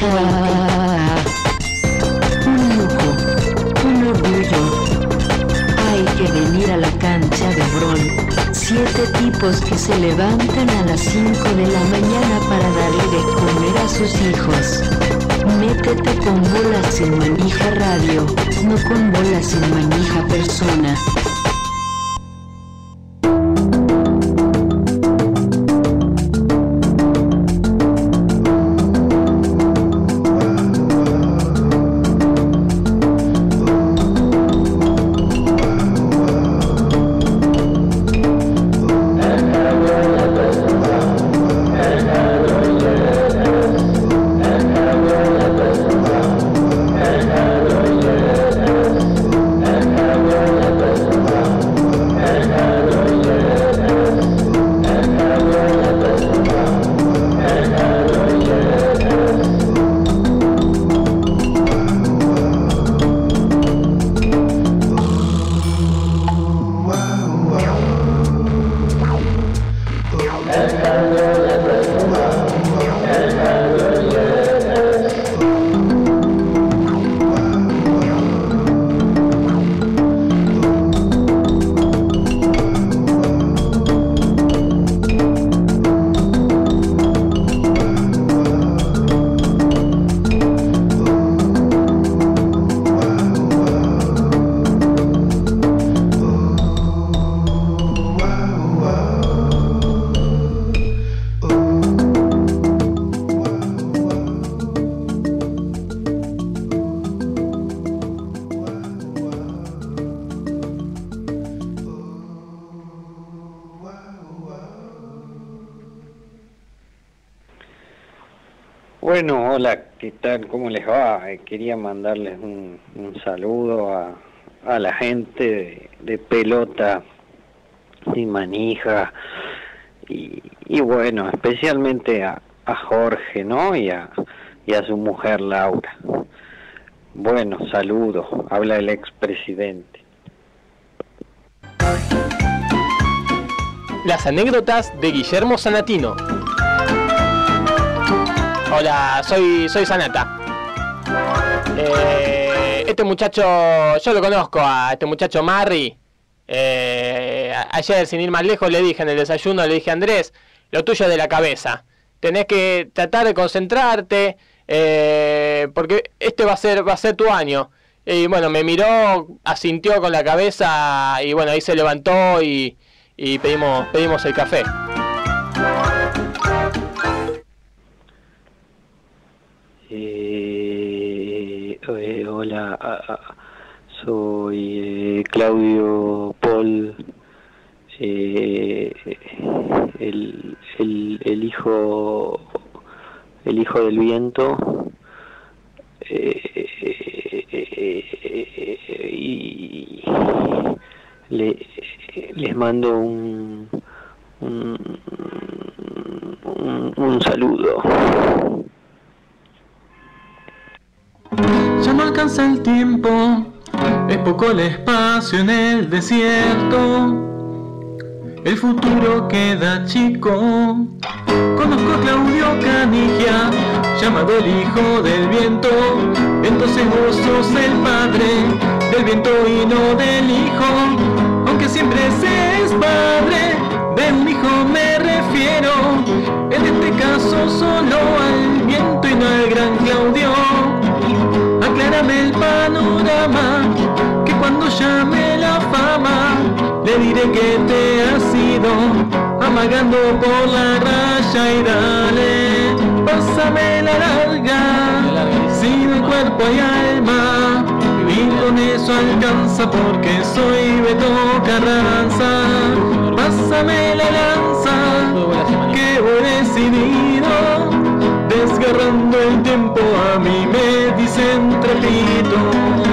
Un lujo, un orgullo. Hay que venir a la cancha de Bron. Siete tipos que se levantan a las 5 de la mañana para darle de comer a sus hijos. Métete con bolas sin manija radio, no con bolas sin manija persona. Eh, quería mandarles un, saludo a, la gente de, pelota y manija y, bueno, especialmente a, Jorge, ¿no? Y a, y a su mujer Laura. Bueno, saludo, habla el expresidente. Las anécdotas de Guillermo Sanatino. Hola, soy, soy Sanata. Eh, este muchacho, yo lo conozco a este muchacho Marry. Eh, ayer, sin ir más lejos, le dije en el desayuno, le dije, Andrés, lo tuyo es de la cabeza. Tenés que tratar de concentrarte, eh, porque este va a ser, va a ser tu año. Y bueno, me miró, asintió con la cabeza y bueno, ahí se levantó y, pedimos, pedimos el café. Eh, hola, soy eh, Claudio Paul, eh, el, el, el hijo el hijo del viento eh, y le, les mando un, un saludo. Ya no alcanza el tiempo, es poco el espacio en el desierto. El futuro queda chico. Conozco a Claudio Canigia, llamado el hijo del viento. Entonces vos sos el padre del viento y no del hijo. Aunque siempre se es padre de un hijo me refiero. En este caso solo al viento y no al gran Claudio. Aclárame el panorama, que cuando llame la fama, le diré que te has ido, amagando por la raya y dale, pásame la larga, sin el cuerpo y alma, y con eso alcanza porque soy Beto Carranza, pásame la lanza, que voy decidido, perdido.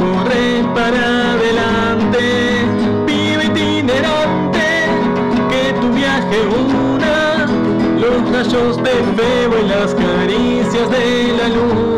Corre para adelante. Pibe itinerante, que tu viaje una los rayos de febo y las caricias de la luna.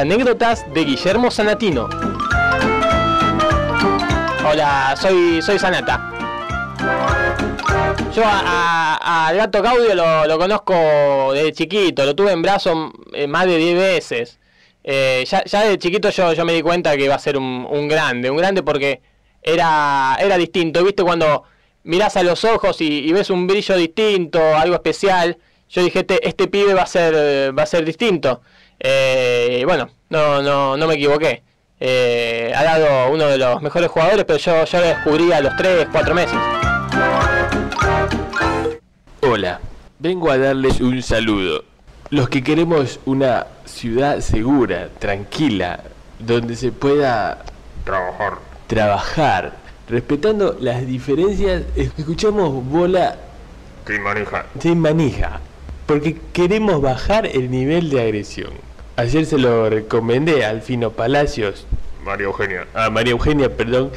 Anécdotas de Guillermo Sanatino. Hola, soy, soy Sanata. Yo al gato Gaudio lo, conozco desde chiquito, lo tuve en brazos eh, más de 10 veces. Eh, ya, ya de chiquito yo, yo me di cuenta que iba a ser un, grande, un grande porque era, era distinto. ¿Viste cuando mirás a los ojos y, ves un brillo distinto, algo especial? Yo dije, este, este pibe va a ser, va a ser distinto. Eh, y bueno, no, no, no me equivoqué. Eh, ha dado uno de los mejores jugadores, pero yo, yo lo descubrí a los 3, 4 meses. Hola, vengo a darles un saludo. Los que queremos una ciudad segura, tranquila, donde se pueda Trabajar. trabajar, respetando las diferencias, escuchamos bola Sin manija. sin manija, porque queremos bajar el nivel de agresión. Ayer se lo recomendé al Fino Palacios, María Eugenia. a María Eugenia, perdón,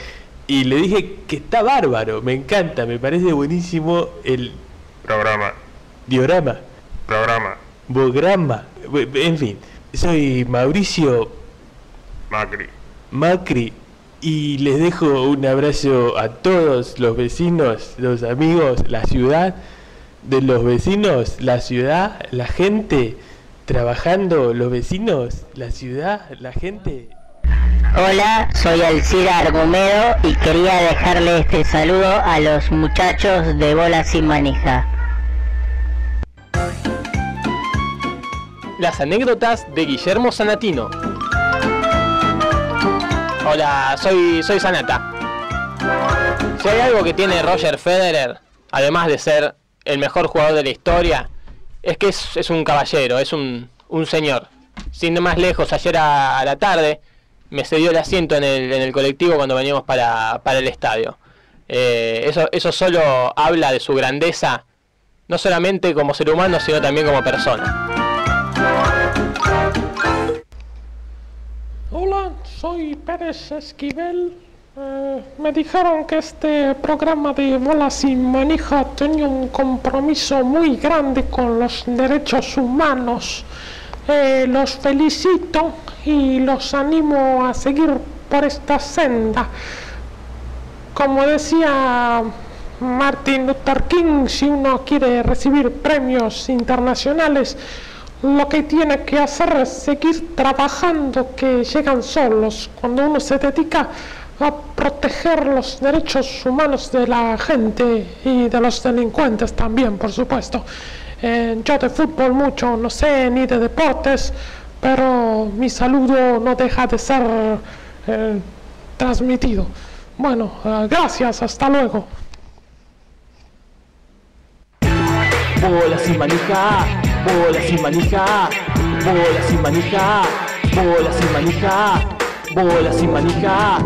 y le dije que está bárbaro, me encanta, me parece buenísimo el Programa. diorama. Programa. Bograma, en fin, soy Mauricio Macri. Macri y les dejo un abrazo a todos los vecinos, los amigos, la ciudad, de los vecinos, la ciudad, la gente trabajando, los vecinos, la ciudad, la gente. Hola, soy Alcira Argumedo y quería dejarle este saludo a los muchachos de Bola Sin Manija. Las anécdotas de Guillermo Sanatino. Hola, soy, soy Sanata. Si hay algo que tiene Roger Federer, además de ser el mejor jugador de la historia, es que es, un caballero, es un, un señor. Sin más lejos, ayer a, a la tarde me cedió el asiento en el, en el colectivo cuando veníamos para, para el estadio. Eh, eso, eso solo habla de su grandeza, no solamente como ser humano, sino también como persona. Hola, soy Pérez Esquivel. Eh, me dijeron que este programa de Bola sin Manija tenía un compromiso muy grande con los derechos humanos. Eh, los felicito y los animo a seguir por esta senda. Como decía Martin Luther King, si uno quiere recibir premios internacionales, lo que tiene que hacer es seguir trabajando, que llegan solos. Cuando uno se dedica a proteger los derechos humanos de la gente y de los delincuentes también, por supuesto. Eh, yo de fútbol mucho no sé, ni de deportes, pero mi saludo no deja de ser eh, transmitido. Bueno, eh, gracias, hasta luego. Bola sin manija. bola sin manija, bola sin manija, bola sin manija, bola sin manija,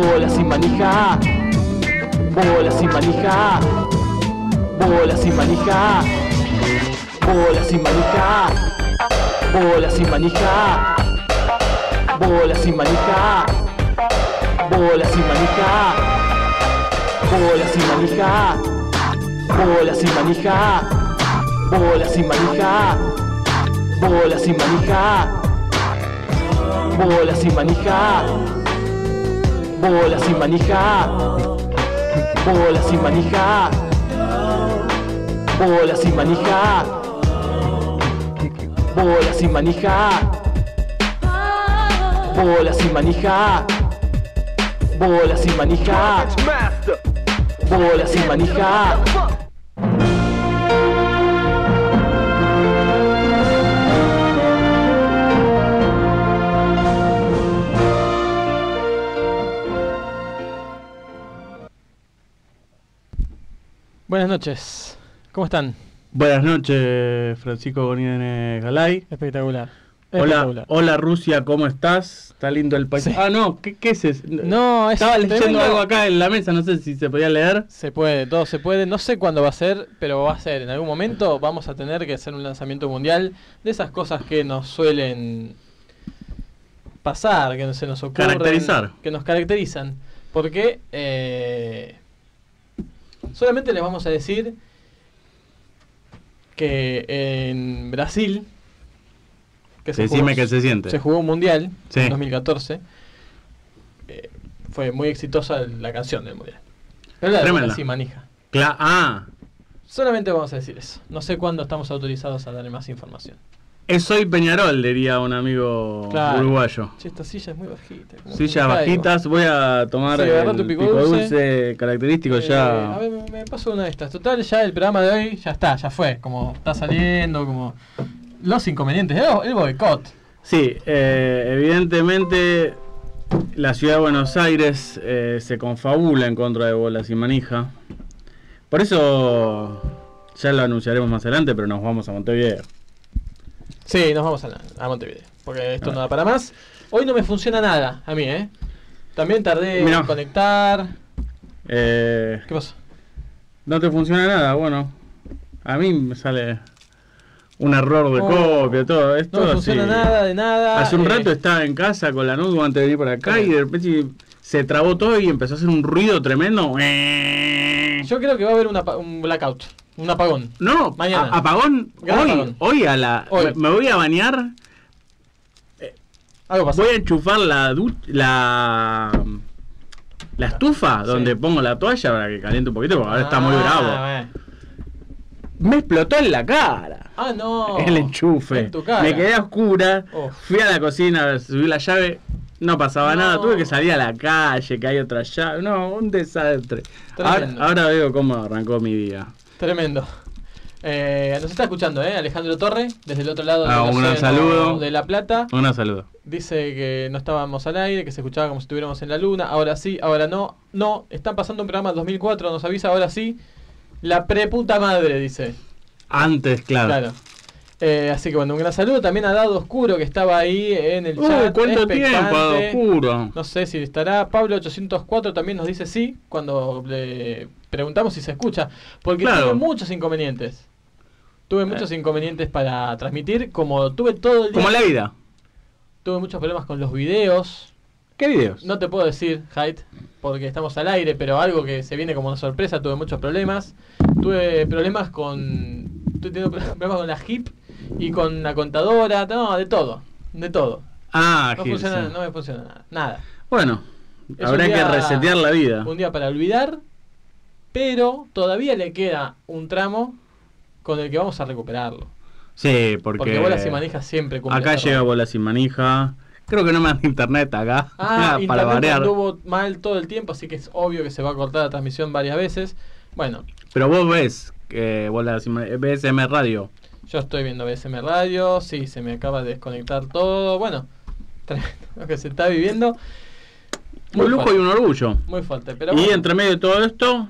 bola sin manija, bola sin manija, bola sin manija, bola sin manija, bola sin manija, bola sin manija, bola sin manija, bola sin manija, bola sin manija, bola sin manija, bola sin manija, bola sin manija, bola sin manija, bola sin manija, bola sin manija, bola sin manija, bola sin manija, bola sin manija, bola sin manija. Buenas noches, ¿cómo están? Buenas noches, Francisco Bonines Galay. Espectacular. Hola, hola Rusia, ¿cómo estás? Está lindo el país. Sí. Ah, no, ¿qué, qué es eso? No, es Estaba leyendo tremendo. algo acá en la mesa, no sé si se podía leer. Se puede, todo se puede. No sé cuándo va a ser, pero va a ser. En algún momento vamos a tener que hacer un lanzamiento mundial de esas cosas que nos suelen pasar, que se nos ocurren. Caracterizar. Que nos caracterizan. Porque eh, solamente les vamos a decir que en Brasil, que Decime jugó- que se siente. se jugó un mundial Sí. en 2014. eh, fue muy exitosa la canción del mundial. Pero la de sin manija. Cla- ah, Solamente vamos a decir eso. No sé cuándo estamos autorizados a dar más información. Es Soy Peñarol, diría un amigo Claro. uruguayo. Che, esta silla es muy bajita. ¿cómo Sillas bajitas, voy a tomar Sí, tu el pico pico, dulce. dulce. característico Eh, ya. A ver, me- me paso una de estas. Total, ya el programa de hoy ya está, ya fue. Como está saliendo, como. Los inconvenientes, el, el boicot. Sí, eh, evidentemente la ciudad de Buenos Aires eh, se confabula en contra de Bolas y Manija. Por eso ya lo anunciaremos más adelante, pero nos vamos a Montevideo. Sí, nos vamos a, la- a Montevideo. Porque esto no da para más. Hoy no me funciona nada, a mí, ¿eh? También tardé Mirá. en conectar. Eh, ¿Qué pasó? no te funciona nada, bueno. A mí me sale un error de Oh, copia, todo. Es No todo funciona así. nada de nada. Hace un eh, rato estaba en casa con la notebook antes de venir para acá y de repente se trabó todo y empezó a hacer un ruido tremendo. Yo creo que va a haber una un blackout. Un apagón. No, Mañana. a- apagón. Gran hoy, apagón. hoy a la. Hoy. Me, me voy a bañar. Algo pasó. Voy a enchufar la la la estufa Sí. donde pongo la toalla para que caliente un poquito porque ahora está muy Ah, bravo. Me explotó en la cara. Ah, no. el enchufe. En tu cara. Me quedé a oscura. Fui a la cocina, subí la llave. No pasaba No. nada. Tuve que salir a la calle, que hay otra llave. No, un desastre. Ahora, ahora veo cómo arrancó mi día. Tremendo. Eh, nos está escuchando, ¿eh? Alejandro Torre, desde el otro lado Ah, un gran océano saludo. de La Plata. Un saludo. Dice que no estábamos al aire, que se escuchaba como si estuviéramos en la luna. Ahora sí, ahora no. No, están pasando un programa 2004, nos avisa ahora sí. La preputa madre, dice. Antes, claro. Claro. Eh, así que bueno, un gran saludo también a Dado Oscuro que estaba ahí en el Uy, chat. ¿cuánto tiempo, expectante. oscuro? No sé si estará. Pablo804 también nos dice sí cuando le preguntamos si se escucha. Porque Claro. tuve muchos inconvenientes. Tuve muchos inconvenientes para transmitir. Como tuve todo el día. Como la vida. Tuve muchos problemas con los videos. ¿Qué videos? No te puedo decir, Height, porque estamos al aire, pero algo que se viene como una sorpresa. Tuve muchos problemas. Tuve problemas con. Estoy teniendo problemas con la HIP y con la contadora. No, de todo. De todo. Ah, No, funciona, no me funciona nada. Nada. Bueno, Es habrá que resetear la vida. Un día para olvidar, pero todavía le queda un tramo con el que vamos a recuperarlo. Sí, porque. Porque, bolas y manijas siempre cumple Acá llega bolas sin manija. Creo que no me dan internet acá. Ah, para internet variar. anduvo mal todo el tiempo, así que es obvio que se va a cortar la transmisión varias veces. Bueno, Pero vos ves que bolas sin manija. BSM Radio. Yo estoy viendo BSM Radio, sí, se me acaba de desconectar todo. Bueno, lo que se está viviendo. Un lujo fuerte, y un orgullo. Muy fuerte, pero y bueno, entre medio de todo esto,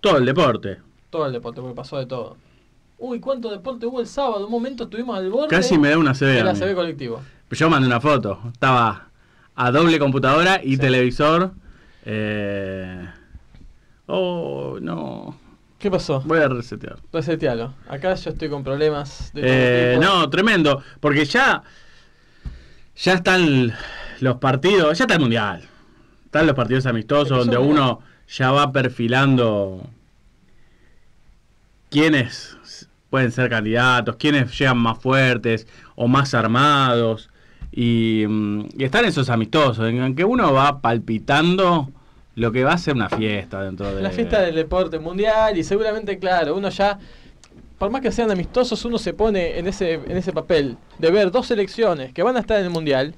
todo el deporte. todo el deporte, porque pasó de todo. Uy, cuánto deporte hubo el sábado. Un momento estuvimos al borde. Casi me da una CB. a del mí. ACB colectivo. Yo mandé una foto. Estaba a doble computadora y Sí. televisor. Eh... Oh, no. ¿Qué pasó? Voy a resetear. Resetealo. Acá yo estoy con problemas de todo Eh, tipo. no, tremendo. Porque ya. Ya están los partidos. Ya está el mundial. Están los partidos amistosos donde uno ya va perfilando quiénes pueden ser candidatos, quiénes llegan más fuertes o más armados. Y, mm, y están esos amistosos en que uno va palpitando lo que va a ser una fiesta dentro de La fiesta del deporte mundial y seguramente, claro, uno ya, por más que sean amistosos, uno se pone en ese, en ese papel de ver dos selecciones que van a estar en el mundial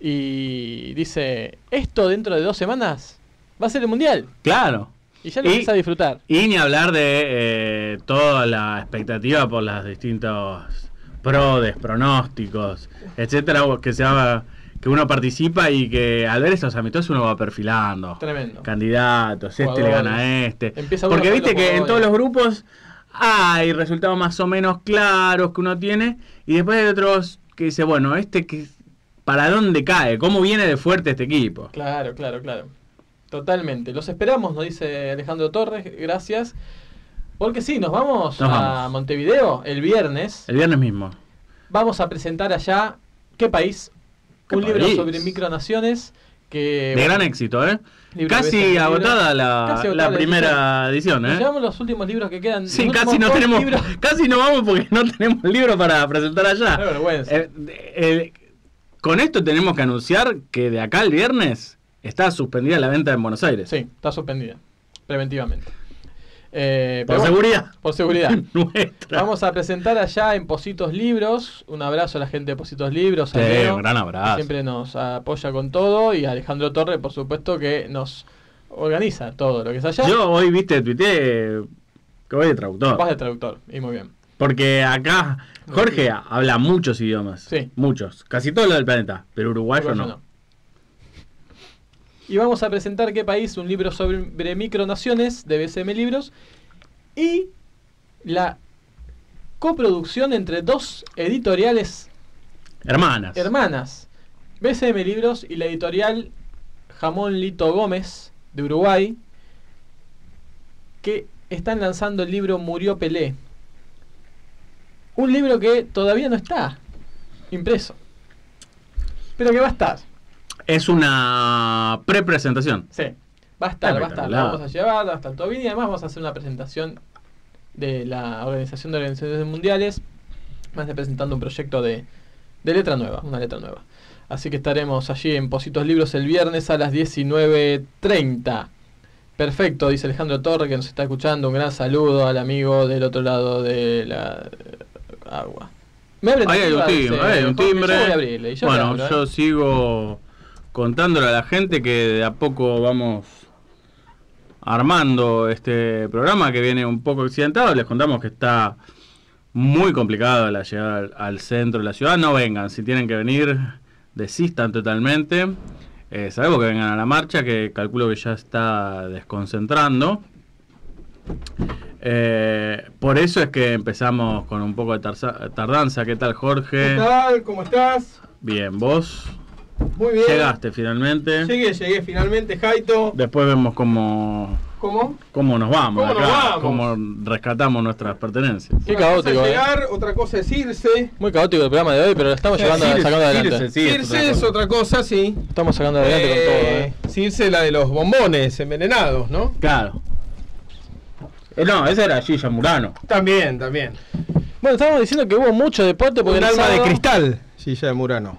y dice, esto dentro de dos semanas va a ser el mundial. Claro. Y ya lo empieza a disfrutar. Y ni hablar de eh, toda la expectativa por los distintos prodes, pronósticos, etcétera, que se haga, que uno participa y que al ver esos amistosos uno va perfilando. Tremendo. Candidatos, este le gana a este. Empieza Porque viste que en todos los grupos hay resultados más o menos claros que uno tiene y después hay otros que dice, bueno, este que para dónde cae, cómo viene de fuerte este equipo. Claro, claro, claro. Totalmente. Los esperamos, nos dice Alejandro Torres, gracias. Porque sí, nos vamos Nos a vamos. Montevideo el viernes. El viernes mismo. Vamos a presentar allá ¿Qué país? ¿Qué un libro sobre micronaciones que De bueno, gran éxito, ¿eh? Casi agotada la, Casi agotada la la primera edición, ¿eh? llevamos los últimos libros que quedan. Sí, casi no tenemos, libros. casi no vamos porque no tenemos libro para presentar allá. Qué vergüenza. Eh, eh, con esto tenemos que anunciar que de acá al viernes está suspendida la venta en Buenos Aires. Sí, está suspendida, preventivamente. Eh, Por bueno, seguridad. por seguridad. Nuestra. Vamos a presentar allá en Positos Libros. Un abrazo a la gente de Positos Libros. Sí, un gran abrazo. siempre nos apoya con todo. Y a Alejandro Torre, por supuesto, que nos organiza todo lo que es allá. Yo hoy, viste, tuiteé que voy de traductor. Vas de traductor. Y muy bien. Porque acá Jorge habla muchos idiomas. Sí. Muchos. Casi todos los del planeta. Pero uruguayo, Uruguayo no. no. Y vamos a presentar qué país, un libro sobre micronaciones de BCM Libros y la coproducción entre dos editoriales Hermanas. hermanas, BCM Libros y la editorial Jamón Lito Gómez de Uruguay, que están lanzando el libro Murió Pelé. Un libro que todavía no está impreso, pero que va a estar. Es una prepresentación. Sí, va a estar, va a estar. La vamos a llevar, va a estar todo bien y además vamos a hacer una presentación de la Organización de Organizaciones Mundiales, más de presentando un proyecto de, de letra nueva, una letra nueva. Así que estaremos allí en Positos Libros el viernes a las 19.30. Perfecto, dice Alejandro Torre que nos está escuchando. Un gran saludo al amigo del otro lado de la agua. Me abren Ahí hay un timbre. dice ahí hay un timbre. Yo voy a abrirle, yo bueno, abro, ¿eh? yo sigo contándole a la gente que de a poco vamos armando este programa que viene un poco accidentado. Les contamos que está muy complicado la llegada al, al centro de la ciudad. No vengan, si tienen que venir, desistan totalmente. Eh, salvo que vengan a la marcha, que calculo que ya está desconcentrando. Eh, por eso es que empezamos con un poco de tardanza. ¿Qué tal, Jorge? ¿Qué tal? ¿Cómo estás? Bien, vos Muy bien. llegaste finalmente. Llegué, llegué finalmente, Jaito. Después vemos cómo, ¿Cómo? cómo nos vamos, ¿Cómo de nos acá, vamos? cómo rescatamos nuestras pertenencias. Qué Una cosa caótico, eh. llegar, otra cosa es irse. Muy caótico el programa de hoy, pero lo estamos Sí, llevando, irse, sacando adelante. irse, sí, es irse otra es cosa. otra cosa, sí. Estamos sacando adelante con todo, Eh, ¿eh? irse la de los bombones envenenados, ¿no? Claro. Eh, no, ese era Gilla Murano. También, también. Bueno, estábamos diciendo que hubo mucho deporte porque Un el alma sábado- de cristal. Sí, ya de Murano.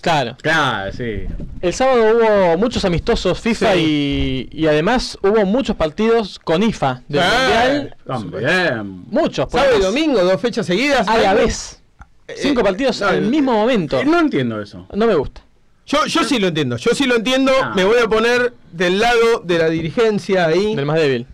Claro. Claro, sí. El sábado hubo muchos amistosos FIFA Sí. y, y además hubo muchos partidos con IFA del Sí. Mundial. También. Muchos. porque Sábado y domingo, dos fechas seguidas. A la vez. Cinco Eh, partidos no, al mismo momento. Eh, No entiendo eso. No me gusta. Yo, yo sí lo entiendo, yo sí lo entiendo. Ah. Me voy a poner del lado de la dirigencia ahí. Del más débil.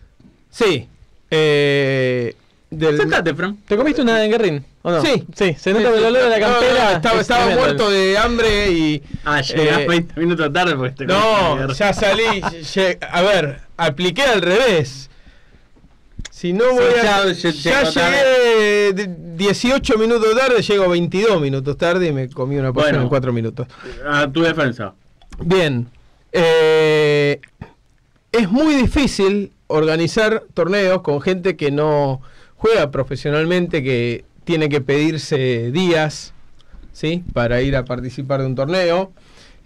Sí. Eh, del... Sentate, Fran. ¿Te comiste una de Guerrín? ¿O no? Sí. Sí, se nota que el olor de la No, no, campera. estaba es estaba tremendo. muerto de hambre y. Ah, llegás eh, 20 minutos tarde porque te No, ya salí. a ver, apliqué al revés. Si no voy Sí, a. ya- Ya, ya llego llegué de- 18 minutos tarde, llego 22 minutos tarde y me comí una porción Bueno. en 4 minutos. A tu defensa. Bien. eh, es muy difícil organizar torneos con gente que no juega profesionalmente, que tiene que pedirse días ¿sí? para ir a participar de un torneo.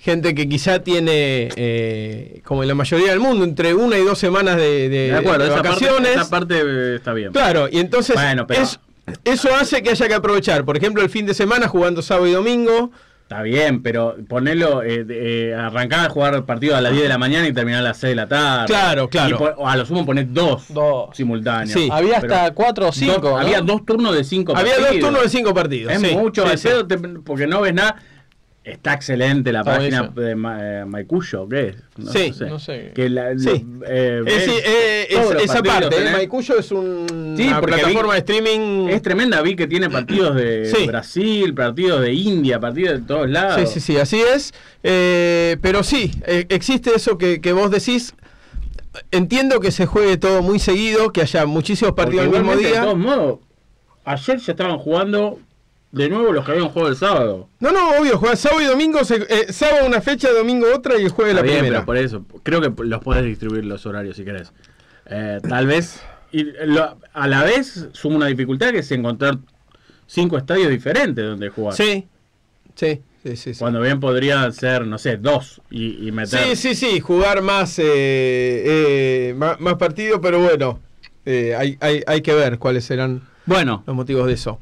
Gente que quizá tiene, eh, como en la mayoría del mundo, entre una y dos semanas de, de- De acuerdo, de esa parte, vacaciones. esa parte eh, está bien. Claro, y entonces Bueno, pero- es- eso hace que haya que aprovechar. Por ejemplo, el fin de semana jugando sábado y domingo. Está bien, pero ponerlo, eh, eh, arrancar a jugar partido a las 10 de la mañana y terminar a las 6 de la tarde. Claro, claro. Y o a lo sumo poner dos, Dos. simultáneos. Sí. Había Pero hasta cuatro o cinco. dos- ¿no? Había dos turnos de cinco Había dos partidos. turnos de cinco partidos. Es sí, mucho, sí, te- porque no ves nada. Está excelente la página de Ma- eh, Maicuyo, ¿qué es? No, Sí. sé. No sé. Que la, Sí. eh, Es, eh, es- esa partidos parte, tenés. eh, Maicuyo es un- Sí, una vi- plataforma de streaming. Es tremenda, vi que tiene partidos de Sí. Brasil, partidos de India, partidos de todos lados. Sí, sí, sí, así es. Eh, pero sí, eh, existe eso que, que vos decís. Entiendo que se juegue todo muy seguido, que haya muchísimos partidos al mismo día. De todos modos, ayer ya estaban jugando de nuevo los que habían jugado el sábado. No, no, obvio, juega sábado y domingo, se- eh, sábado una fecha, domingo otra y el jueves la bien, primera. pero por eso, creo que los podés distribuir los horarios si querés. Eh, tal vez, y lo- a la vez suma una dificultad que es encontrar cinco estadios diferentes donde jugar. Sí, sí, sí, sí. sí. Cuando bien podrían ser, no sé, dos y, y meter. Sí, sí, sí, jugar más, eh, eh, más, más partidos, pero bueno, eh, hay, hay, hay que ver cuáles serán Bueno, los motivos de eso.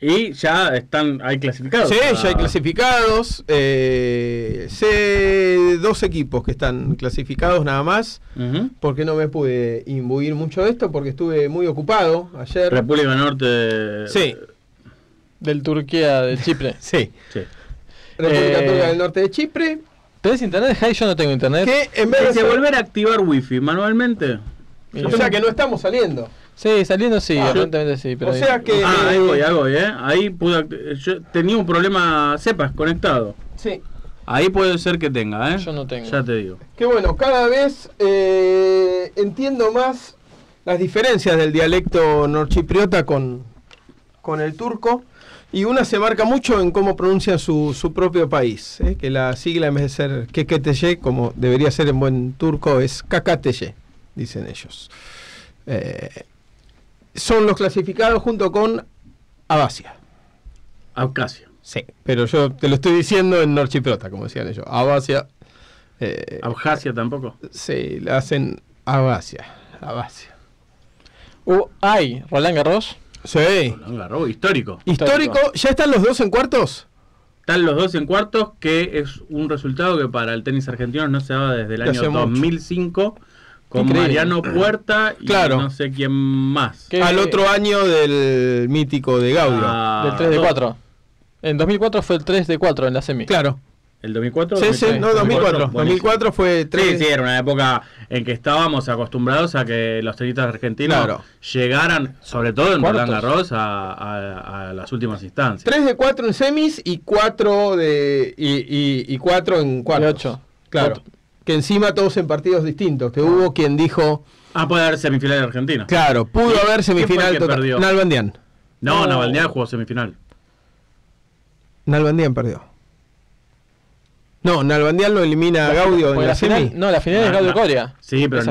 Y ya están, hay clasificados. Sí, Ah, ya hay clasificados. eh, sé dos equipos que están clasificados nada más. ujú. Porque no me pude imbuir mucho de esto, porque estuve muy ocupado ayer. República Norte. Sí, Del Turquía, de Chipre. sí. Sí. República Eh, Turca del Norte de Chipre. ¿Tenés internet, Jai? Yo no tengo internet. Que en vez Hay de volver a activar wifi manualmente. O sea que no estamos saliendo. Sí, saliendo sí, Ah. aparentemente sí. Pero O sea que. Ah, ahí voy, ahí voy, ¿eh? Ahí pude. Yo tenía un problema cepas conectado. Sí. Ahí puede ser que tenga, ¿eh? Yo no tengo. Ya te digo. Que bueno, cada vez eh, entiendo más las diferencias del dialecto norchipriota con, con el turco. Y una se marca mucho en cómo pronuncia su, su propio país. ¿eh? Que la sigla en vez de ser Keketeye, como debería ser en buen turco, es Kakateye, dicen ellos. Eh, son los clasificados junto con Abasia. Abcasia. Sí, pero yo te lo estoy diciendo en norchipriota, como decían ellos. Abasia. eh, Abjasia tampoco. Sí, le hacen Abasia. Abasia. Uh, hay, Roland Garros. Sí. Lo agarró, histórico. Histórico, ¿ya están los dos en cuartos? Están los dos en cuartos, que es un resultado que para el tenis argentino no se daba desde el año hace mucho. 2005 con Increíble. Mariano Puerta y Claro. no sé quién más. ¿Qué? Al otro año del mítico de Gaudio. Ah, Del 3 de dos. 4. En 2004 fue el 3 de 4 en la semi. Claro. ¿El 2004? Sí, sí, no, 2004. 2004 fue Sí, tres. sí, era una época en que estábamos acostumbrados a que los tenistas argentinos Claro. llegaran, sobre todo en. Roland Garros, a, a- a las últimas instancias. 3 de 4 en semis y 4 de y, y, y cuatro en cuartos. De ocho. Claro. Cuatro. Que encima todos en partidos distintos. Que hubo quien dijo, Ah, puede haber semifinal de Argentina. claro, pudo ¿Quién- haber quién fue el semifinal que total. No. Navaldián jugó semifinal. Nalbandián perdió. No, Nalbandián lo elimina a Gaudio en la, la final, semi. no, la final es Ah, Gaudio. Coria. Sí, pero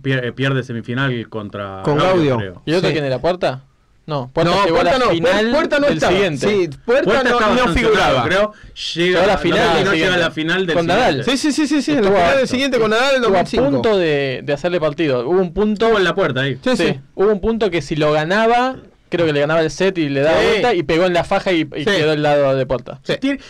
pier- pierde semifinal contra Con Gaudio. creo. ¿Y otro Sí. quién era? ¿Puerta? No, Puerta no, llegó Puerta a la no, final Puerta no del estaba. siguiente. Sí, Puerta, Puerta no, no figuraba. Creo, llega a la no, final no, llega a la final del Con Nadal. siguiente. Sí, sí, sí, sí, sí, en la final del siguiente con Nadal en Estuvo a 2005. punto de, de hacerle partido. Hubo un punto. Estuvo en la puerta ahí. Sí, sí, sí. hubo un punto que si lo ganaba, creo que le ganaba el set y le daba Sí. vuelta y pegó en la faja y, y Sí. quedó al lado de Puerta. Sí. Tiene,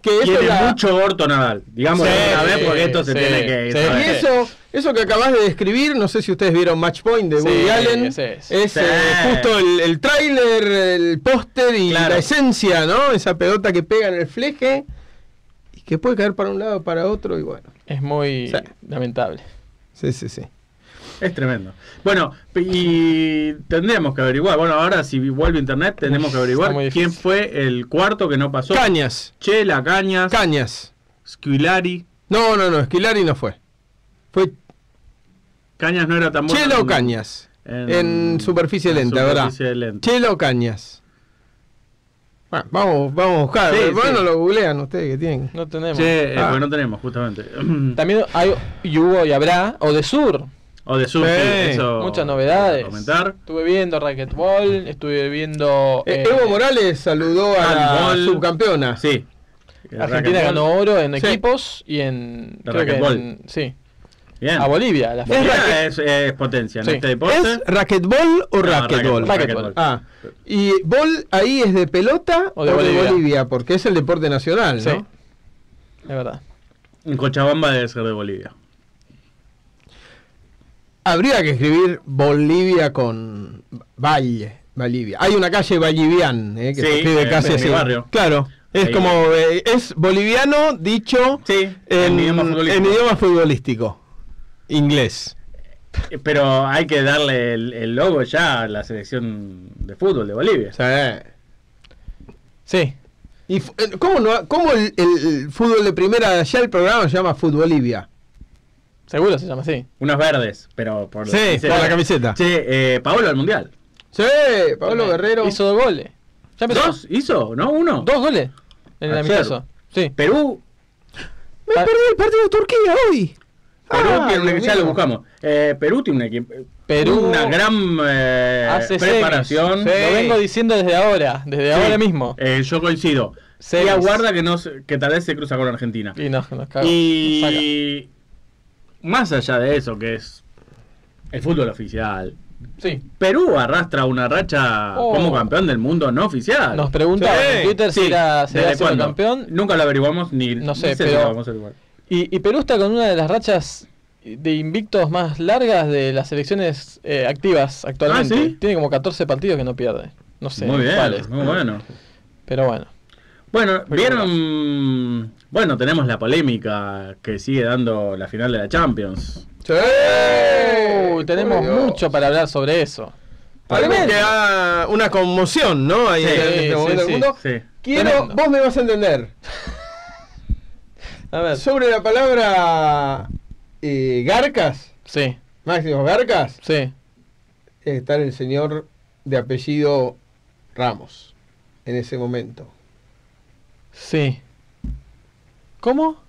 Que eso tiene la- mucho orto Nadal. Digamos Sí, una vez sí, porque esto se sí, tiene que sí. Y eso, eso que acabas de describir, no sé si ustedes vieron Match Point de Sí, Woody Allen. ese es. Es Sí. eh, justo el, el tráiler, el póster y Claro. la esencia, ¿no? Esa pelota que pega en el fleje y que puede caer para un lado para otro y bueno. Es muy Sí. lamentable. Sí, sí, sí. Es tremendo. Bueno, y tendríamos que averiguar. Bueno, ahora si vuelve internet, tenemos que averiguar quién fue el cuarto que no pasó. Cañas, Chela, Cañas, Cañas. Squilari. No, no, no, Esquilari no fue. Fue Cañas no era tan bueno. Chelo o Cañas. En superficie lenta, superficie ¿verdad? lenta. Chelo Cañas. Bueno, vamos, vamos a buscar. Sí, bueno, sí. lo googlean ustedes que tienen. No tenemos. Che, eh, Ah. porque no tenemos, justamente. También hay, y hubo y habrá, o de sur. o de sur, sí, Sí, eso. Muchas novedades. Comentar. Estuve viendo racquetball, estuve viendo. Eh, eh, Evo Morales saludó a la subcampeona. Sí. Argentina ganó oro en Sí. equipos y en. Creo que en- sí. Bien. A Bolivia. La Bolivia es, es potencia en Sí. este deporte. ¿Es raquetbol o No, raquetbol? Ah, y bol ahí es de pelota O de Bolivia. porque es el deporte nacional, Sí. ¿no? Es verdad. En Cochabamba debe ser de Bolivia. Habría que escribir Bolivia con Valle, Bolivia. Hay una calle Vallivian, eh, que Sí, se escribe eh, casi en mi así. barrio. Claro, es Ahí. como eh, es boliviano dicho Sí, en, en idioma futbolístico. en idioma futbolístico. Inglés. Eh, Pero hay que darle el, el logo ya a la selección de fútbol de Bolivia. Sí. ¿Y fu- eh, cómo, no, cómo el, el fútbol de primera, ya el programa se llama Futbolivia? Seguro se llama así. Unos verdes, pero por Sí, por la camiseta. Che, eh, Paolo al mundial. Sí, Pablo Guerrero. Hizo dos goles. Ya. ¿Dos? ¿Hizo? ¿No? ¿Uno? Dos goles. En el amistoso. Sí. Perú. Me perdí el partido de Turquía hoy. Perú Ah, tiene un- Dios ya lo buscamos. Eh, Perú tiene un equipo. Perú Una gran eh, Hace preparación. Lo vengo diciendo desde ahora. Desde Sí. ahora mismo. Eh, yo coincido. Semis. Y aguarda que, no, se- que tal vez se cruza con Argentina. Y nos, nos más allá de eso, que es el fútbol oficial, Sí. Perú arrastra una racha Oh. como campeón del mundo no oficial. Nos preguntaban Sí. en Twitter si Sí, era, si era campeón. Nunca lo averiguamos ni No sé, ni pero- Y, y Perú está con una de las rachas de invictos más largas de las selecciones eh, activas actualmente. Ah, ¿sí? Tiene como 14 partidos que no pierde. No sé muy bien, cuáles. muy bueno. Pero bueno. Bueno, vieron. Bueno, tenemos la polémica que sigue dando la final de la Champions. Sí. Uy, tenemos Dios. mucho para hablar sobre eso. Da una conmoción, ¿no? Ahí Sí, en este sí, momento del sí. mundo. Sí. Quiero, Tremendo. vos me vas a entender. A ver. Sobre la palabra eh, Garcas, Sí, Máximo Garcas, sí. está el señor de apellido Ramos en ese momento. Sí. ¿Cómo?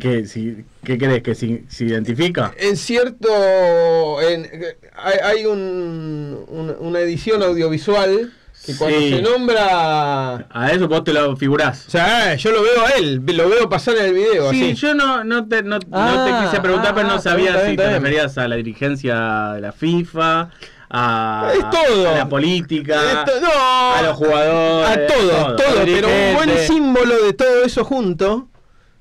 ¿Qué, si, ¿qué crees? ¿Que si- se identifica? En cierto, en- hay, hay un- un- una edición audiovisual que cuando Sí. se nombra... A eso vos te lo figurás. O sea, yo lo veo a él, lo veo pasar en el video. Sí, así. yo no, no, te, no, no Ah, te quise preguntar, ah, pero no ah, sabía si te referías a la dirigencia de la FIFA, a, Es todo. a la política, no, a los jugadores. a todo, todo, pero un buen símbolo de todo eso junto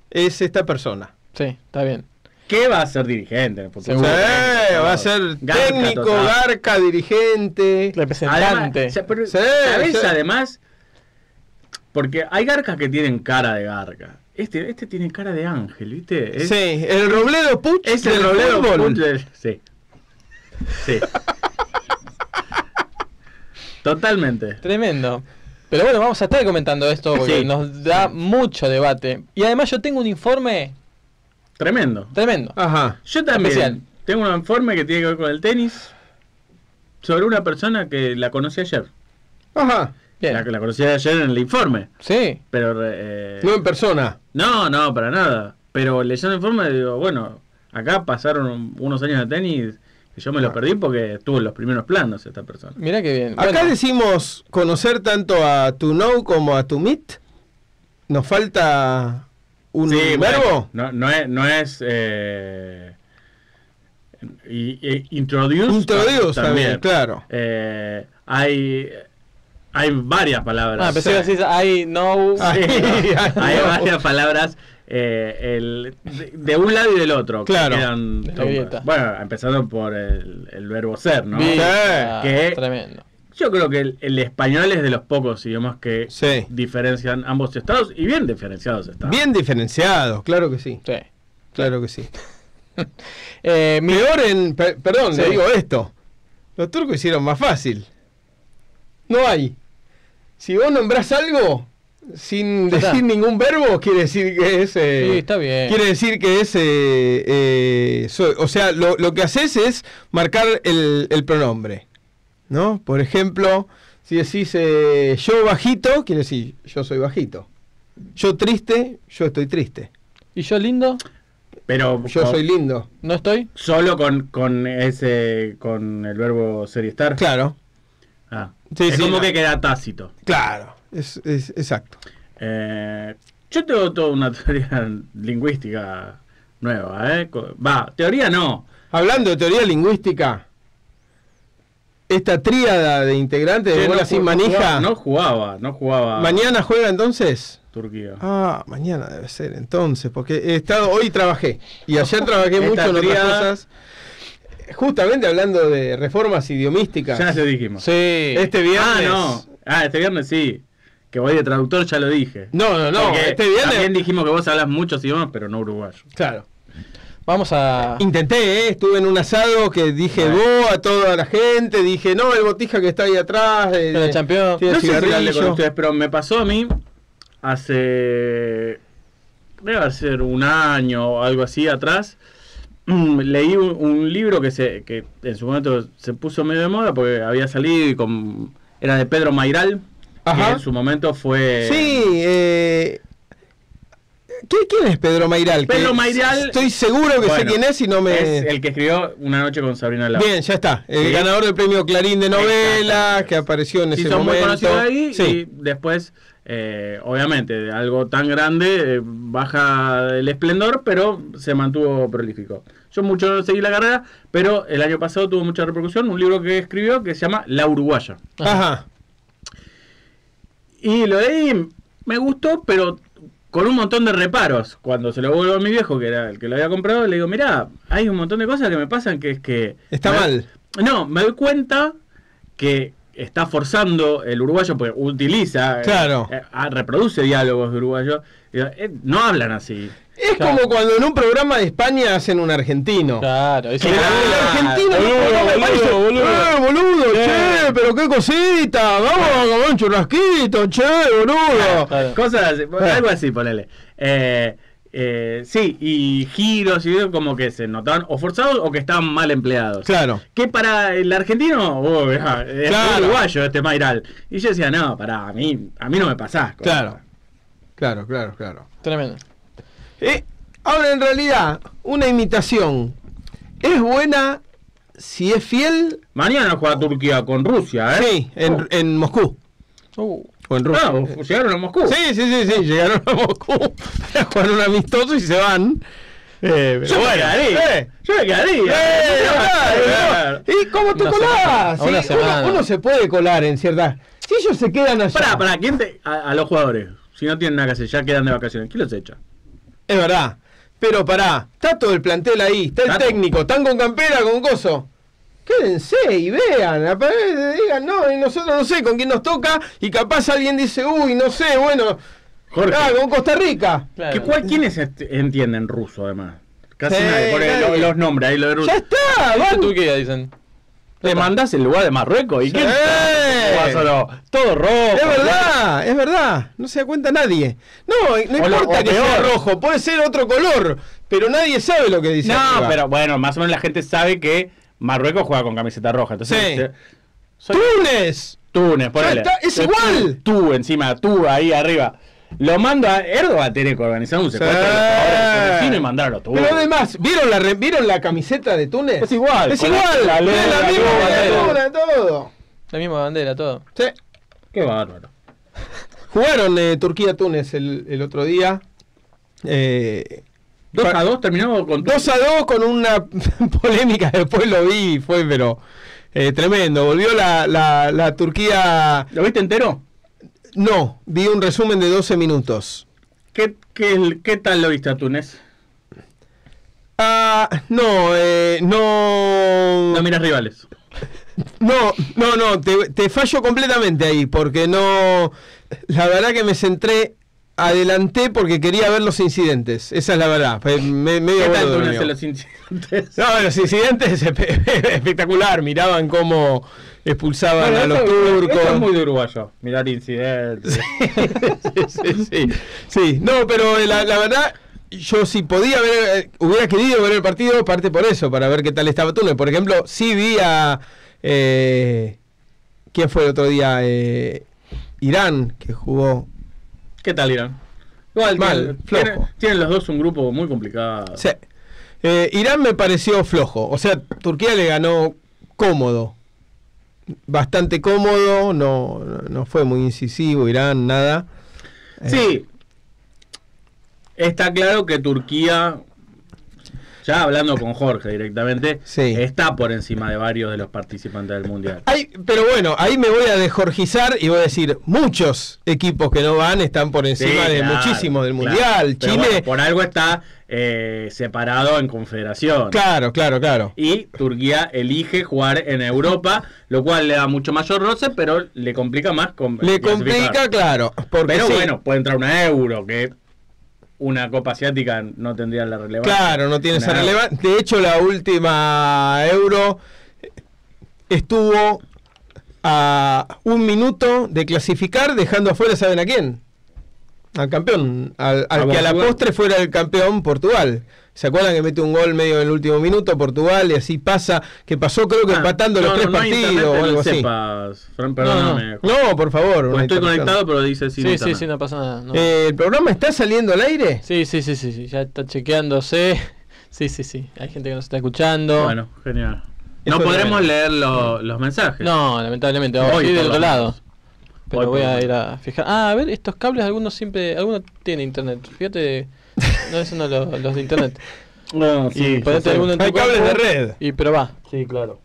es esta persona. Sí, está bien. ¿Qué va a ser dirigente. Sí, va a ser Garca técnico, total. garca, dirigente. Representante. Además, ya, pero, Sí, ¿sabés sí. además? Porque hay garcas que tienen cara de garca. Este, este tiene cara de ángel, ¿viste? Es, sí, el Robledo Puch es el Robledo fútbol. Puch del- Sí. Sí. Totalmente. Tremendo. Pero bueno, vamos a estar comentando esto porque Sí. nos da mucho debate. Y además yo tengo un informe Tremendo. tremendo. Ajá. Yo también Especial. tengo un informe que tiene que ver con el tenis sobre una persona que la conocí ayer. Ajá. Bien. La, la conocí ayer en el informe. Sí. Pero. eh, No en persona. no, no, para nada. Pero leyendo el informe digo, bueno, acá pasaron unos años de tenis que yo me los perdí porque estuvo en los primeros planos esta persona. Mira qué bien. Acá Bueno, decimos conocer tanto a to know como a to meet. Nos falta un Sí, bueno, verbo. no, no es. No es eh, y, y- introduce, Introduce también, claro. Eh, hay, hay varias palabras. ah, pensé que decís I know. Ah, Sí, Ay, hay no. varias palabras eh, el, de, de un lado y del otro. Claro. quedan bueno, empezando por el, el verbo ser, ¿no? Sí. Que- Tremendo. Yo creo que el, el español es de los pocos idiomas que Sí. diferencian ambos estados y bien diferenciados están. Bien diferenciados, claro que sí. Sí. Claro que sí. Eh, Peor en. per- perdón, le digo esto. Los turcos hicieron más fácil. No hay. Si vos nombrás algo, sin Ya está. decir ningún verbo, quiere decir que es. eh, Sí, está bien. Quiere decir que es. eh, eh, o sea, lo, lo que haces es marcar el, el pronombre. ¿No? Por ejemplo, si decís eh, yo bajito, quiere decir yo soy bajito. Yo triste, yo estoy triste. ¿Y yo lindo? Pero Yo soy lindo. ¿No estoy? solo con, con ese con el verbo ser y estar. Claro, Ah. Sí, es sí, como no. que queda tácito. claro. Es, es- exacto. Eh, yo tengo toda una teoría lingüística nueva, ¿eh? Va, teoría no. Hablando de teoría lingüística, esta tríada de integrantes de bola no sin manija. No jugaba, no jugaba. ¿Mañana juega entonces? Turquía. Ah, mañana debe ser entonces, porque he estado, hoy trabajé y ayer trabajé mucho en otras cosas. Justamente hablando de reformas idiomísticas. Ya lo dijimos. Sí. Este viernes. Ah, no. Ah, este viernes sí. Que voy de traductor, ya lo dije. No, no, no. Porque Este viernes. También dijimos que vos hablas muchos idiomas, pero no uruguayo. Claro. Vamos a. Intenté, ¿eh? estuve en un asado que dije vos a toda la gente, dije no, el botija que está ahí atrás. De, El campeón. No sé si con ustedes, pero me pasó a mí hace. Debe ser un año o algo así atrás. mm, Leí un, un libro que se que en su momento se puso medio de moda porque había salido y con, era de Pedro Mairal. Ajá. Que en su momento fue. Sí, eh, ¿qué- ¿quién es Pedro Mairal? Pedro Mairal- Estoy seguro que sé quién es y no me. Es el que escribió Una noche con Sabrina Lau. Bien, ya está. El Sí. ganador del premio Clarín de novela, que apareció en Se ese muy momento. conocido ahí Sí. y después, eh, obviamente, de algo tan grande eh, baja el esplendor, pero se mantuvo prolífico. Yo mucho no seguí la carrera, pero el año pasado tuvo mucha repercusión un libro que escribió que se llama La Uruguaya. Ajá. Y lo leí, me gustó, pero con un montón de reparos. Cuando se lo vuelvo a mi viejo, que era el que lo había comprado, le digo, mirá, hay un montón de cosas que me pasan que es que... Está me- mal. No, me doy cuenta que está forzando el uruguayo, porque utiliza, Claro. eh, reproduce diálogos de uruguayo, y, eh, no hablan así. Es Claro. como cuando en un programa de España hacen un argentino. Claro, eso El, Claro. el argentino en un Boludo, boludo, boludo. "Eh, boludo, che, pero qué cosita, vamos a comer un churrasquito, che, boludo. Claro. Cosas así, algo así, ponele. Eh, eh, sí, y giros y eso como que se notaban o forzados o que estaban mal empleados. Claro. Que para el argentino, oh, es Claro. uruguayo este Mairal. Y yo decía, no, pará, a mí, a mí no me pasás. cosa. Claro. Claro, claro, claro. Tremendo. Eh, ahora, en realidad, una imitación es buena si es fiel. Mañana juega Turquía con Rusia, ¿eh? Sí, en, en Moscú. Uh, O en Rusia. Ah, llegaron a Moscú. Sí, sí, sí, sí, llegaron a Moscú a jugar un amistoso y se van. Eh, pero Yo me bueno, quedaría. eh. Yo me quedaría. Eh, Eh, claro, ¿Y cómo te Una colás? semana, Sí, uno- se puede colar en cierta. Si ellos se quedan allá. Pará, pará, ¿quién te, a, a los jugadores, si no tienen nada que hacer, ya quedan de vacaciones, ¿quién los echa? Es verdad. Pero pará, está todo el plantel ahí, está el Tato. técnico, están con campera, con gozo. Quédense y vean, digan, no, y nosotros no sé con quién nos toca, y capaz alguien dice, uy, no sé, bueno, Jorge. ah, con Costa Rica. claro. ¿Qué, cuál, ¿Quiénes entienden ruso, además? Casi Sí, nadie. Pone nadie. lo- los nombres ahí, lo de Ya Rusia. está, Viste van. Turquía, dicen. Le mandás el lugar de Marruecos y quién Sí. está? Todo rojo. Es verdad, es verdad, no se da cuenta nadie. No, no O lo- importa o que sea peor. rojo, puede ser otro color, pero nadie sabe lo que dice. No, arriba. pero bueno, más o menos la gente sabe que Marruecos juega con camiseta roja. Entonces, Sí. eh, soy ¡Túnez! Túnez, ponele. es igual. Tú, tú encima, tú ahí arriba. Lo mando a Erdogan, tiene que organizar un secuestro vecino y mandarlo a Pero además, ¿vieron la, ¿vieron la camiseta de Túnez? Es igual, Es la- igual. la ley, la la misma todo. La misma bandera, todo. Sí. Qué bárbaro. Jugaron eh, Turquía-Túnez el, el otro día. Eh, 2 pa- a 2 terminó con 2 a 2 con una polémica, después lo vi, fue pero eh, tremendo. Volvió la, la, la Turquía... ¿Lo viste entero? No, vi un resumen de 12 minutos. ¿Qué, qué, qué tal lo viste a Túnez? Ah, no, eh, no... No miras rivales. No, no, no, te, te fallo completamente ahí, porque no. La verdad que me centré adelanté porque quería ver los incidentes. Esa es la verdad. Me- medio ¿Qué lo no los incidentes? No, los incidentes espe- espectacular. Miraban cómo expulsaban Bueno, a los esto- turcos. es muy de uruguayo. Mirar incidentes. sí, sí, sí. no, pero eh, la, la verdad, yo si podía ver, eh, hubiera querido ver el partido, parte por eso, para ver qué tal estaba Túnez. Por ejemplo, sí vi a. Eh, ¿Quién fue el otro día? Eh, Irán, que jugó. ¿Qué tal, Irán? Igual, Mal, flojo. tienen- tienen los dos un grupo muy complicado. Sí. Eh, Irán me pareció flojo. O sea, Turquía le ganó cómodo. Bastante cómodo, no, no- fue muy incisivo, Irán, nada. Sí. Está claro que Turquía, ya hablando con Jorge directamente, Sí. está por encima de varios de los participantes del Mundial. Hay- pero bueno, ahí me voy a desjorgizar y voy a decir, muchos equipos que no van están por encima Sí, de claro, muchísimo del. Mundial. Chile, bueno, por algo está eh, separado en confederación. claro, claro, claro. Y Turquía elige jugar en Europa, lo cual le da mucho mayor roce, pero le complica más. con- Le complica, claro. Porque Pero sí, bueno, puede entrar una euro, que una Copa Asiática no tendría la relevancia. Claro, no tiene esa relevancia. De hecho, la última Euro estuvo a un minuto de clasificar, dejando afuera, ¿saben a quién? Al campeón, al, al ¿A que a la postre fuera el campeón Portugal. ¿Se acuerdan que mete un gol medio en el último minuto Portugal y así pasa? Que pasó creo que Ah, empatando no, los tres no, no hay partidos o algo así. Fran, perdóname. No, por favor. Pues estoy conectado, pero dice sin Sí, sí, internet. sí, no pasa nada. no. Eh, ¿El programa está saliendo al aire? Sí, sí, sí, sí, sí, ya está chequeándose. Sí, sí, sí. Hay gente que nos está escuchando. Bueno, genial. Eso No podremos leer lo- los mensajes. No, lamentablemente, vamos Hoy, a ir del otro lado. Pero voy a ir a fijar. Ah, a ver, estos cables, algunos siempre. Algunos tienen internet. Fíjate. No, esos no los, los de internet. No, sí, alguno en tu Hay cables de red. Y probá. Sí, claro.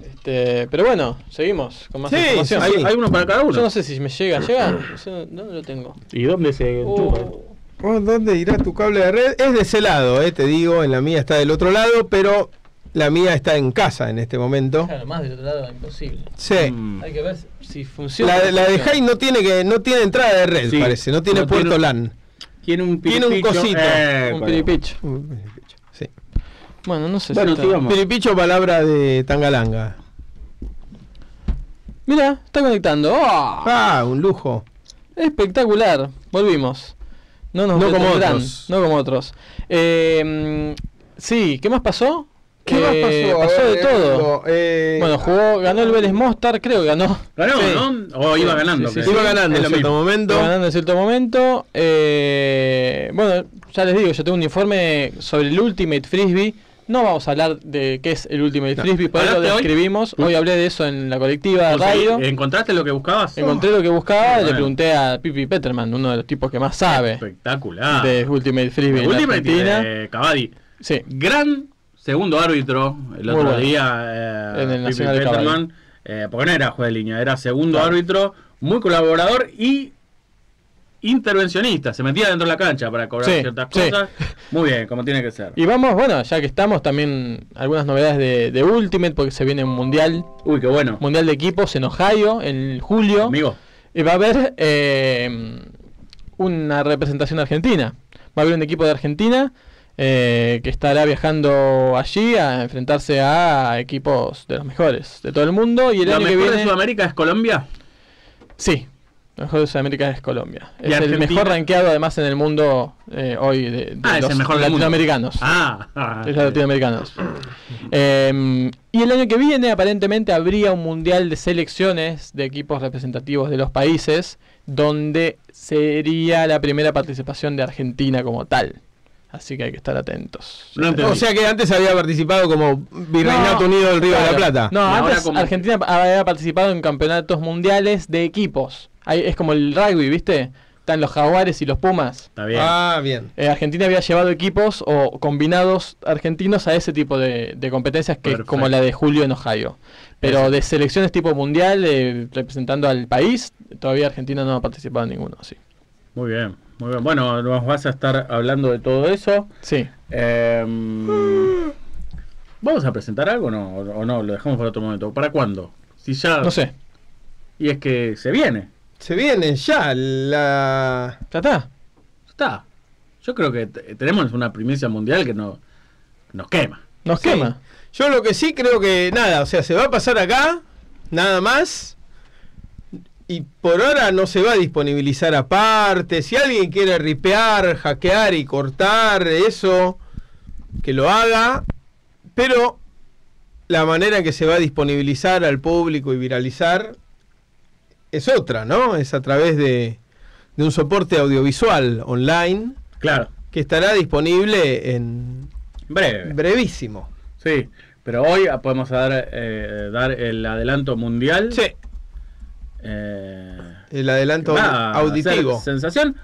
Este, pero bueno, seguimos con más Sí, información. sí. Hay, hay uno para cada uno. Yo no sé si me llega. ¿Llega? Yo, ¿Dónde lo tengo? ¿Y dónde se enchufa? Oh, ¿Vos ¿Dónde irá tu cable de red? Es de ese lado, eh, te digo, en la mía está del otro lado, pero la mía está en casa en este momento. claro, más del otro lado, imposible. Sí. Mm. Hay que ver si funciona. La, la de. Jai no tiene que no tiene entrada de red, Sí. parece, no tiene No puerto tiene- LAN. Tiene un Tiene un piripicho. cosito. Eh, Un con- piripicho. Sí. Bueno, no sé Bueno, si está-. Piripicho, palabra de Tangalanga. Mira, está conectando. ¡Oh! Ah, un lujo. Espectacular. Volvimos. No nos No como otros. No como otros. Eh, mm, sí, ¿qué más pasó? ¿Qué más Eh, pasó? A pasó ver, de todo. Eh, Bueno, jugó, ganó el Vélez Mostar, creo que ganó. Ganó, Sí. ¿no? O iba ganando. sí, sí, creo. iba ganando en cierto mismo. momento. Iba ganando en cierto momento. Eh, bueno, ya les digo, yo tengo un informe sobre el Ultimate Frisbee. No vamos a hablar de qué es el Ultimate No. Frisbee, por eso lo describimos. Hoy hablé de eso en la colectiva de sea, radio. ¿Encontraste lo que buscabas? Encontré lo que buscaba y le pregunté a Pipi Peterman, uno de los tipos que más sabe Espectacular. de Ultimate Frisbee en Ultimate Argentina. de Cavadi. Sí, Gran segundo árbitro el otro bueno. día. eh, En el Pipi Nacional de Peterman, eh, porque no era juez de línea, era segundo Claro. árbitro, muy colaborador y intervencionista. Se metía dentro de la cancha para cobrar Sí, ciertas sí. cosas. Muy bien, como tiene que ser. Y vamos, bueno, ya que estamos, también algunas novedades de, de Ultimate, porque se viene un mundial, Uy, qué bueno. mundial de equipos en Ohio, en julio. Amigo. Y va a haber eh, una representación argentina. Va a haber un equipo de Argentina eh, que estará viajando allí a enfrentarse a equipos de los mejores de todo el mundo. Y el ¿La año mejor que de viene. Sudamérica es Colombia? Sí, el mejor de Sudamérica es Colombia. ¿Y Es el mejor rankeado además en el mundo eh, hoy de, de Ah, es los mejor mundo. latinoamericanos. Ah, ah, Es de latinoamericanos. Eh, y el año que viene aparentemente habría un mundial de selecciones de equipos representativos de los países donde sería la primera participación de Argentina como tal. Así que hay que estar atentos. No. O sea que antes había participado como Virreinato No, Unido del Río de la. Plata. No, Y antes como- Argentina había participado en campeonatos mundiales de equipos. Ahí es como el rugby, ¿viste? Están los jaguares y los pumas. Está bien. Ah, bien. Eh, Argentina había llevado equipos o combinados argentinos a ese tipo de, de competencias que es Perfecto. como la de Julio en Ohio. Pero Eso. de selecciones tipo mundial, eh, representando al país, todavía Argentina no ha participado en ninguno, sí. Muy bien, muy bien. Bueno, nos vas a estar hablando de todo eso. Sí. Em, ¿Vamos a presentar algo o no? ¿O no? Lo dejamos para otro momento. ¿Para cuándo? Si ya... No sé. Y es que se viene. Se viene ya la. Ya está. Está. Yo creo que tenemos una primicia mundial que no, nos quema. Nos Sí. quema. Yo lo que sí creo que nada, o sea, se va a pasar acá, nada más. Y por ahora no se va a disponibilizar aparte. Si alguien quiere ripear, hackear y cortar eso, que lo haga. Pero la manera en que se va a disponibilizar al público y viralizar es otra, ¿no? Es a través de, de un soporte audiovisual online Claro, que estará disponible en breve. brevísimo. Sí, pero hoy podemos dar, eh, dar el adelanto mundial. Sí, Eh, el adelanto auditivo. sensación.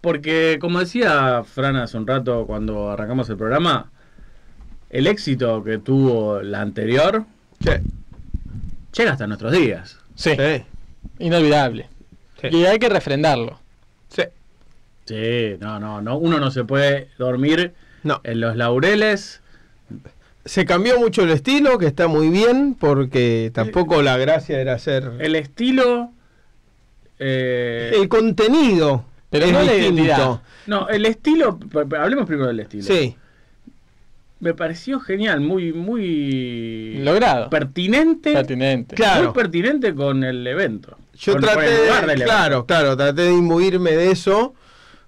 Porque, como decía Fran hace un rato cuando arrancamos el programa, el éxito que tuvo la anterior Sí. llega hasta nuestros días. Sí. Sí. Inolvidable. Sí. Y hay que refrendarlo. Sí. Sí, no, no, no. Uno no se puede dormir No. en los laureles. Se cambió mucho el estilo, que está muy bien, porque tampoco la gracia era hacer. El estilo. eh, El contenido. Pero es no la distinto. identidad. no, el estilo. Hablemos primero del estilo. Sí, Me pareció genial, muy, muy. Logrado. Pertinente. Pertinente. Claro. Muy pertinente con el evento. yo Con- con traté el lugar de, claro, claro, traté de imbuirme de eso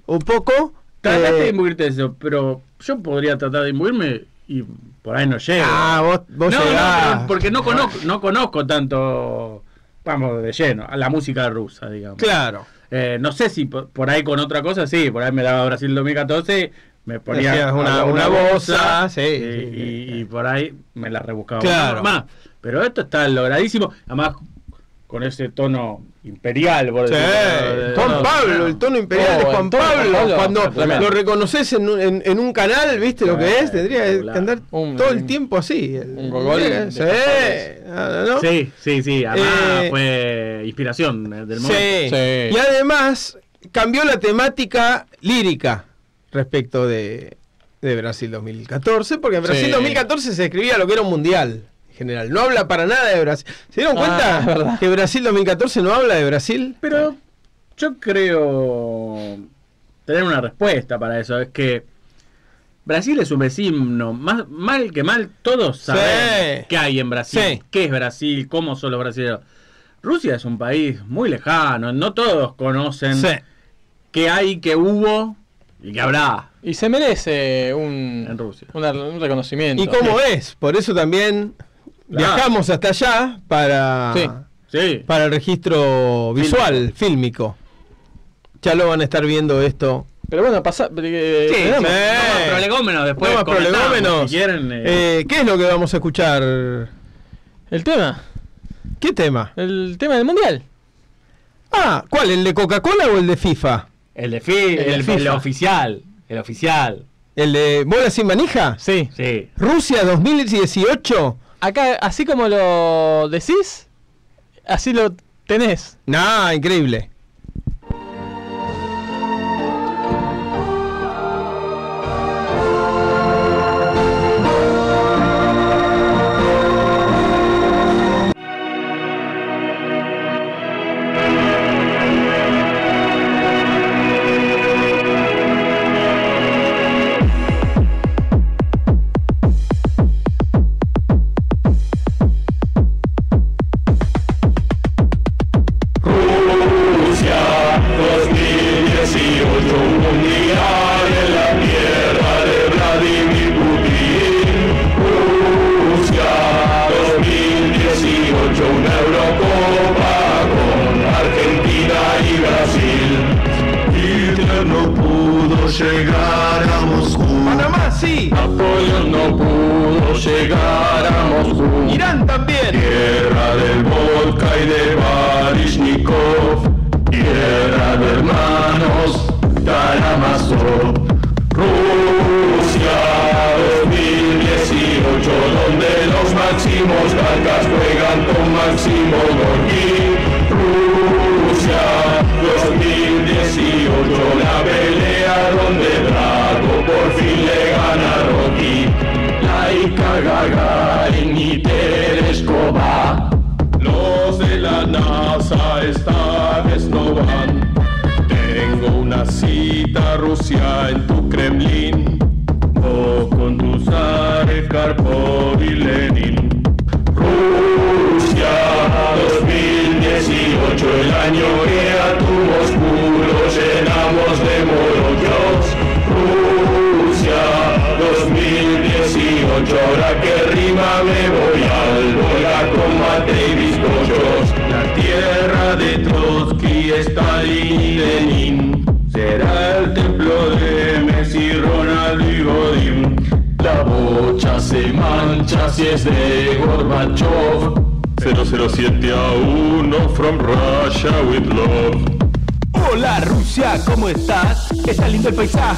un poco. Trataste eh, de imbuirte de eso, pero yo podría tratar de imbuirme y por ahí no llego. Ah, vos, vos no, llegás. porque no conozco, no conozco tanto, vamos, de lleno, a la música rusa, digamos. Claro. Eh, no sé si por, por ahí con otra cosa, sí, por ahí me daba Brasil 2014, me ponía Decías una- una bosa, sí, y, sí, y- y por ahí me la rebuscaba Claro. más. Pero esto está logradísimo, además con ese tono imperial, por Sí, decirlo, de- Juan no, Pablo, no. el tono imperial de Oh, Juan de Pablo. Pablo, Cuando tremendo. lo reconoces en, un- en- en un canal, ¿viste lo que es? Tendría que andar Un- todo el tiempo así. un gogol Sí. Sí, sí, sí, además Eh, fue inspiración eh, del momento. Sí. Sí. Y además cambió la temática lírica respecto de, de Brasil 2014, porque en Brasil Sí. 2014 se escribía lo que era un mundial. En general, no habla para nada de Brasil. ¿Se dieron Ah, cuenta que Brasil 2014 no habla de Brasil? Pero yo creo tener una respuesta para eso. Es que Brasil es un vecino. Más, mal que mal, todos saben Sí. qué hay en Brasil. Sí. ¿Qué es Brasil? ¿Cómo son los brasileños? Rusia es un país muy lejano. No todos conocen Sí. qué hay, qué hubo y qué habrá Y se merece un, en Rusia. una- un reconocimiento. ¿Y cómo es? Por eso también Claro. viajamos hasta allá para, Sí. Sí. para el registro visual, fílmico. Ya lo van a estar viendo esto. Pero bueno, pasa. eh, Sí, tenemos- sí. No más prolegómenos después. No más comentamos, prolegómenos. Si quieren. eh, Eh, ¿Qué es lo que vamos a escuchar? El tema. ¿Qué tema? El tema del mundial. Ah, ¿cuál? ¿El de Coca-Cola o el de FIFA? el de, fi- el de el, FIFA. el oficial. El oficial. ¿El de Bola sin manija? Sí. Sí. Rusia 2018. Acá, así como lo decís, así lo tenés. Nah, increíble.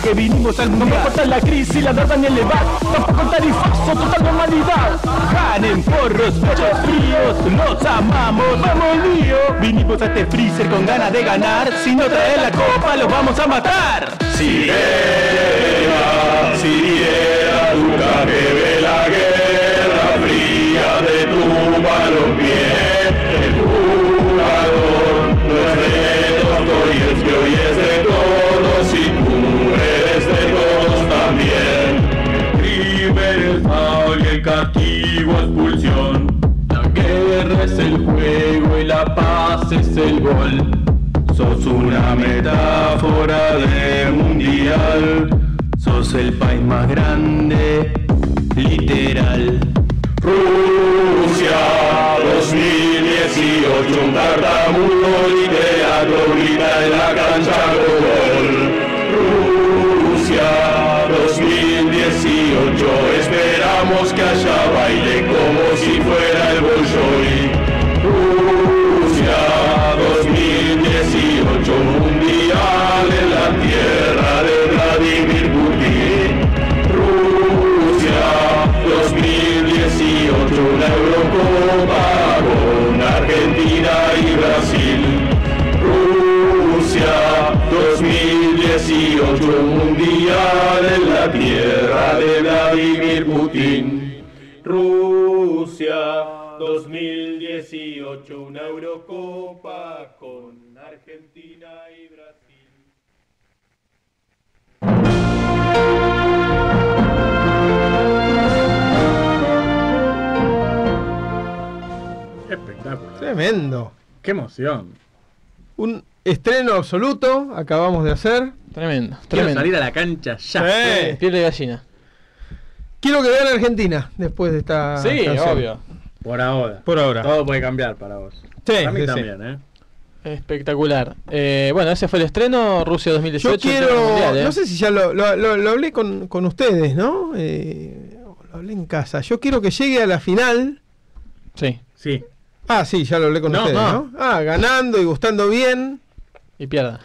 Paisaje, vinimos grita en la cancha gol. Rusia 2018, esperamos que haya baile como si fuera el Bolshoi. Rusia 2018, mundial en la tierra de Vladimir Putin. Rusia 2018, una Eurocopa con Argentina y Brasil. 2018, mundial en la tierra de Vladimir Putin. Rusia 2018, una Eurocopa con Argentina y Brasil. Espectacular. Tremendo. Qué emoción. Un estreno absoluto, acabamos de hacer. Tremendo, Quiero tremendo. salir a la cancha ya. Sí. Piel de gallina. Quiero que vean Argentina después de esta. Sí, canción. obvio. Por ahora. Por ahora. Todo puede cambiar para vos. Sí, para mí sí, también, ¿eh? Espectacular. Eh, bueno, ese fue el estreno, Rusia 2018. Yo quiero, mundial, ¿eh? no sé si ya lo, lo- lo- lo hablé con, con ustedes, ¿no? Eh, lo hablé en casa. Yo quiero que llegue a la final. Sí. Sí. Ah, sí, ya lo hablé con No, ustedes, no. ¿no? Ah, ganando y gustando bien. Y pierda.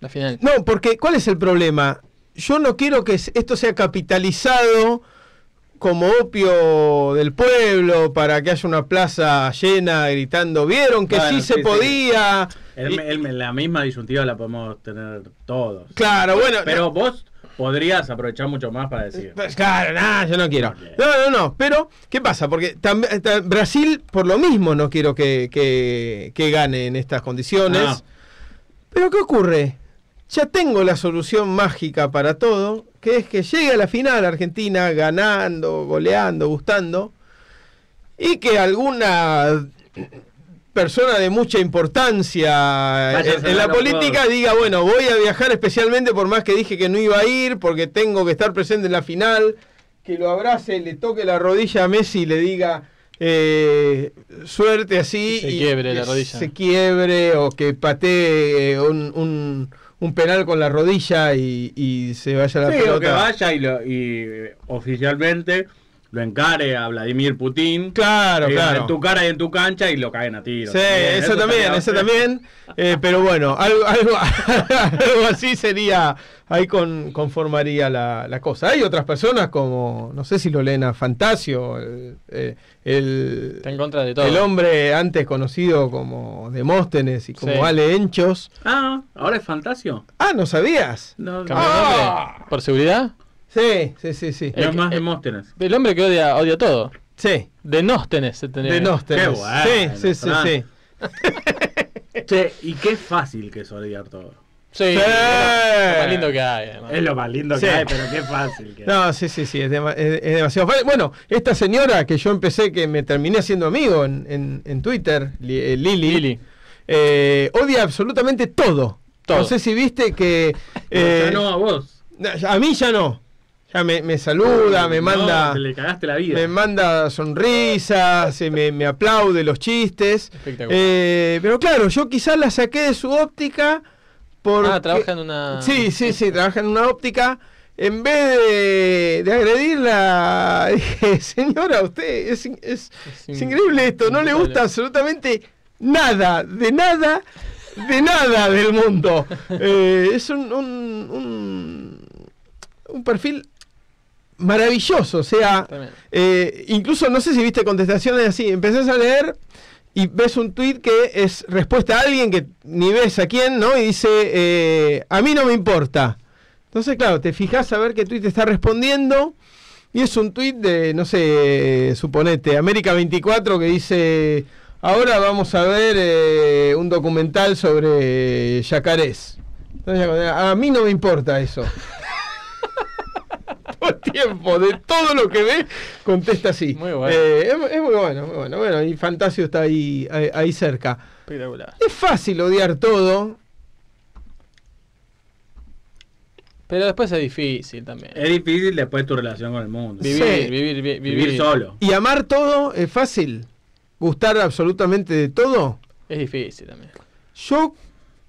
La final. No, porque ¿cuál es el problema? Yo no quiero que esto sea capitalizado como opio del pueblo para que haya una plaza llena gritando, vieron que Bueno, sí se sí, podía. El- Y- el- la misma disyuntiva la podemos tener todos. Claro, bueno, Pero no. vos podrías aprovechar mucho más para decir. Pues claro, no, yo no quiero. No, no, no. Pero, ¿qué pasa? Porque también Brasil, por lo mismo, no quiero que, que- que gane en estas condiciones. Ah. Pero, ¿qué ocurre? Ya tengo la solución mágica para todo, que es que llegue a la final Argentina ganando, goleando, gustando, y que alguna persona de mucha importancia en, la política diga, bueno, voy a viajar especialmente por más que dije que no iba a ir, porque tengo que estar presente en la final, que lo abrace, le toque la rodilla a Messi y le diga eh, suerte así. Se y quiebre la rodilla. Se quiebre o que patee eh, un, un- un penal con la rodilla y, y se vaya a la Sí, pelota. o que vaya y, lo- y eh, oficialmente lo encare a Vladimir Putin. Claro, diga, claro. En tu cara y en tu cancha y lo caen a tiro. Sí, eso también, eso también. Eh, pero bueno, algo, algo, algo así sería, ahí con, conformaría la, la cosa. Hay otras personas como, no sé si lo leen a Fantasio, el, eh, el, Está en contra de todo. el hombre antes conocido como Demóstenes y como Sí. Ale Enchos. Ah, ahora es Fantasio. Ah, ¿no sabías? No, ¿Cambió Ah. ¿Por seguridad? Sí, sí, sí, sí. el- más el- Demóstenes. El hombre que odia, odia todo. Sí, Denóstenes se tenía. Demóstenes. Qué bueno, sí, sí, sí, sí. Che, y qué fácil que es odiar todo. Sí, Sí. es lo más lindo que hay. además. Es lo más lindo Sí. que hay, pero qué fácil que es. No, sí, sí, sí, es, dema- es- es demasiado fácil. Bueno, esta señora que yo empecé, que me terminé haciendo amigo en, en- en Twitter, Li- eh, Lili, Lili. eh, odia absolutamente todo. Todo. No sé si viste que... eh, Ya no a vos. a mí ya no. Ya me, me saluda, me No, manda... le cagaste la vida. Me manda sonrisas, se me, me aplaude los chistes. Espectacular. Eh, pero claro, yo quizás la saqué de su óptica por... Ah, trabaja en una. Sí, sí, sí, trabaja en una óptica en vez de, de agredirla, dije, señora, usted es, in- es- es increíble esto, no le gusta absolutamente nada, de nada, de nada del mundo. Eh, es un, un, un, un perfil maravilloso, o sea, eh, incluso no sé si viste contestaciones así, empezás a leer y ves un tweet que es respuesta a alguien que ni ves a quién, ¿no? Y dice, eh, a mí no me importa. Entonces, claro, te fijas a ver qué tweet está respondiendo y es un tweet de, no sé, suponete, América 24 que dice, ahora vamos a ver eh, un documental sobre yacarés. Entonces, a mí no me importa eso. Todo el tiempo, de todo lo que ve, contesta así. Muy bueno. Eh, es, es muy bueno, muy bueno. Bueno, y Fantasio está ahí, ahí, ahí cerca. Espectacular. Es fácil odiar todo. Pero después es difícil también. Es difícil después tu relación con el mundo. Vivir, Sí. vivir, vi- vivir, Vivir solo. Y amar todo es fácil. Gustar absolutamente de todo. Es difícil también. Yo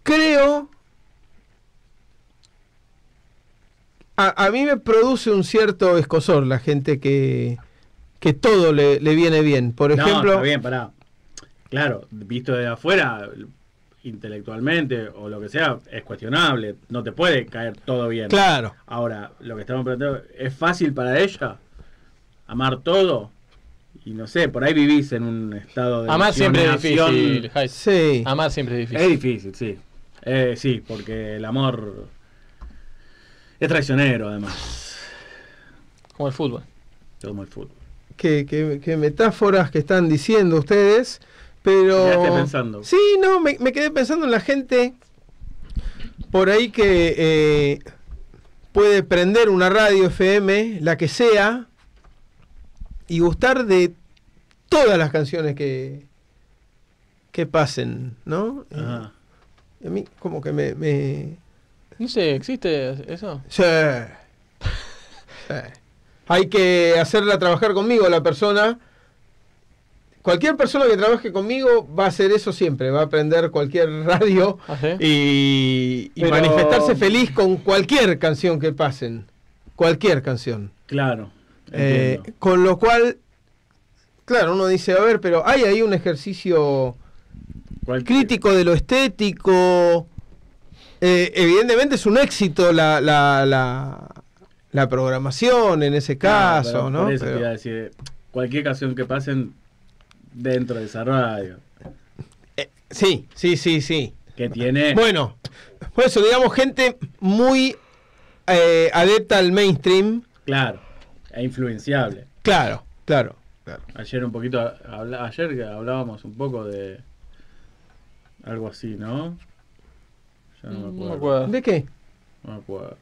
creo. A, a mí me produce un cierto escosor la gente que, que todo le, le viene bien. Por no, ejemplo, está bien, pará. Claro, visto de afuera, intelectualmente o lo que sea, es cuestionable. No te puede caer todo bien. Claro. Ahora, lo que estamos preguntando, ¿es fácil para ella amar todo? Y no sé, por ahí vivís en un estado de. Amar siempre es difícil, Jai. sí. Amar siempre es Es difícil. difícil, sí. Eh, sí, porque el amor es traicionero, además. Como el fútbol. Como el fútbol. qué, qué- qué metáforas que están diciendo ustedes, pero... Pensando. Sí, no, me, me quedé pensando en la gente por ahí que eh, puede prender una radio FM, la que sea, y gustar de todas las canciones que, que pasen, ¿no? Eh, Ajá. a mí como que me... me- No sé, ¿existe eso? Sí. Sí. Hay que hacerla trabajar conmigo la persona. Cualquier persona que trabaje conmigo va a hacer eso siempre, va a aprender cualquier radio ¿Ah, sí? y, y Pero- manifestarse feliz con cualquier canción que pasen. Cualquier canción. Claro. Eh, con lo cual, claro, uno dice, a ver, pero hay ahí un ejercicio Cualquier- crítico de lo estético. Eh, evidentemente es un éxito la, la, la, la programación en ese caso, pero ¿no? Por eso Pero- te iba a decir, cualquier canción que pasen dentro de esa radio, sí, sí, sí, sí. que tiene... Bueno, por eso, digamos, gente muy eh, adepta al mainstream. Claro, e influenciable. Claro, claro, claro. Ayer un poquito, habla- ayer hablábamos un poco de algo así, ¿no? Ya no me No acuerdo. me acuerdo. ¿De qué? No me acuerdo.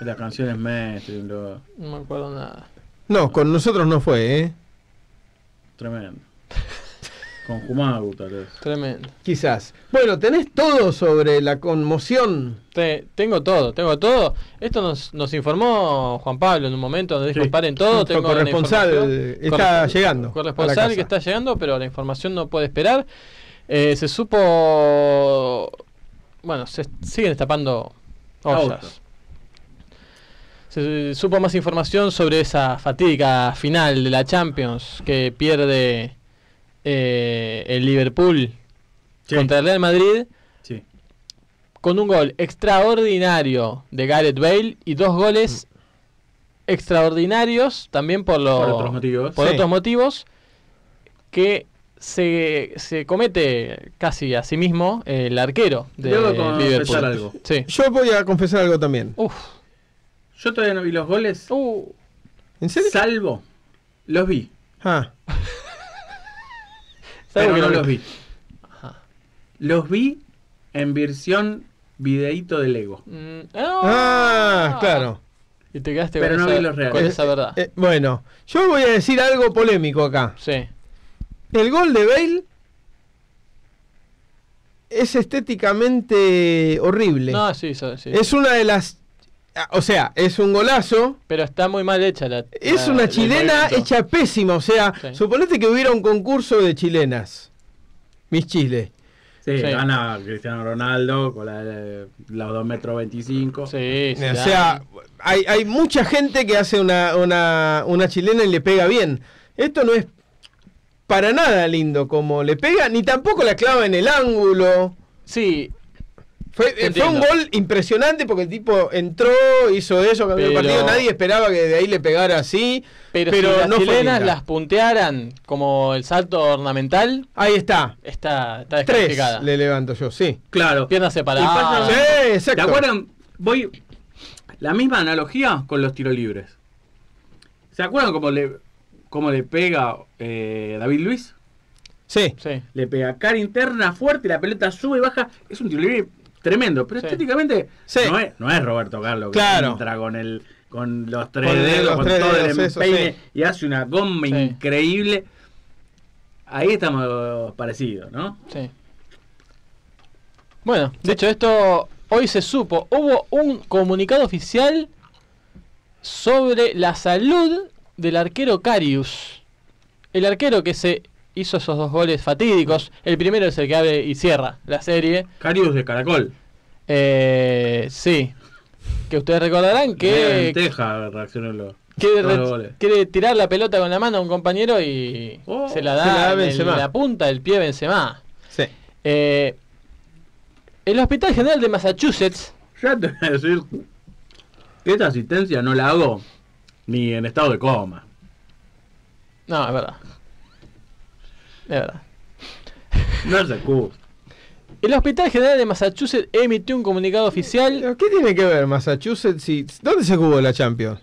De las canciones mainstream, lo No me acuerdo nada. No, con nosotros no fue, ¿eh? tremendo. Con Jumagu, tal vez. Tremendo. Quizás. Bueno, tenés todo sobre la conmoción. Te- tengo todo, tengo todo. Esto nos, nos informó Juan Pablo en un momento donde dijo Sí. paren todo. Nuestro Tengo corresponsal información. está llegando Corresponsal que está llegando, pero la información no puede esperar. Eh, se supo. Bueno, se siguen destapando ollas. Se supo más información sobre esa fatídica final de la Champions que pierde eh, el Liverpool Sí. contra el Real Madrid Sí. con un gol extraordinario de Gareth Bale y dos goles extraordinarios también por, lo- Por otros motivos. por Sí. otros motivos que se, se comete casi a sí mismo el arquero de Debo confesar Liverpool. algo. Sí. Yo voy a confesar algo también. Uf. Yo todavía no vi los goles, Uh. ¿En serio? salvo los vi, Ah, Salvo pero que no los vi. vi. Los vi en versión videíto de Lego. Mm, ah, claro. Y te quedaste Pero con, no esa, vi los reales. con Eh, esa verdad. eh, bueno, yo voy a decir algo polémico acá. sí. El gol de Bale es estéticamente horrible. No, sí, so- sí. Es una de las... O sea, es un golazo. Pero está muy mal hecha la. Es la- una chilena hecha pésima. O sea, Sí. suponete que hubiera un concurso de chilenas. Mis chiles. Sí, Sí. gana Cristiano Ronaldo con la, de- los 2 metros 25. Sí, sí, O sea, hay, hay mucha gente que hace una, una, una chilena y le pega bien. Esto no es para nada lindo como le pega, ni tampoco la clava en el ángulo. Sí, Fue, eh, fue un gol impresionante porque el tipo entró, hizo eso, cambió el Pero- partido. Nadie esperaba que de ahí le pegara así. pero, Pero si las no chilenas las puntearan como el salto ornamental, Ahí está. está, está Tres le levanto yo, sí. Claro. Piernas separadas. Sí, ¿Te exacto. acuerdan? Voy. La misma analogía con los tiros libres. ¿Se acuerdan cómo le, cómo le pega eh, David Luis? Sí. Sí. Le pega cara interna fuerte, la pelota sube y baja. Es un tiro libre tremendo. Pero Sí. estéticamente Sí. no, es, no es Roberto Carlos que Claro. entra con el con los tres Con dedos, los con tres todo dedos, el eso, empeine sí. y hace una goma Sí. increíble. Ahí estamos parecidos, ¿no? Sí. Bueno, de hecho esto hoy se supo. Hubo un comunicado oficial sobre la salud del arquero Carius. El arquero que se hizo esos dos goles fatídicos. El primero es el que abre y cierra la serie. Carius de Caracol. Eh, sí. Que ustedes recordarán que lenteja reaccionó quiere, quiere tirar la pelota con la mano a un compañero y Oh, se la da, se la da en el- la punta del pie Benzema. Sí. Eh, el Hospital General de Massachusetts Ya te voy a decir que esta asistencia no la hago ni en estado de coma. No, es verdad. Es verdad. No es excusa. El Hospital General de Massachusetts emitió un comunicado oficial ¿Qué tiene que ver Massachusetts? y ¿Dónde se jugó la Champions?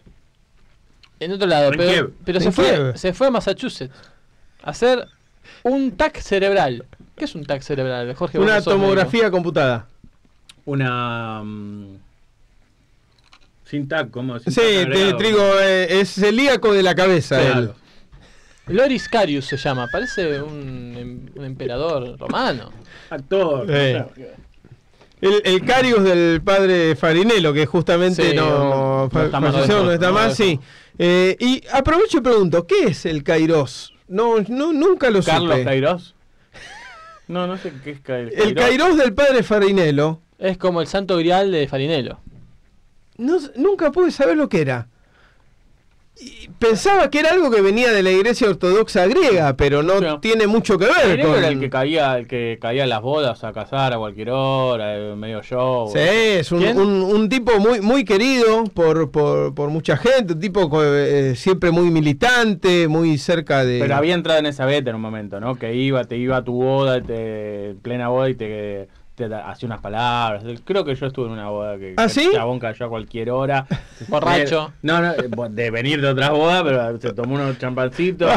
en otro lado, En pero, se, fue, se fue a Massachusetts a hacer un TAC cerebral. ¿Qué es un TAC cerebral, Jorge? Una tomografía computada. Una. mm, sin tac, ¿cómo? Sin Sí, te, digo, eh, es celíaco de la cabeza. Claro. él. médico. Loris Carius se llama, parece un, em- un emperador romano. Actor. El, el Carius del padre Farinello, que justamente Sí, no, no- no está más no está no más, dentro. sí. Eh, y aprovecho y pregunto, ¿qué es el Kairos? No, no, nunca lo Carlos supe. Kairos. No, no sé qué es Kairos. El Kairos del padre Farinello, Es como el santo grial de Farinello. No, nunca pude saber lo que era. Y pensaba que era algo que venía de la iglesia ortodoxa griega, pero no tiene mucho que ver con... era el que caía, el que caía a las bodas a casar a cualquier hora, eh, medio show. Sí, es un, un- un tipo muy muy querido por, por, por mucha gente, un tipo eh, siempre muy militante, muy cerca de... Pero había entrado en esa beta en un momento, ¿no? Que iba, te iba a tu boda, te, en plena boda y te, hacía unas palabras. Creo que yo estuve en una boda que, ¿Ah, que sí? el chabón cayó a cualquier hora. Borracho. Eh, No, no, bo- de venir de otras bodas, pero se tomó unos champancitos,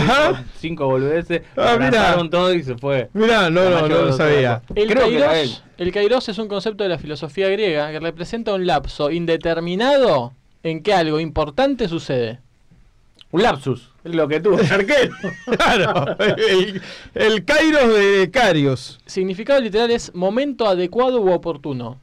cinco boludeces, Ah, abrazaron todo y se fue. Mirá, no, lo sabía. El Creo que era kairos, él. el kairos es un concepto de la filosofía griega que representa un lapso indeterminado en que algo importante sucede. Un lapsus, lo que tuvo el arquero. Claro, el, el Kairos de Carios. Significado literal es momento adecuado u oportuno.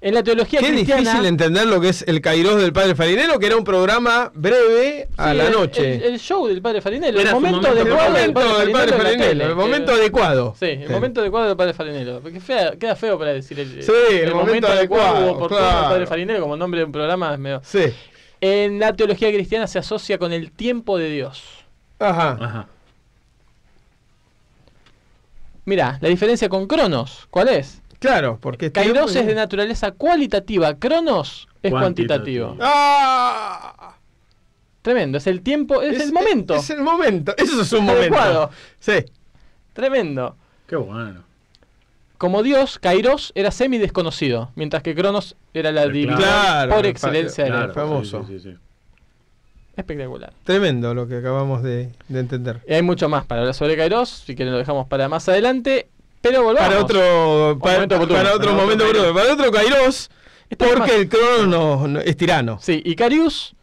En la teología Qué cristiana. difícil entender lo que es el Kairos del padre Farinero, que era un programa breve a Sí, la el- noche. El, el show del padre Farinello. Era El momento momento. el adecuado momento del padre tele, el momento adecuado. Sí, el Sí. momento adecuado del padre. Porque fea- queda feo para decir el, Sí, el momento u adecuado, oportuno del claro. padre Farinello como nombre de un programa. es medio- Sí. En la teología cristiana se asocia con el tiempo de Dios. Ajá. Ajá. Mira, la diferencia con Cronos, ¿cuál es? Claro, porque Kairos tiempo- es de naturaleza cualitativa, Cronos es Cuantitativo. cuantitativo. ¡Ah! Tremendo, es el tiempo, es, el momento. Es el momento. Eso es un momento. Adecuado. Sí. Tremendo. Qué bueno. Como Dios, Kairos era semi desconocido, mientras que Cronos era la Claro. divinidad Claro, por excelencia. del claro. época. famoso. Sí, sí, sí. Espectacular. Tremendo lo que acabamos de, de entender. Y hay mucho más para hablar sobre Kairos, si quieren lo dejamos para más adelante. Pero volvamos. Para otro, para, momento oportuno. para otro Para momento, otro oportuno. para otro Kairos, porque el crono no- no- es tirano. Sí, y Carius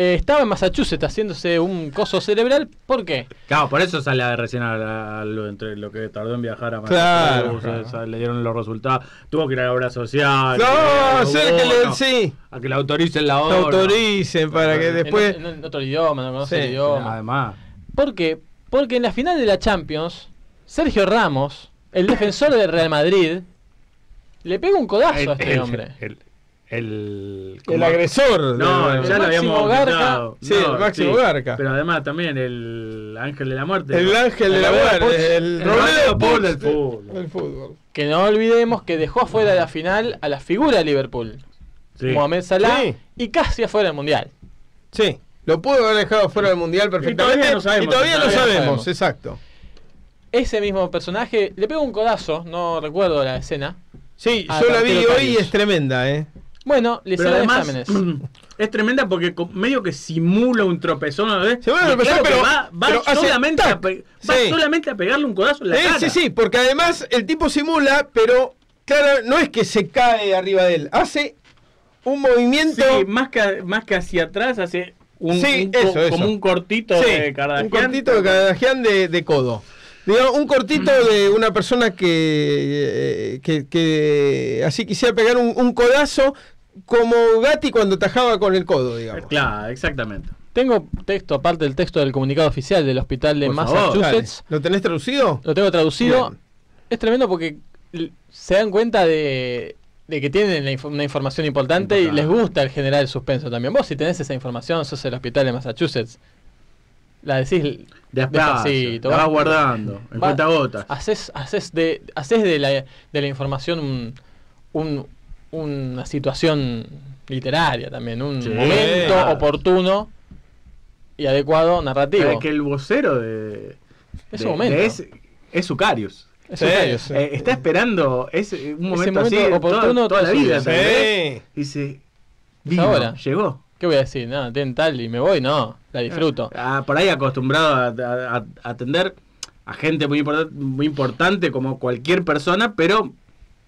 eh, estaba en Massachusetts haciéndose un coso cerebral. ¿Por qué? Claro, por eso sale recién a, a lo, entre lo que tardó en viajar a Claro, Massachusetts, claro. le dieron los resultados. Tuvo que ir a la obra social. No, le que le, sí, A que le autoricen la te obra. autoricen para que En después... otro- En, otro idioma, no conoce Sí, el idioma. Además. ¿Por qué? Porque en la final de la Champions, Sergio Ramos, el defensor del Real Madrid, le pega un codazo El- a este el- hombre. El, el, El agresor. No, ya lo habíamos Máximo Garca. Sí, el Máximo Garca. Pero además también el ángel de la muerte. El ángel de la muerte. El El Robledo Puig del fútbol. del fútbol. Que no olvidemos que dejó afuera de la final a la figura de Liverpool, Sí. Mohamed Salah, Sí. y casi afuera del Mundial. Sí, lo pudo haber dejado fuera del mundial perfectamente. todavía no sabemos. Y todavía no Todavía no sabemos, sabemos. exacto. Ese mismo personaje le pega un codazo, no recuerdo la escena. Sí, yo la vi hoy y es tremenda, ¿eh? Bueno, le además exámenes. es tremenda porque medio que simula un tropezón. ¿no? Se va a tropezar, claro pero- va, va pero solamente, a pe- va Sí. solamente a pegarle un codazo en la Eh, cara. sí, sí, porque además el tipo simula, pero claro, no es que se cae arriba de él, hace un movimiento. Sí, más que, más que hacia atrás, hace un, Sí, un co- eso, eso. como un cortito Sí, de Kardashian. un cortito de Kardashian de, de codo. Digamos, un cortito de una persona que, eh, que, que así quisiera pegar un, un codazo como Gatti cuando tajaba con el codo, digamos. Claro, exactamente. Tengo texto, aparte del texto del comunicado oficial del hospital de Por Massachusetts. ¿Lo tenés traducido? Lo tengo traducido. Bien. Es tremendo porque se dan cuenta de, de que tienen la inf- una información importante, y les gusta el generar el suspenso también. Vos si tenés esa información, sos el hospital de Massachusetts, la decís despacito. la vas vas- guardando, en va- cuenta gotas. Haces, haces, de, haces de, la, de la información un- un- una situación literaria también, un Sí. momento oportuno y adecuado narrativo. Para que el vocero de. Es de- momento. de es, es Sucarius. Es Sí, callo. sí. Eh, está esperando ese, un momento, momento así oportuno toda, toda la vida. Dice, Es vino, ahora. llegó. ¿Qué voy a decir? Nada, ten tal y me voy, no, la disfruto. Ah, por ahí acostumbrado a, a- a atender a gente muy, importa- muy importante como cualquier persona, pero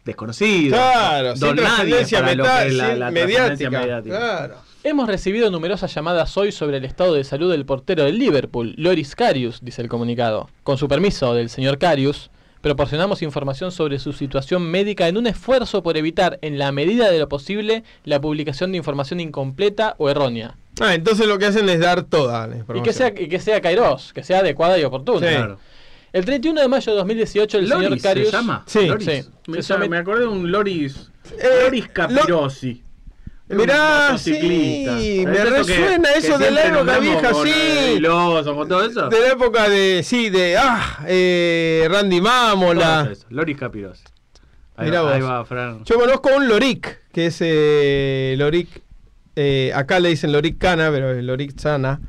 desconocido. Claro, sin Don nadie trascendencia para lo meta- que es la, sin la mediática. mediática. Claro. Hemos recibido numerosas llamadas hoy sobre el estado de salud del portero del Liverpool, Loris Karius, dice el comunicado. Con su permiso del señor Karius, proporcionamos información sobre su situación médica en un esfuerzo por evitar, en la medida de lo posible, la publicación de información incompleta o errónea. Ah, entonces lo que hacen es dar toda la Y información. que sea, y que sea kairos, que sea adecuada y oportuna. Sí. Claro. El 31 de mayo de 2018, el señor Loris Karius... se llama. Sí. Loris. Sí. Me, Se llama- me acordé de un Loris. Eh, Loris Capirossi. Mirá, sí, me ¿Es eso que- resuena que eso de la época vieja, con, sí. Iloso, con todo eso. De la época de, sí, de, ah, eh, Randy eso. Loris Capirossi. Ahí, Mirá va, ahí va, Fran. Yo conozco un Loric, que es eh, Loric, eh, acá le dicen Loric Cana, pero es Loric Sana,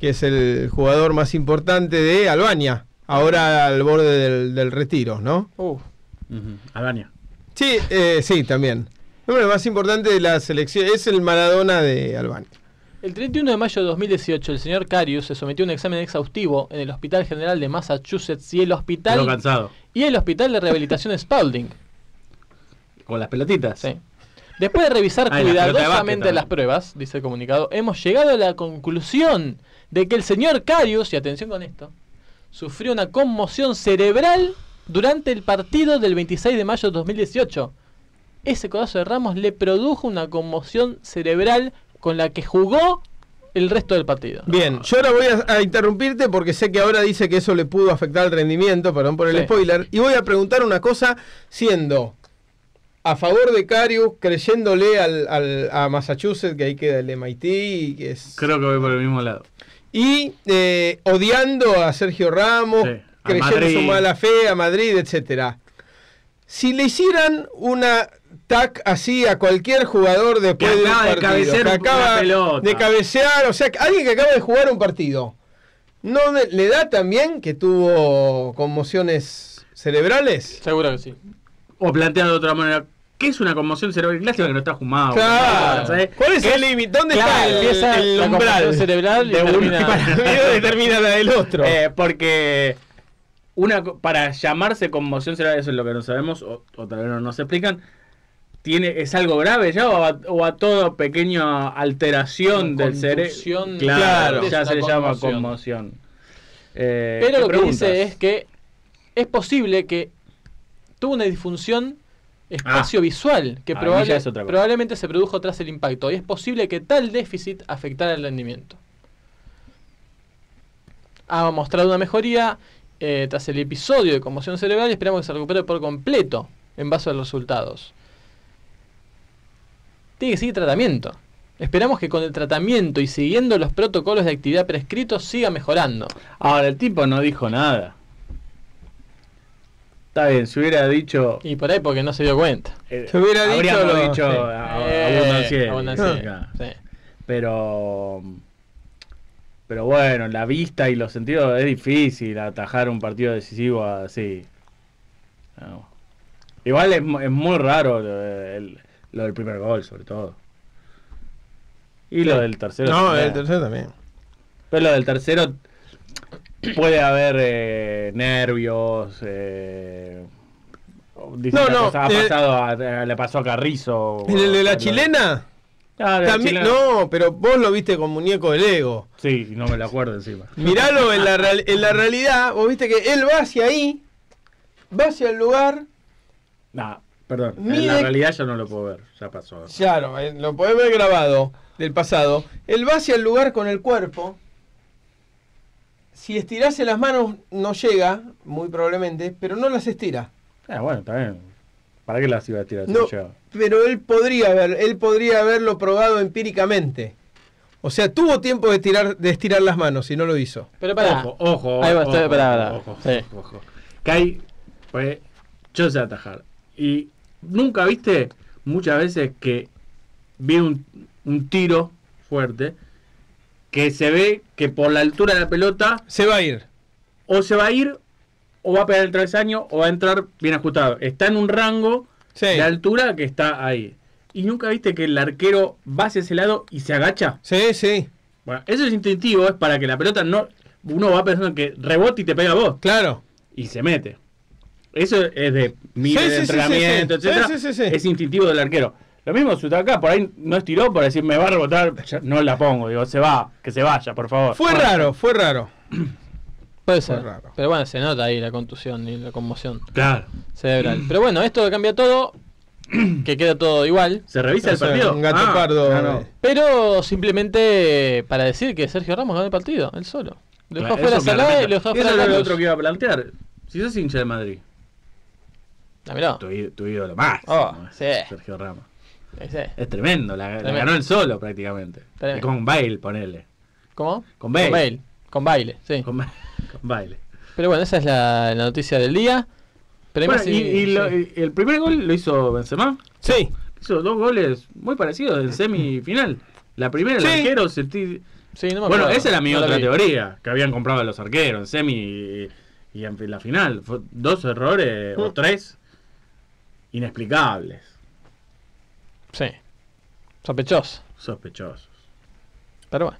que es el jugador más importante de Albania, ahora al borde del, del retiro, ¿no? Uh, Albania. Sí, eh, sí, también. El hombre más importante de la selección es el Maradona de Albania. El 31 de mayo de 2018, el señor Karius se sometió a un examen exhaustivo en el Hospital General de Massachusetts y el Hospital cansado. y el Hospital de Rehabilitación Spalding. Con las pelotitas. Sí. Después de revisar cuidadosamente las pruebas, dice el comunicado, hemos llegado a la conclusión de que el señor Karius, y atención con esto, sufrió una conmoción cerebral durante el partido del 26 de mayo de 2018. Ese codazo de Ramos le produjo una conmoción cerebral con la que jugó el resto del partido. Bien, yo ahora voy a, a interrumpirte porque sé que ahora dice que eso le pudo afectar el rendimiento, perdón por el Sí. spoiler, y voy a preguntar una cosa siendo a favor de Carius, creyéndole al, al- a Massachusetts, que ahí queda el MIT, y, que es, Creo que voy por el mismo lado. Y eh, odiando a Sergio Ramos, Sí, a creyendo Madrid. su mala fe, a Madrid, etcétera. Si le hicieran una tac así a cualquier jugador después Que de un acaba de partido, cabecear que una acaba pelota. de cabecear, o sea, que alguien que acaba de jugar un partido, ¿no le- le da también que tuvo conmociones cerebrales? Seguro que sí. O planteado de otra manera. ¿Qué es una conmoción cerebral clásica que no está fumado? Claro. ¿sabes? ¿Cuál es ¿Qué el límite? ¿Dónde Claro, está el, empieza el umbral cerebral y de termina- determina la del otro? Eh, porque una para llamarse conmoción cerebral, eso es lo que no sabemos, o, o tal vez no nos explican. Tiene, ¿Es algo grave ya o a, o a toda pequeña alteración del cerebro? Claro, ya se le llama conmoción. Eh, Pero ¿qué lo que dice es que es posible que tuvo una disfunción espacio-visual que ahí probable- ya es otra cosa. probablemente se produjo tras el impacto y es posible que tal déficit afectara el rendimiento. Ha mostrado una mejoría eh, tras el episodio de conmoción cerebral, esperamos que se recupere por completo en base a los resultados. Tiene que seguir tratamiento. Esperamos que con el tratamiento y siguiendo los protocolos de actividad prescritos siga mejorando. Ahora, el tipo no dijo nada. Está bien, si hubiera dicho. Y por ahí porque no se dio cuenta. eh, Se hubiera dicho lo- dicho sí. a- a- Eh, abundancia, abundancia, sí. Pero. Pero bueno, la vista y los sentidos es difícil atajar un partido decisivo así. No. Igual es, es muy raro lo, el- lo del primer gol, sobre todo. Y lo del tercero. No, también. el tercero también. Pero lo del tercero puede haber eh, nervios. Eh, No, no. Ha eh, pasado a- le pasó a Carrizo. ¿El, el de la chilena? Ah, de la También, chilena. no, pero vos lo viste con muñeco de Lego. Sí, no me lo acuerdo encima. Miralo en la, real- en la realidad, vos viste que él va hacia ahí, va hacia el lugar, Nah, perdón. En la realidad yo no lo puedo ver. Ya pasó. claro, eh, lo podés ver grabado del pasado, él va hacia el lugar con el cuerpo, si estirase las manos no llega, muy probablemente, pero no las estira. Ah, bueno, está bien. ¿Para qué las iba a tirar? si No, no llegaba? pero él podría haber, él podría haberlo probado empíricamente. O sea, tuvo tiempo de estirar, de estirar las manos y no lo hizo. Pero para. Ojo, ojo. Ahí va, ojo, estoy- pará, pará. ojo, ojo, Sí. ojo. Que hay, pues, yo sé atajar. Y nunca viste muchas veces que viene un, un tiro fuerte que se ve que por la altura de la pelota Se va a ir. o se va a ir o va a pegar el travesaño o va a entrar bien ajustado. Está en un rango Sí. de altura que está ahí. Y nunca viste que el arquero va hacia ese lado y se agacha. Sí, sí. Bueno, eso es instintivo, es para que la pelota no. Uno va pensando que rebote y te pega a vos. Claro. Y se mete. Eso es de mire Sí, de sí, entrenamiento, sí. Es instintivo del arquero. Lo mismo acá, por ahí no estiró para decir me va a rebotar, no la pongo, digo, se va, que se vaya, por favor. Fue Bueno, raro, fue raro. Puede ser. raro. Pero bueno, se nota ahí la contusión y la conmoción Claro. cerebral. Pero bueno, esto cambia todo. Que queda todo igual. ¿Se revisa el partido? un gato Ah, pardo, no. eh. Pero simplemente para decir que Sergio Ramos ganó el partido, él solo. Lo dejó Claro, fuera a eso Salah y lo dejó Eso fuera a era lo otro que iba a plantear. Si sos hincha de Madrid, Ah, mirá. tu, tu ídolo más. Oh, sí. Sergio Ramos. Es tremendo, la, ganó él solo prácticamente. Tremendo. Con Bale, ponele. ¿Cómo? Con Bale. Con Bale. Con baile, sí. Con, Ba- con Bale. Pero bueno, esa es la, la noticia del día. Bueno, y, y lo- y el primer gol lo hizo Benzema. Sí. Hizo dos goles muy parecidos en semifinal. La primera, el Sí. arquero. Sí, no me Bueno, esa era mi no otra teoría, que habían comprado a los arqueros en semi y, en la final. Fue dos errores o Mm. tres inexplicables, Sí. Sospechoso. sospechosos. Pero bueno.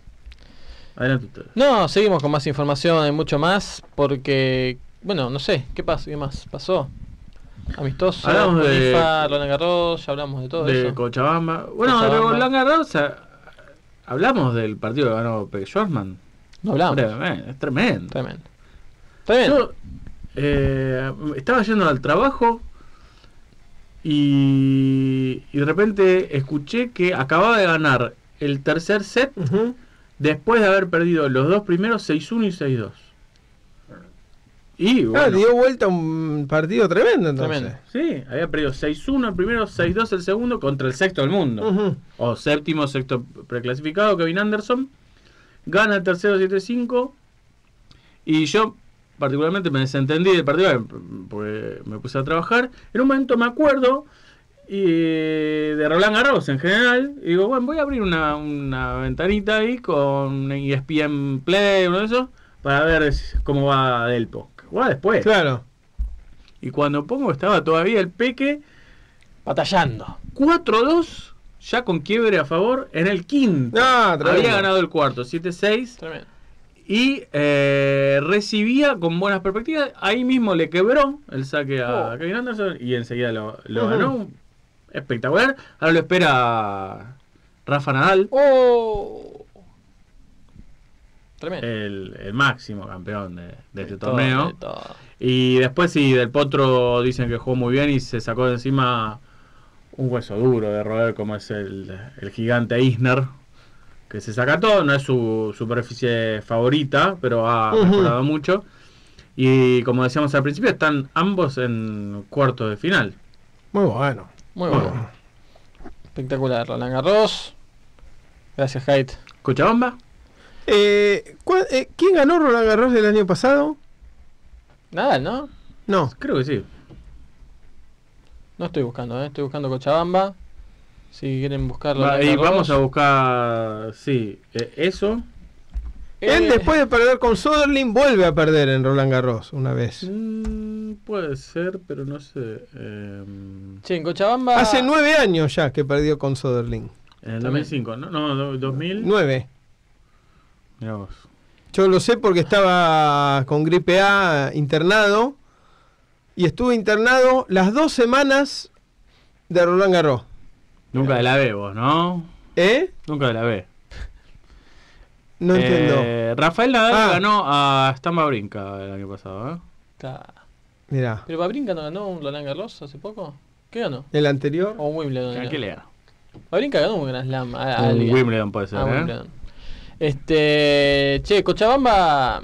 Adelante ustedes. No, seguimos con más información, hay mucho más, porque, bueno, no sé, ¿qué pasó? ¿Qué más pasó? Amistoso, Hablamos de- Bonifa, Roland Garros, ya hablamos de todo de eso. Cochabamba. Bueno, de Cochabamba. Roland Garros, a- hablamos del partido que ganó Schwarzman. No hablamos. Brevemente, Es tremendo. Tremendo. Tremendo. Yo eh, estaba yendo al trabajo y, y de repente escuché que acababa de ganar el tercer set después de haber perdido los dos primeros 6-1 y 6-2. Y Ah, dio vuelta un partido tremendo entonces. Tremendo. sí, había perdido 6-1 el primero, 6-2 el segundo contra el sexto del mundo. O séptimo, sexto preclasificado, Kevin Anderson. Gana el tercero 7-5. Y yo particularmente me desentendí del partido porque me puse a trabajar. En un momento me acuerdo y, de Roland Garros en general. Y digo, bueno, voy a abrir una, una ventanita ahí con ESPN Play, uno de esos, para ver cómo va Delpo. Va después. Claro. Y cuando pongo estaba todavía el Peque Batallando. 4-2, ya con quiebre a favor en el quinto. Ah. Había ganado el cuarto, 7-6. Tremendo. Y eh, recibía con buenas perspectivas. Ahí mismo le quebró el saque a Oh. Kevin Anderson y enseguida lo, ganó. Espectacular. Ahora lo espera Rafa Nadal, ¡Oh! Tremendo. el, el máximo campeón de, de este todo, torneo. de. Y después sí, del Potro dicen que jugó muy bien y se sacó de encima un hueso duro de roer como es el, el gigante Isner. Que se saca todo, no es su superficie favorita, pero ha Ujú. mejorado mucho. Y como decíamos al principio, están ambos en cuartos de final. Muy bueno. Muy bueno. Espectacular, Roland Garros. Gracias, Haidt. ¿Cochabamba? Eh, ¿cuál- eh, ¿Quién ganó Roland Garros del año pasado? Nadal, ¿no? No. Creo que sí. No estoy buscando, ¿eh? estoy buscando Cochabamba. Si quieren buscarlo. Va, y vamos a buscar, sí, eh, eso. Él después de perder con Soderling vuelve a perder en Roland Garros una vez. Mm, puede ser, pero no sé. Che, en Cochabamba. Hace nueve años ya que perdió con Soderling. en el 2005, ¿no? No, do- 2000. Nueve. Mirá vos. Yo lo sé porque estaba con gripe A internado y estuve internado las dos semanas de Roland Garros. Nunca de la ve vos, ¿no? ¿Eh? Nunca de la ve. No entiendo. Eh, Rafael Nadal Ah. ganó a Stamba Brinca el año pasado, ¿eh? Está. Mirá, ¿Pero Babrinka no ganó un Roland Garros hace poco? ¿Qué ganó? el anterior. O un Wimbledon. ¿A ganó. qué le? Babrinka ganó un Grand Slam. a- a Un. Wimbledon puede ser, Ah, ¿eh? Wimbledon. Este. Che, Cochabamba.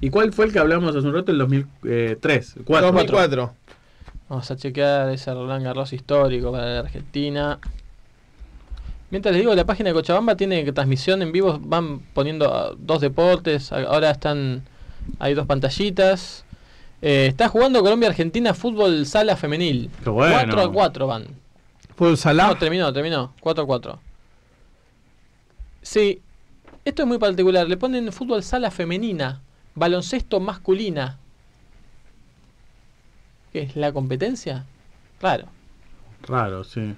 ¿Y cuál fue el que hablamos hace un rato? El 2003. 4. 2004. Vamos a chequear ese Roland Garros histórico para la Argentina. Mientras les digo, la página de Cochabamba tiene transmisión en vivo, van poniendo ah, dos deportes, ahora están, hay dos pantallitas. Eh, está jugando Colombia-Argentina fútbol sala femenil. Qué bueno. 4 a 4 van. Full Salah. No, terminó, terminó. 4 a 4. Sí, esto es muy particular. Le ponen fútbol sala femenina, baloncesto masculina. ¿Qué es la competencia? Claro. Raro, sí.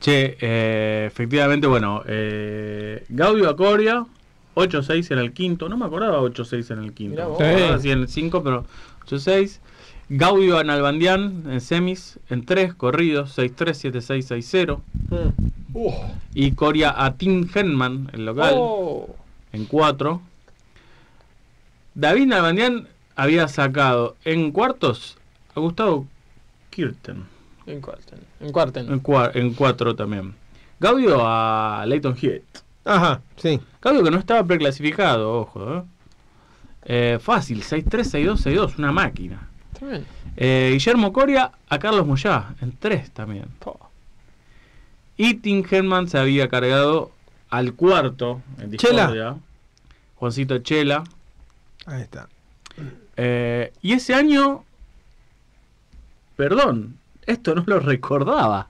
Che, eh, efectivamente, bueno, eh, Gaudio Acoria, 8-6 en el quinto. No me acordaba 8-6 en el quinto. Sí. así en el 5, pero 8-6. Gaudio Analbandián en semis, en 3 corridos, 6-3, 7-6, 6-0. Y Coria a Tim Henman, el local, Oh. en 4. David Nalbandián había sacado en cuartos a Gustavo Kirten. En cuarten. En cuarten. En, cua- en cuatro también. Gaudio a Leighton Hewitt. Ajá, sí. Gaudio que no estaba preclasificado, ojo. ¿eh? Eh, fácil, 6-3, 6-2, 6-2, una máquina. Tremendo. Eh, Guillermo Coria a Carlos Moyá, en 3 también. Po. Y Tim Herman se había cargado al cuarto en Chela. Discordia. Juancito Chela. Ahí está. Eh, y ese año, perdón, esto no lo recordaba.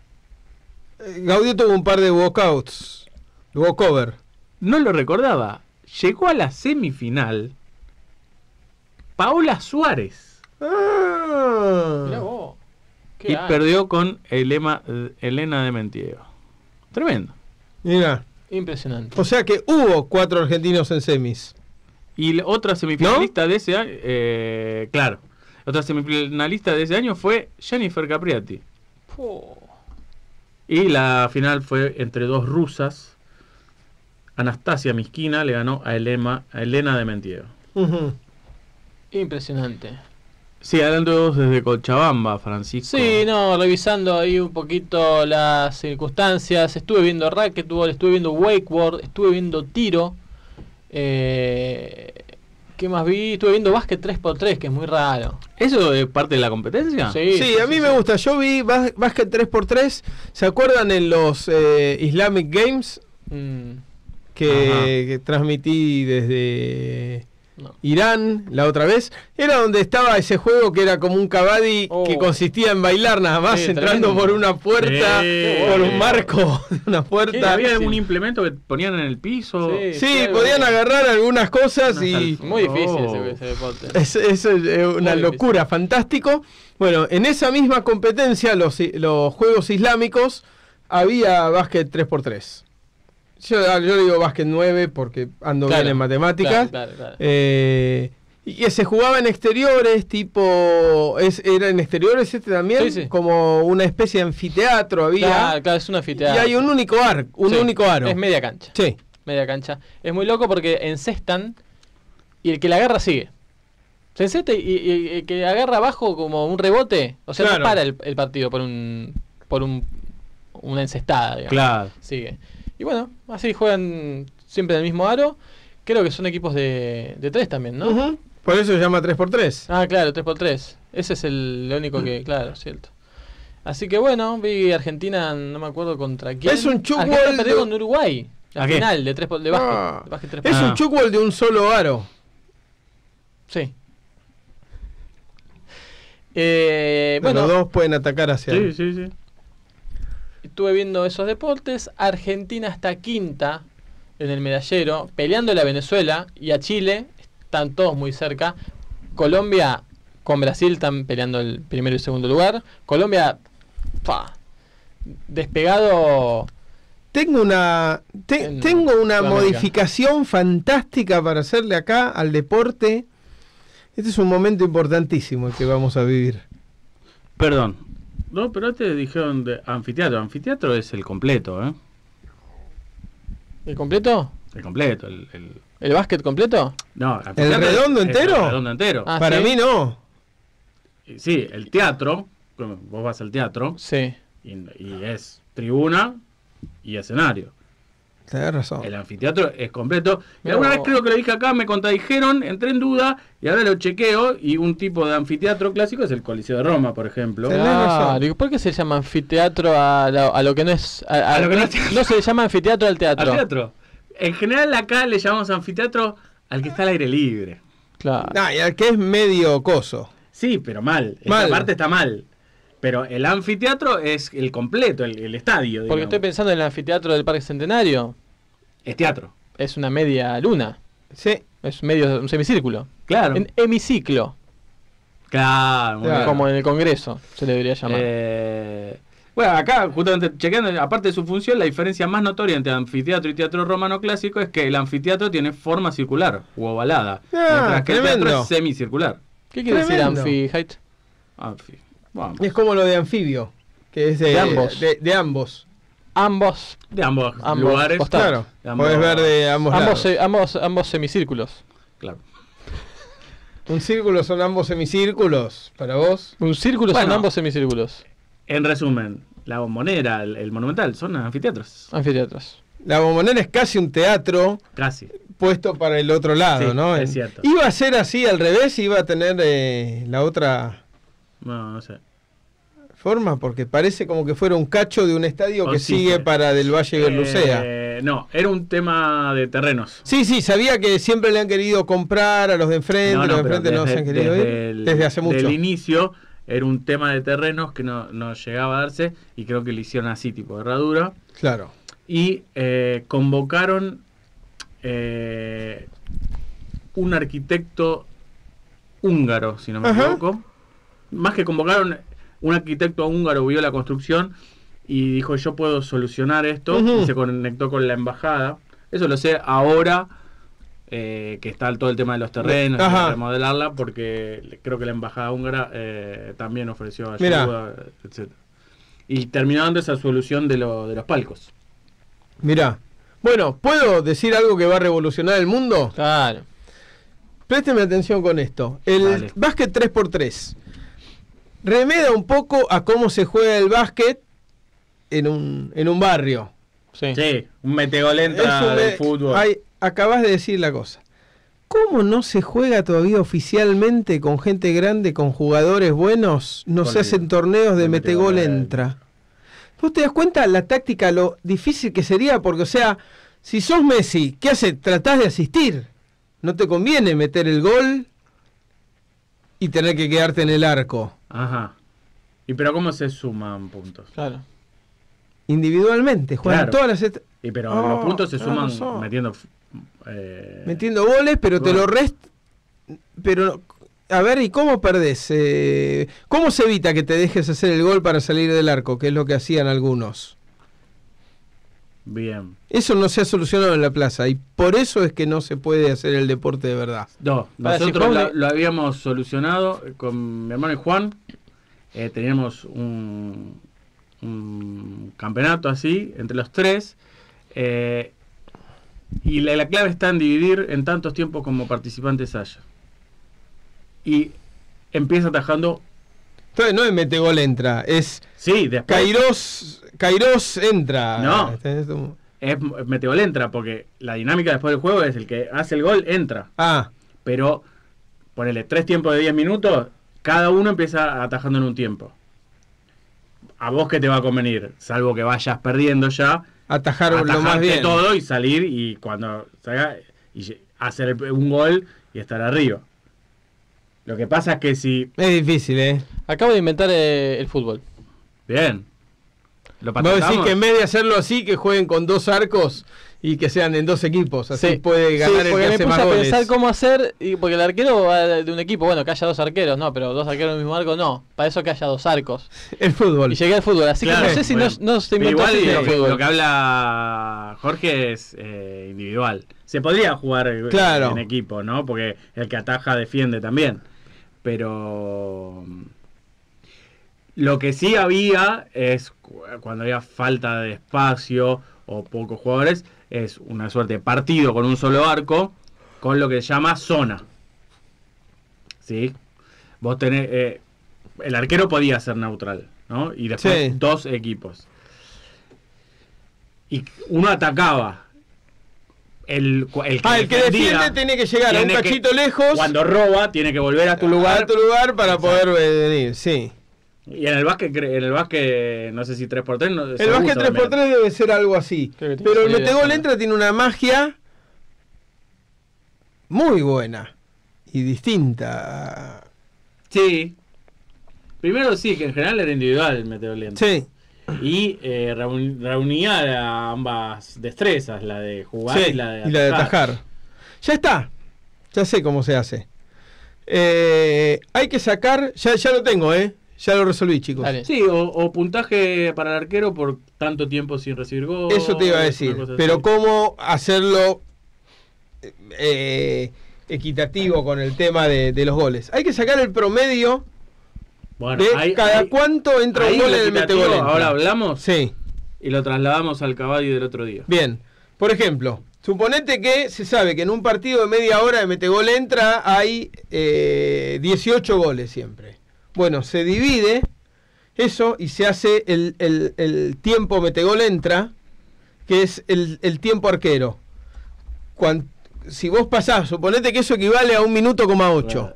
Gaudio tuvo un par de walkouts. Walkover. No lo recordaba. Llegó a la semifinal Paola Suárez Ah. Mirá vos. Qué y perdió con Elema- Elena de Mentiego. Tremendo. Mira. Impresionante. O sea que hubo cuatro argentinos en semis. Y la otra semifinalista de ese año, eh, claro, otra semifinalista de ese año fue Jennifer Capriati. Y la final fue entre dos rusas. Anastasia Miskina le ganó a, Elema- a Elena de Mentiego. Ujú. Impresionante. Sí, hablando desde Cochabamba, Francisco. Sí, no, revisando ahí un poquito las circunstancias. Estuve viendo racquetball, estuve viendo wakeboard, estuve viendo tiro. Eh, ¿Qué más vi? Estuve viendo básquet 3x3, que es muy raro. ¿Eso es parte de la competencia? Sí, Sí, a mí me gusta. Yo vi bás- básquet 3x3. ¿Se acuerdan en los eh, Islamic Games Mm, que, que transmití desde no. Irán la otra vez? Era donde estaba ese juego que era como un kabaddi Oh. que consistía en bailar nada más, Sí, entrando tremendo. por una puerta, Sí. por un marco de una ¿Qué, puerta. ¿Había Sí, algún implemento que ponían en el piso? Sí. Podían agarrar algunas cosas y... Muy difícil Oh. ese, ese deporte. Es, eso es eh, una Muy locura, fantástico. Bueno, en esa misma competencia, los, los Juegos Islámicos, había básquet 3x3. Yo, ah, yo digo básquet 9 porque ando Claro, bien en matemáticas. claro, claro, claro. Eh, y se jugaba en exteriores, tipo. Es, ¿Era en exteriores este también? Sí, sí. Como una especie de anfiteatro había. Claro, claro, es un y anfiteatro. hay un único ar, un Sí, único aro. Es media cancha. Sí. Media cancha. Es muy loco porque encestan y el que la agarra sigue. Se encesta y, y- y el que agarra abajo como un rebote, o sea, Claro. no para el, el partido por un por un una encestada, digamos. Claro. Sigue. Y bueno, así juegan siempre en el mismo aro. Creo que son equipos de, de tres también, ¿no? Por eso se llama 3x3. Ah, claro, 3x3. Ese es el lo único que, claro, cierto. Así que bueno, vi Argentina, no me acuerdo contra quién. Es un chukball Argentina perdió con Uruguay. La ¿A qué? final de, tres, po- de básquet. Ah, de básquet 3x3. es un Ah. chukball de un solo aro. Sí. Eh, bueno, los dos pueden atacar hacia Sí, él. sí, sí. Estuve viendo esos deportes. Argentina está quinta en el medallero, peleando a Venezuela y a Chile. Están todos muy cerca. Colombia con Brasil están peleando el primero y segundo lugar. Colombia, pa, despegado. Tengo una, te- En tengo una modificación fantástica para hacerle acá al deporte. Este es un momento importantísimo el que vamos a vivir. Perdón. No, pero antes dijeron de anfiteatro. Anfiteatro es el completo, ¿eh? ¿El completo? El completo. El, el- ¿El básquet completo? No, es- redondo entero? El redondo entero. Ah, para ¿sí? mí no. Y Sí, el teatro. Vos vas al teatro Sí. y, y es tribuna y escenario. Tenés razón. El anfiteatro es completo. Y alguna vez creo que lo dije acá, me contradijeron, entré en duda y ahora lo chequeo. Y un tipo de anfiteatro clásico es el Coliseo de Roma, por ejemplo. Tenés razón. Claro, ¿y ¿por qué se llama anfiteatro a, lo- a lo que no es... A, A lo que no es no, se le llama anfiteatro al teatro. Al teatro. En general acá le llamamos anfiteatro al que está al aire libre. Claro. Nah, y al que es medio coso. Sí, pero mal. Esa Mal. parte está mal. Pero el anfiteatro es el completo, el, el estadio. Porque digamos. estoy pensando en el anfiteatro del Parque Centenario. Es teatro. Es una media luna. Sí. Es medio un semicírculo. Claro. En hemiciclo, Claro, como en el Congreso se le debería llamar. Eh, bueno, acá, justamente chequeando, aparte de su función, la diferencia más notoria entre anfiteatro y teatro romano clásico es que el anfiteatro tiene forma circular u ovalada. Ah, mientras que el teatro es semicircular. ¿Qué quiere decir. Amphi Height? Anfi. Vamos. Es como lo de anfibio, que es de, De ambos. De, de ambos. Ambos, De ambos, Ambos lugares. costados. Claro. Ambos- Podés ver de ambos, ambos, lados. se- ambos, ambos semicírculos. Claro. Un círculo son ambos semicírculos. Para vos. Un círculo son ambos semicírculos. En resumen, la bombonera, el, el monumental, son anfiteatros. Anfiteatros. La bombonera es casi un teatro Casi. puesto para el otro lado, Sí, ¿no? es cierto. Iba a ser así al revés, iba a tener eh, la otra No, no sé. forma, porque parece como que fuera un cacho de un estadio O que sí, sigue para del Valle de Lucea. Eh, no, era un tema de terrenos. Sí, sí, sabía que siempre le han querido comprar a los de enfrente, No, no, los de enfrente no se desde- han querido ir. desde el- desde hace mucho. Del inicio era un tema de terrenos que no, no llegaba a darse y creo que lo hicieron así, tipo de herradura. Claro. Y eh, convocaron eh, un arquitecto húngaro, si no me Ajá. equivoco. Más que convocaron, un arquitecto húngaro vio la construcción y dijo yo puedo solucionar esto y se conectó con la embajada. Eso lo sé ahora eh, que está todo el tema de los terrenos, Ajá. de remodelarla, porque creo que la embajada húngara eh, también ofreció ayuda, etc. Y terminó dando esa solución de, lo- de los palcos. Mirá. Bueno, ¿puedo decir algo que va a revolucionar el mundo? Claro. Présteme atención con esto. El Dale. básquet 3x3 remeda un poco a cómo se juega el básquet en un, en un barrio. Sí. Sí, un metegolenta del fútbol. Ay, acabas de decir la cosa. ¿Cómo no se juega todavía oficialmente con gente grande, con jugadores buenos? No Con se el- hacen torneos de metegol entra. ¿Vos te das cuenta la táctica, lo difícil que sería? Porque, o sea, si sos Messi, ¿qué haces? Tratás de asistir. No te conviene meter el gol y tener que quedarte en el arco. Ajá. ¿Y pero cómo se suman puntos? Claro. Individualmente, juegan Claro. todas las... est- Y pero Oh, los puntos se tenés suman metiendo eh, metiendo goles, pero te lo rest... Pero, a ver, ¿y cómo perdés? Eh, ¿Cómo se evita que te dejes hacer el gol para salir del arco? Que es lo que hacían algunos. Bien. Eso no se ha solucionado en la plaza y por eso es que no se puede hacer el deporte de verdad. No, Para, nosotros lo, habíamos solucionado con mi hermano y Juan. Eh, teníamos un, un campeonato así entre los tres. eh, y la, la clave está en dividir en tantos tiempos como participantes haya. Y empieza atajando. Entonces no es mete gol entra, es Sí, después. Kairos, Kairos entra. No. Como- es meteor entra, porque la dinámica después del juego es el que hace el gol entra. Ah, Pero ponele tres tiempos de 10 minutos, cada uno empieza atajando en un tiempo. ¿A vos qué te va a convenir? Salvo que vayas perdiendo ya. Atajar lo más bien. todo y salir y cuando salga y hacer un gol y estar arriba. Lo que pasa es que si. Es difícil, ¿eh? Acabo de inventar eh, el fútbol. Bien. ¿Lo Vos decís patentamos? que en vez de hacerlo así, que jueguen con dos arcos y que sean en dos equipos. Así Sí. puede Sí, ganar el porque que me hace puse más a goles. pensar cómo hacer, y porque el arquero va de un equipo, bueno, que haya dos arqueros, no, pero dos arqueros en el mismo arco, no. Para eso que haya dos arcos. El fútbol. Y llegué al fútbol, así Claro, que no sé si bueno. no, no se inventó igual así lo, el que, fútbol. lo que habla Jorge es eh, individual. Se podría jugar eh, Claro. en equipo, ¿no? Porque el que ataja defiende también. Pero lo que sí había es cu- cuando había falta de espacio o pocos jugadores, es una suerte de partido con un solo arco, con lo que se llama zona. ¿Sí? Vos tenés. eh, el arquero podía ser neutral, ¿no? Y después Sí. dos equipos. Y uno atacaba. El, el que, Ah, el que defiende tiene que llegar a un que- cachito lejos. Cuando roba, tiene que volver a tu lugar. A tu lugar para poder venir, sí. Y en el básquet, en el básquet no sé si 3x3. No, El básquet usa también. 3x3 debe ser algo así. Pero el metegol entra tiene una magia muy buena y distinta. Sí. Primero sí, que en general era individual el lento. Sí, Y eh, reun- reunía a ambas destrezas, la de jugar sí, y la de y la de atajar. atajar. Ya está. Ya sé cómo se hace. Eh, hay que sacar, ya, ya lo tengo, ¿eh? Ya lo resolví, chicos. Dale. Sí, o, o puntaje para el arquero por tanto tiempo sin recibir gol. Eso te iba a decir. Pero así. cómo hacerlo eh, equitativo con el tema de, de los goles. Hay que sacar el promedio Bueno, de cada ahí- cuánto entra un gol en el metegol. Ahora hablamos Sí, y lo trasladamos al caballo del otro día. bien. Por ejemplo, suponete que se sabe que en un partido de media hora de metegol entra hay eh, 18 goles siempre. Bueno, se divide eso y se hace el, el- el tiempo metegol entra, que es el, el tiempo arquero. Cuan- si vos pasás, suponete que eso equivale a un minuto coma ocho.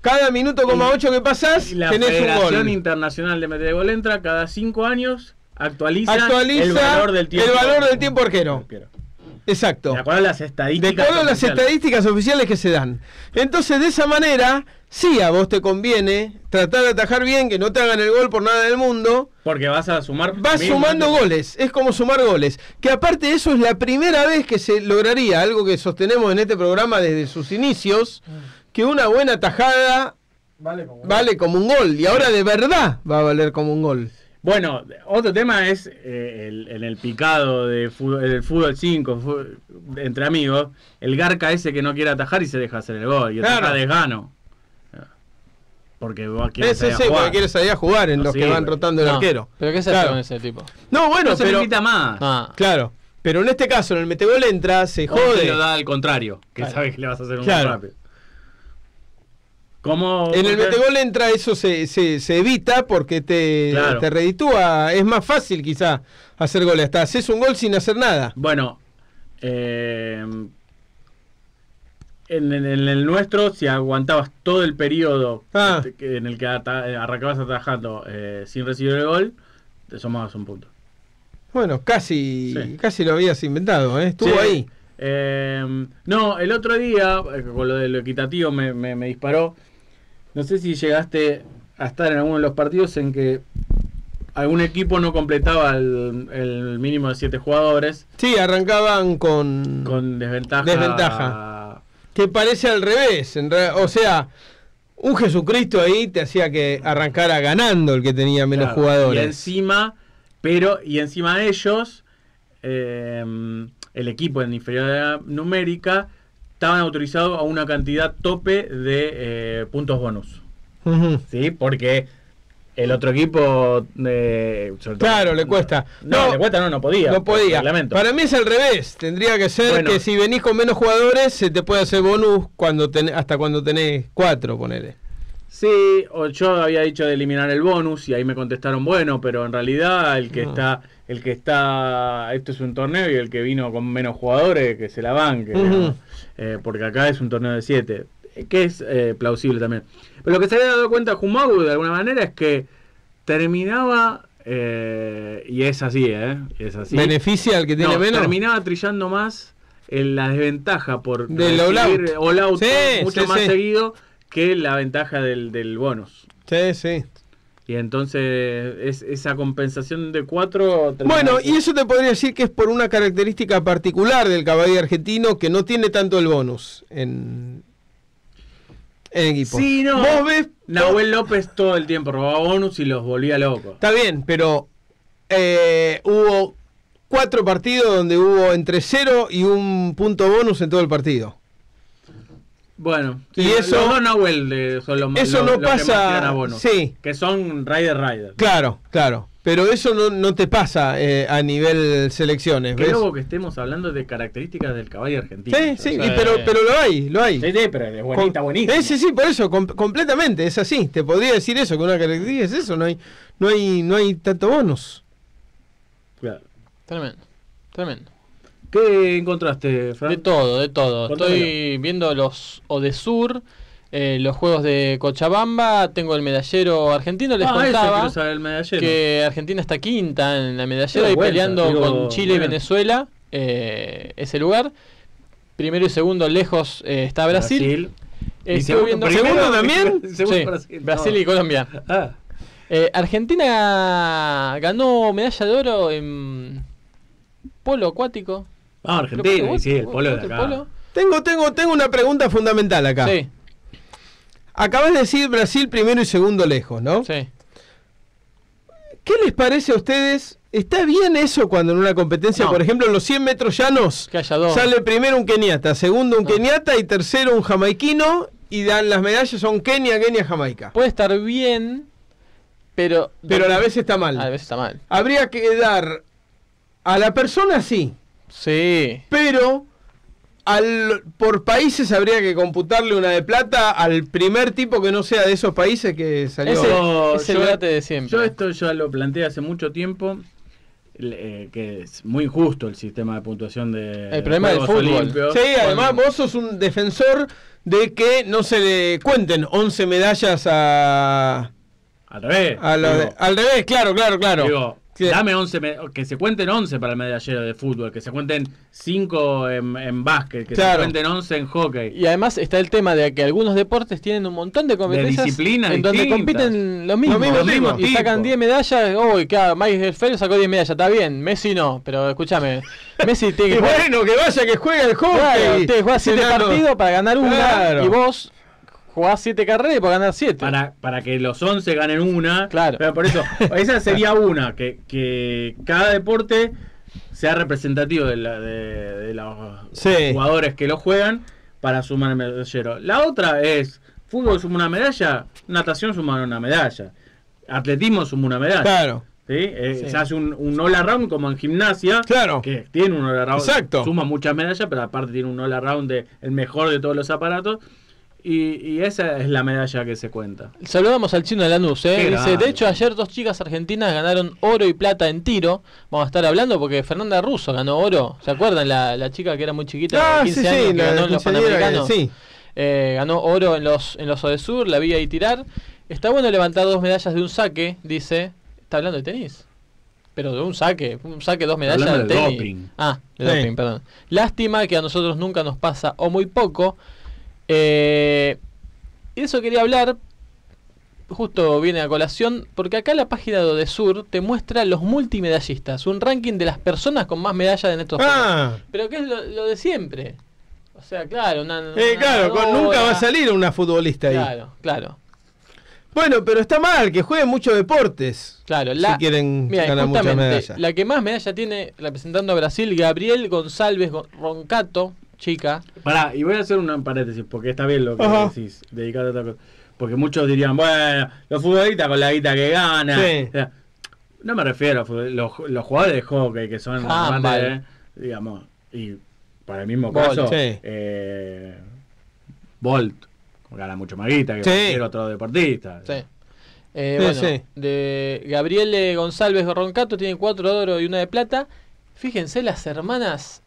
Cada minuto coma ocho que pasás, la tenés un Federación gol. Internacional de Metegol entra cada cinco años, actualiza, Actualiza el valor del tiempo. el valor del tiempo arquero. Exacto. De acuerdo a las De estadísticas. acuerdo a las oficiales. estadísticas oficiales que se dan. Entonces, de esa manera, sí a vos te conviene tratar de atajar bien, que no te hagan el gol por nada del mundo. Porque vas a sumar. Vas mil sumando goles. goles, es como sumar goles. Que aparte de eso es la primera vez que se lograría, algo que sostenemos en este programa desde sus inicios, que una buena tajada vale como un gol. Y ahora de verdad va a valer como un gol. Bueno, otro tema es eh, el- en el picado de fútbol, el fútbol 5, fu- entre amigos, el garca ese que no quiere atajar y se deja hacer el gol. Y Claro. ataja desgano. Porque quieres Ese sí, porque quiere salir a jugar en No los que sirve. van rotando el No, arquero. ¿Pero qué se Claro. hace con ese tipo? No, bueno, no se pero. necesita más. Ah, Claro. Pero en este caso, en el metegol entra, se O jode. lo da al contrario, que Claro. sabes que le vas a hacer un Claro. gol rápido. ¿Cómo? En el metegol entra, eso se, se, se evita porque te, Claro. te reditúa. Es más fácil quizá hacer goles. Hasta haces un gol sin hacer nada. Bueno, eh, en, en- en el nuestro, si aguantabas todo el periodo Ah. en el que ata- arrancabas atajando eh, sin recibir el gol, te sumabas un punto. Bueno, casi, Sí. casi lo habías inventado, ¿eh? Estuvo Sí. ahí. No, el otro día, con lo de lo equitativo, me, me- me disparó. No sé si llegaste a estar en alguno de los partidos en que algún equipo no completaba el, el mínimo de 7 jugadores Sí, arrancaban con, con desventaja. Desventaja. que parece al revés. o sea, un Jesucristo ahí te hacía que arrancara ganando el que tenía menos Claro, jugadores. Y encima, pero, y encima de ellos, eh, el equipo en inferioridad numérica estaban autorizados a una cantidad tope de eh, puntos bonus. ¿Sí? Porque el otro equipo. eh, todo- Claro, le cuesta. No, No, le cuesta, no, no podía. No podía. Para mí es al revés. Tendría que ser Bueno. que si venís con menos jugadores, se te puede hacer bonus cuando tenés, hasta cuando tenés cuatro, ponele. Sí, o yo había dicho de eliminar el bonus y ahí me contestaron bueno, pero en realidad el que No. está, el que está, esto es un torneo y el que vino con menos jugadores que se la banque. Eh, porque acá es un torneo de siete. que es eh, plausible también. Pero lo que se había dado cuenta Jumagu de alguna manera es que terminaba, eh, y es así, ¿eh? Es así. ¿Beneficia al que tiene No, menos? Terminaba trillando más en la desventaja por Del all out Sí, mucho sí, más sí. seguido que la ventaja del, del bonus. Sí, sí. Y entonces es, esa compensación de cuatro... Bueno, y eso te podría decir que es por una característica particular del caballo argentino que no tiene tanto el bonus en, en equipo. Sí, no. Vos ves, Nahuel López todo el tiempo robaba bonus y los volvía locos. está bien, pero eh, hubo cuatro partidos donde hubo entre cero y un punto bonus en todo el partido. Bueno, Y sí, eso- los dos Nahuel de- son los más eso los- no los que más pasa- bonus, sí. Que son Rider Rider. Claro, claro. Pero eso no, no te pasa eh, a nivel selecciones. Qué que estemos hablando de características del caballo argentino. Sí, sí, O sea, y pero, pero lo hay, lo hay. Sí, sí, pero es buenita, buenísimo. Eh, sí, sí, por eso, com- completamente, es así. Te podría decir eso, que una característica es eso, no hay, no hay, no hay tanto bonus. Claro. Tremendo, tremendo. ¿Qué encontraste, De Fran? todo, de todo. Contámelo. Estoy viendo los Odesur, eh, los juegos de Cochabamba, tengo el medallero argentino, les ah, contaba el medallero. que Argentina está quinta en la medallera y peleando digo, con Chile y. Venezuela eh, ese lugar. Primero y segundo lejos eh, está Brasil. Y segundo- viendo- primero- ¿Segundo también? segundo Sí, Brasil, Brasil no. y Colombia. Ah, Eh, Argentina ganó medalla de oro en polo acuático. Ah, Argentina, sí, el polo de ¿el acá. polo? Tengo, tengo, tengo una pregunta fundamental acá. Sí, Acabas de decir Brasil primero y segundo lejos, ¿no? sí. ¿Qué les parece a ustedes? ¿Está bien eso cuando en una competencia, No. por ejemplo, en los 100 metros llanos, Que haya dos. sale primero un keniata, segundo un No. keniata y tercero un jamaiquino y dan las medallas son Kenia, Kenia, Jamaica? Puede estar bien, pero. Pero a la vez está mal. A la vez está mal. Habría que dar a la persona sí, Sí. pero al, por países habría que computarle una de plata al primer tipo que no sea de esos países que salió. Ese- Yo- es el yo- debate de siempre. Yo esto ya lo planteé hace mucho tiempo, eh, que es muy injusto el sistema de puntuación de El problema del fútbol. Sí, además vos sos un defensor de que no se le cuenten 11 medallas a, Al revés. a la- digo, al revés, claro, claro, claro. digo, Sí. dame 11, me- que se cuenten 11 para el medallero de fútbol, que se cuenten 5 en, en básquet, que Claro. se cuenten 11 en hockey. Y además está el tema de que algunos deportes tienen un montón de competencias disciplinas en donde distintas. compiten los mismos, Los mismos y tipos. sacan 10 medallas. Uy, claro, Michael Phelps sacó 10 medallas, está bien. Messi no, pero escúchame, Messi tiene que bueno, que vaya, que juegue el hockey. Claro, usted juega 7 Enano. partidos para ganar una y vos jugás 7 carreras para ganar 7. Para, para que los 11 ganen una. Claro. Pero por eso, esa sería una, que, que cada deporte sea representativo de, la- de- de los Sí. jugadores que lo juegan para sumar el medallero. La otra es, fútbol suma una medalla, natación suma una medalla, atletismo suma una medalla. Claro, ¿sí? Eh, Sí. Se hace un, un all around como en gimnasia, claro. que tiene un all around, Exacto. suma muchas medallas, pero aparte tiene un all around de el mejor de todos los aparatos. Y, y esa es la medalla que se cuenta. Saludamos al chino de Lanús, ¿eh? Dice, grande. de hecho ayer dos chicas argentinas ganaron oro y plata en tiro. Vamos a estar hablando porque Fernanda Russo ganó oro. ¿Se acuerdan? La, la chica que era muy chiquita, Ah, de 15 sí, sí, años, que la ganó en los Panamericanos. sí. Eh, ganó oro en los en los Odesur, la vi ahí tirar. Está bueno levantar dos medallas de un saque, dice. Está hablando de tenis. Pero de un saque, un saque, dos medallas hablando de de tenis. doping. Ah, de Sí. doping, perdón. Lástima que a nosotros nunca nos pasa o muy poco. Eh, eso quería hablar. Justo viene a colación, porque acá la página de Odesur te muestra los multimedallistas, un ranking de las personas con más medallas en estos juegos. Ah, Pero que es lo, lo de siempre. O sea, claro, una, eh, claro, con- nunca va a salir una futbolista ahí. Claro, claro, Bueno, pero está mal, que jueguen muchos deportes. claro. si quieren mira, ganar muchas justamente, medallas. la que más medalla tiene representando a Brasil, Gabriel González Go- Roncato, chica. Pará, y voy a hacer un paréntesis, porque está bien lo que Ajá. decís, dedicado a otra cosa. Porque muchos dirían, bueno, los futbolistas con la guita que ganan. Sí. O sea, no me refiero a los, los jugadores de hockey que son Handball. amantes de- digamos, y para el mismo Bolt, caso, sí. eh, Bolt gana mucho más guita que Sí. cualquier otro deportista. Sí. Eh, Sí, bueno, sí. de Gabriel eh, González Roncato tiene cuatro de oro y una de plata. Fíjense las hermanas,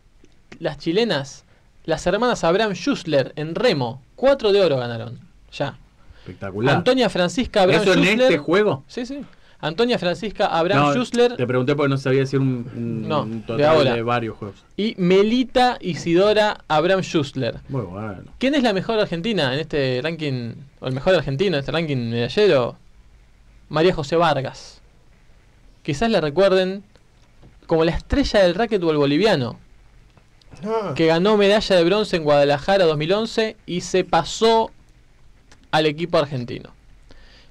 las chilenas, las hermanas Abraham Schussler en remo. Cuatro de oro ganaron. Ya. Espectacular. Antonia Francisca Abraham ¿Eso en Schussler. este juego? Sí, sí. Antonia Francisca Abraham No, Schussler Te pregunté porque no sabía era un, un- No, un de total ahora. de varios juegos. y Melita Isidora Abraham Schussler. Muy bueno. ¿Quién es la mejor argentina en este ranking, o el mejor argentino en este ranking medallero? María José Vargas. Quizás la recuerden como la estrella del racquetball boliviano, Ah, que ganó medalla de bronce en Guadalajara 2011 y se pasó al equipo argentino.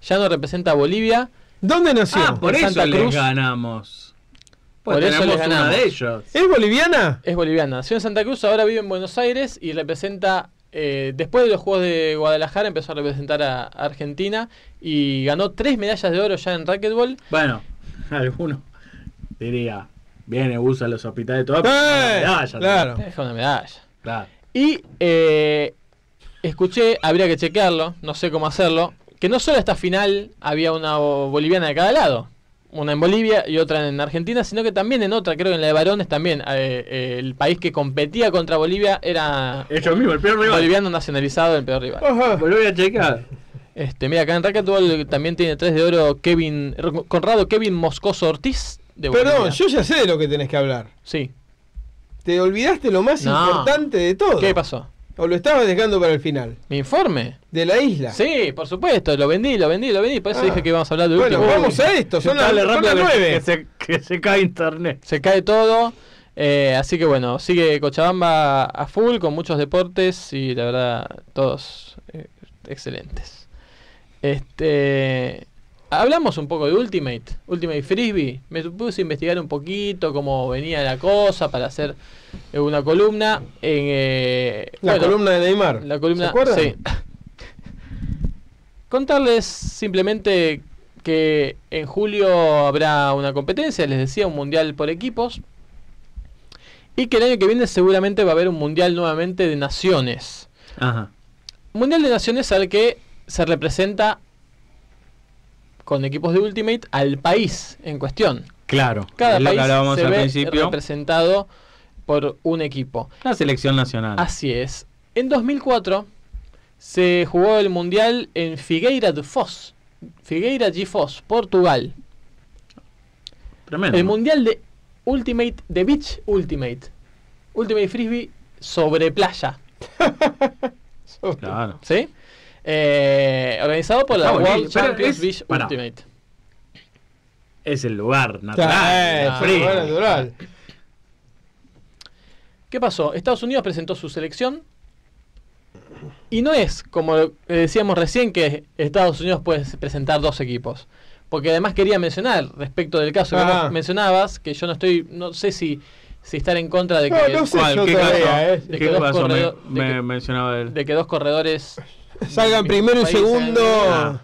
Ya no representa a Bolivia. ¿Dónde nació? Ah, por en eso Santa les Cruz. ganamos. Pues Por eso les una ganamos. de ellos. ¿Es boliviana? Es boliviana. Nació en Santa Cruz, ahora vive en Buenos Aires y representa, eh, después de los Juegos de Guadalajara, empezó a representar a Argentina y ganó tres medallas de oro ya en racquetball. Bueno, alguno diría, viene, usa los hospitales todo. Eh, medalla, claro. Deja una medalla. claro. Y eh, escuché, habría que chequearlo, no sé cómo hacerlo, que no solo esta final había una bo- boliviana de cada lado, una en Bolivia y otra en Argentina, sino que también en otra, creo que en la de varones también, eh, eh, el país que competía contra Bolivia era Ellos mismos, el peor rival. boliviano nacionalizado, el peor rival. Ajá. Volví a checar. Este, mira, acá en Racquetball también tiene tres de oro Kevin Conrado Kevin Moscoso Ortiz de Perdón, Bolivia. yo ya sé de lo que tenés que hablar. Sí. Te olvidaste lo más No. importante de todo. ¿Qué pasó? ¿O lo estabas dejando para el final? ¿Mi informe? De la isla. Sí, por supuesto, lo vendí, lo vendí, lo vendí, por eso Ah. dije que íbamos a hablar de Bueno, último. vamos a esto, son las, son las que- nueve. Que se, que se cae internet. Se cae todo. eh, así que bueno, sigue Cochabamba a full con muchos deportes y la verdad, todos eh, excelentes. Este. Hablamos un poco de Ultimate, Ultimate Frisbee. Me puse a investigar un poquito cómo venía la cosa para hacer una columna. En, eh, La bueno, columna de Neymar. La columna, ¿Se acuerdan? sí. Contarles simplemente que en julio habrá una competencia, les decía, un mundial por equipos. Y que el año que viene seguramente va a haber un mundial nuevamente de naciones. Ajá. Mundial de naciones al que se representa con equipos de Ultimate al país en cuestión. Claro. Cada es lo país que se al ve principio. representado por un equipo. La selección nacional. Así es. En 2004 se jugó el mundial en Figueira de Foz, Figueira de Foz, Portugal. Tremendo. El mundial de Ultimate, de Beach Ultimate. Ultimate Frisbee sobre playa. Claro. ¿Sí? Eh, organizado por la Está World Champions es- Beach. Ultimate. Es el lugar Está, natural. eh, el bueno, natural. ¿Qué pasó? Estados Unidos presentó su selección. Y no es como decíamos recién que Estados Unidos puede presentar dos equipos. Porque además quería mencionar, respecto del caso que Ah. vos mencionabas, que yo no estoy, no sé si, si estar en contra de que, No, no sé ¿Cuál? yo ¿Qué todavía, caso? eh. de ¿Qué que dos pasó? Me, de que- mencionaba él. de que dos corredores Salgan primero y segundo. medio.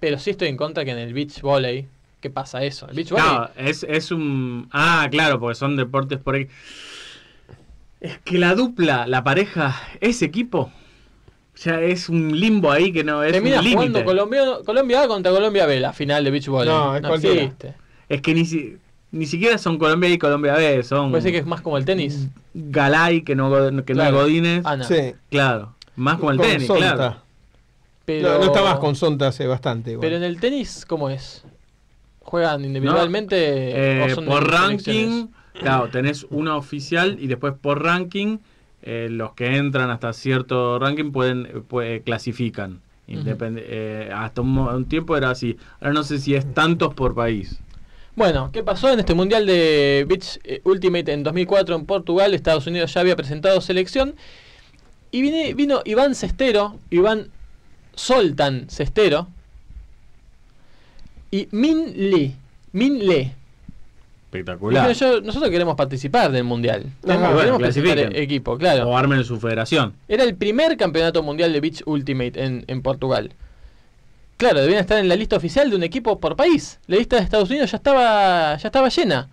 Pero sí estoy en contra que en el beach volley, ¿qué pasa eso? El beach volley No, es, es un. Ah, claro, porque son deportes por ahí. Es que la dupla, la pareja, ese equipo, ya es un limbo ahí que no es termina un jugando límite. Colombia, Colombia A contra Colombia B, la final de beach volley. No, es cualquiera. existe. Es que ni, si- ni siquiera son Colombia A y Colombia B, son Parece que es más como el tenis. Galay que no, que no Claro. es Godínez. Ana. Sí. Claro, más como el Con tenis, claro. Pero, No, más con Sonta hace bastante. igual. Pero en el tenis, ¿cómo es? ¿Juegan individualmente Eh, o son por ranking, claro, tenés una oficial y después por ranking, eh, los que entran hasta cierto ranking pueden, eh, puede- clasifican. Independe- eh, hasta un, tiempo era así. Ahora no sé si es tantos por país. Bueno, ¿qué pasó en este Mundial de Beach Ultimate en 2004 en Portugal? Estados Unidos ya había presentado selección. Y vine- vino Iván Cestero, Iván Soltan Cestero. Y Min Lee. Min Lee. Espectacular. Yo- nosotros queremos participar del Mundial. Queremos, bueno, queremos equipo, claro. O armen su federación. Era el primer campeonato mundial de Beach Ultimate en, en Portugal. Claro, debían estar en la lista oficial de un equipo por país. La lista de Estados Unidos ya estaba, ya estaba llena.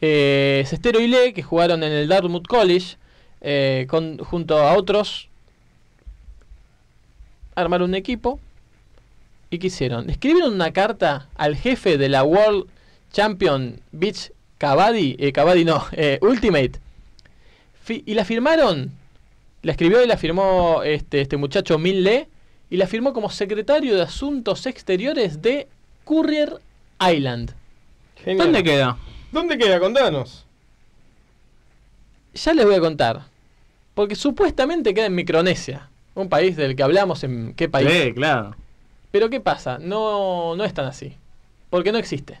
Eh, Cestero y Le, que jugaron en el Dartmouth College, eh, con, junto a otros, armaron un equipo. ¿Y qué hicieron? Escribieron una carta al jefe de la World Champion Beach Kabaddi, eh, Kabaddi no, eh, Ultimate, Fi- y la firmaron, la escribió y la firmó este, este muchacho Mille, y la firmó como secretario de Asuntos Exteriores de Courier Island. Genial. ¿Dónde queda? ¿Dónde queda? Contanos. Ya les voy a contar. Porque supuestamente queda en Micronesia, un país del que hablamos en qué país. Sí, claro. Pero ¿qué pasa? No, no es tan así. Porque no existe.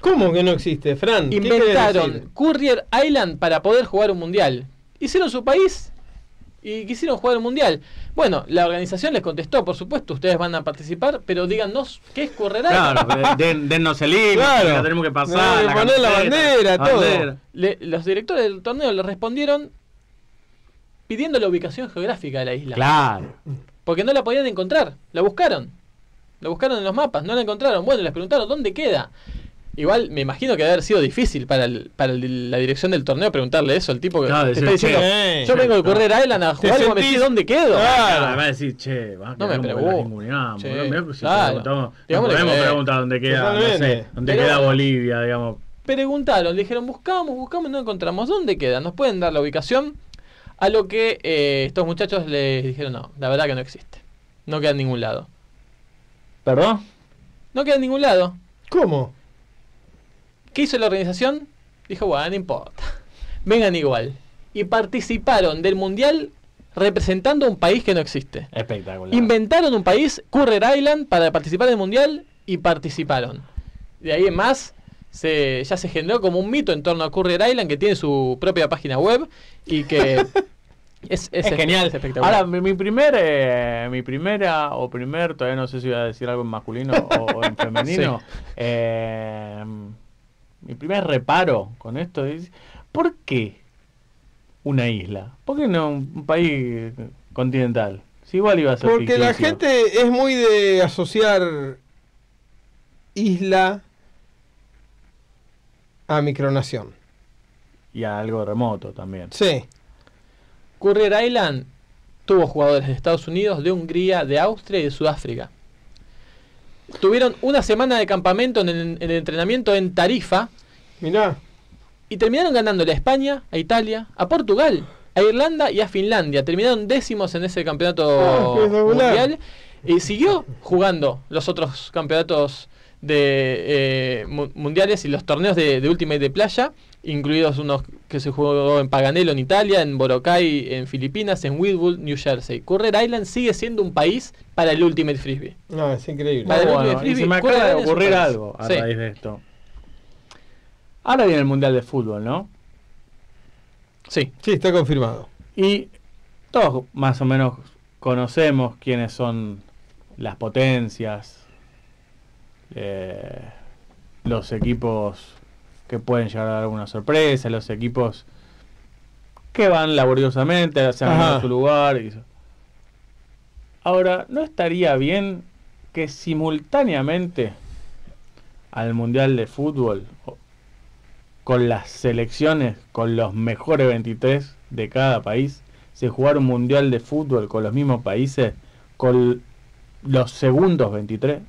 ¿Cómo que no existe, Fran? ¿Qué querés Inventaron? Courier Island para poder jugar un mundial. Hicieron su país y quisieron jugar un mundial. Bueno, la organización les contestó, por supuesto, ustedes van a participar, pero díganos qué es Courier Island. Claro, de- den- dennos el himno, Claro. la tenemos que pasar. No, la poner la bandera, la todo. bandera. Le- los directores del torneo le respondieron pidiendo la ubicación geográfica de la isla. Claro. Porque no la podían encontrar. La buscaron. La buscaron en los mapas, no la encontraron. Bueno, les preguntaron dónde queda. Igual me imagino que debe haber sido difícil para, el- para el- la dirección del torneo preguntarle eso al tipo que Claro, te decir, está diciendo, "Che, yo vengo de correr a Island a jugar, vos me decís dónde quedo. Claro. Ah, va a decir, che, va a No me si claro. preguntamos, no podemos que- preguntar dónde queda, no sé, dónde Pero queda. Bolivia, digamos. Preguntaron, le dijeron, buscamos, buscamos y no encontramos. ¿Dónde queda? ¿Nos pueden dar la ubicación? A lo que eh, estos muchachos les dijeron, no, la verdad que no existe. No queda en ningún lado. ¿Perdón? No queda en ningún lado. ¿Cómo? ¿Qué hizo la organización? Dijo, bueno, no importa. Vengan igual. Y participaron del mundial representando un país que no existe. Espectacular. Inventaron un país, Courier Island, para participar del mundial y participaron. De ahí en más, se, ya se generó como un mito en torno a Courier Island que tiene su propia página web y que es, es, genial. es espectacular. Ahora, mi, mi primer, eh, mi primera o primer, todavía no sé si voy a decir algo en masculino o, o en femenino. eh, mi primer reparo con esto es, ¿por qué una isla? ¿Por qué no un, país continental? Si igual iba a ser Porque la gente es muy de asociar isla a micronación. Y a algo remoto también. Sí. Courier Island tuvo jugadores de Estados Unidos, de Hungría, de Austria y de Sudáfrica. Tuvieron una semana de campamento en el, en el entrenamiento en Tarifa Mirá. y terminaron ganándole a España, a Italia, a Portugal, a Irlanda y a Finlandia. Terminaron décimos en ese Ah, campeonato espectacular. mundial y siguió jugando los otros campeonatos de eh, mu- mundiales y los torneos de, de Ultimate de playa, incluidos unos que se jugó en Paganelo en Italia, en Boracay en Filipinas, en Whitwood, New Jersey. Courier Island sigue siendo un país para el Ultimate Frisbee. No, es increíble. Vale, Muy Ultimate Frisbee, se me acaba de ocurrir algo a Sí. raíz de esto. Ahora viene el Mundial de Fútbol, ¿no? Sí. Sí, está confirmado. Y todos más o menos conocemos quiénes son las potencias, eh, los equipos que pueden llegar a dar alguna sorpresa, los equipos que van laboriosamente, se han Ajá. su lugar. y eso. Ahora, ¿no estaría bien que simultáneamente al Mundial de Fútbol, con las selecciones, con los mejores 23 de cada país, se jugara un Mundial de Fútbol con los mismos países, con los segundos 23?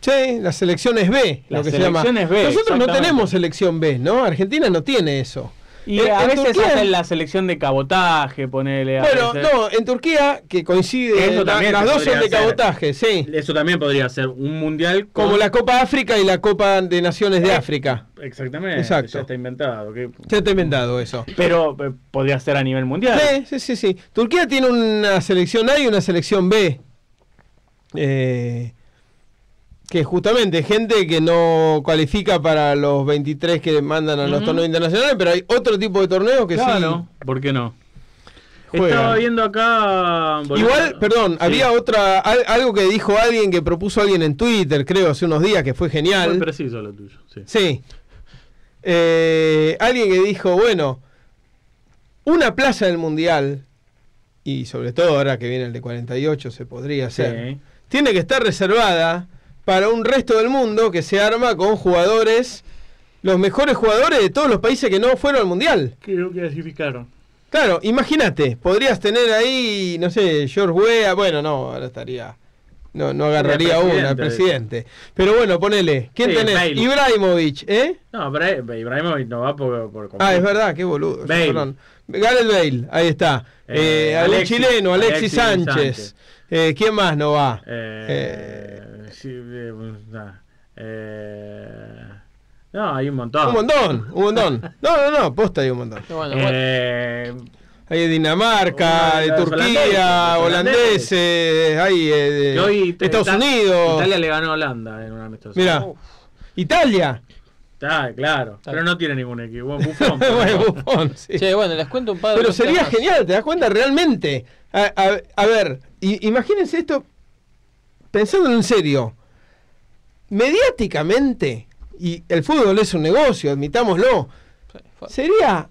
Sí, las selecciones B, lo que se llama. selecciones B, Nosotros no tenemos selección B, ¿no? Argentina no tiene eso. Y En- a veces Turquía- hacen la selección de cabotaje, ponele. a Bueno, veces- no, en Turquía, que coincide, Eso la- también las dos son de cabotaje, sí. Eso también podría ser un mundial con- Como la Copa África y la Copa de Naciones de Eh, África. Exactamente. Exacto. Ya está inventado. que- Ya está inventado eso. Pero eh, podría ser a nivel mundial. Sí, sí, sí, sí. Turquía tiene una selección A y una selección B. Eh, que justamente gente que no cualifica para los 23 que mandan a los torneos internacionales, pero hay otro tipo de torneos que claro, ¿por qué no? Juegan. Estaba viendo acá. sí. Igual, perdón, Sí. había otra, al- algo que dijo alguien que propuso alguien en Twitter, creo, hace unos días, que fue genial. Muy preciso lo tuyo. Sí. Sí. Eh, alguien que dijo, bueno, una plaza del Mundial, y sobre todo ahora que viene el de 48 se podría hacer, Sí. tiene que estar reservada para un resto del mundo que se arma con jugadores, los mejores jugadores de todos los países que no fueron al Mundial. Creo que clasificaron. Claro, imagínate, podrías tener ahí, no sé, George Weah, bueno, no, ahora estaría no, no agarraría una, el presidente. Pero bueno, ponele. ¿Quién Sí, tenés? Ibrahimovic, ¿eh? No, Bra- Ibrahimovic no va por, por Ah, es verdad, qué boludo. Bale. Gareth Bale, ahí está. Eh, Eh, algún Alexis- chileno, Alexis, Alexis Sánchez. Sánchez. Eh, ¿Quién más no va? Eh, sí, eh, nah, eh, no, hay un montón. Un montón, un montón. No, no, no, posta hay un montón. Eh, Hay de Dinamarca, Una de Turquía, holandeses, holandeses, hay eh, de hoy Estados Ita- Unidos. Italia le ganó a Holanda en un amistoso. Mira, Italia. Está, claro. Pero no tiene ningún equipo. Bueno, Buffon, sí. Che, bueno, les cuento un par de Pero sería temas. genial, ¿te das cuenta? Realmente. A, a- a ver, imagínense esto, pensando en serio. Mediáticamente, y el fútbol es un negocio, admitámoslo, sería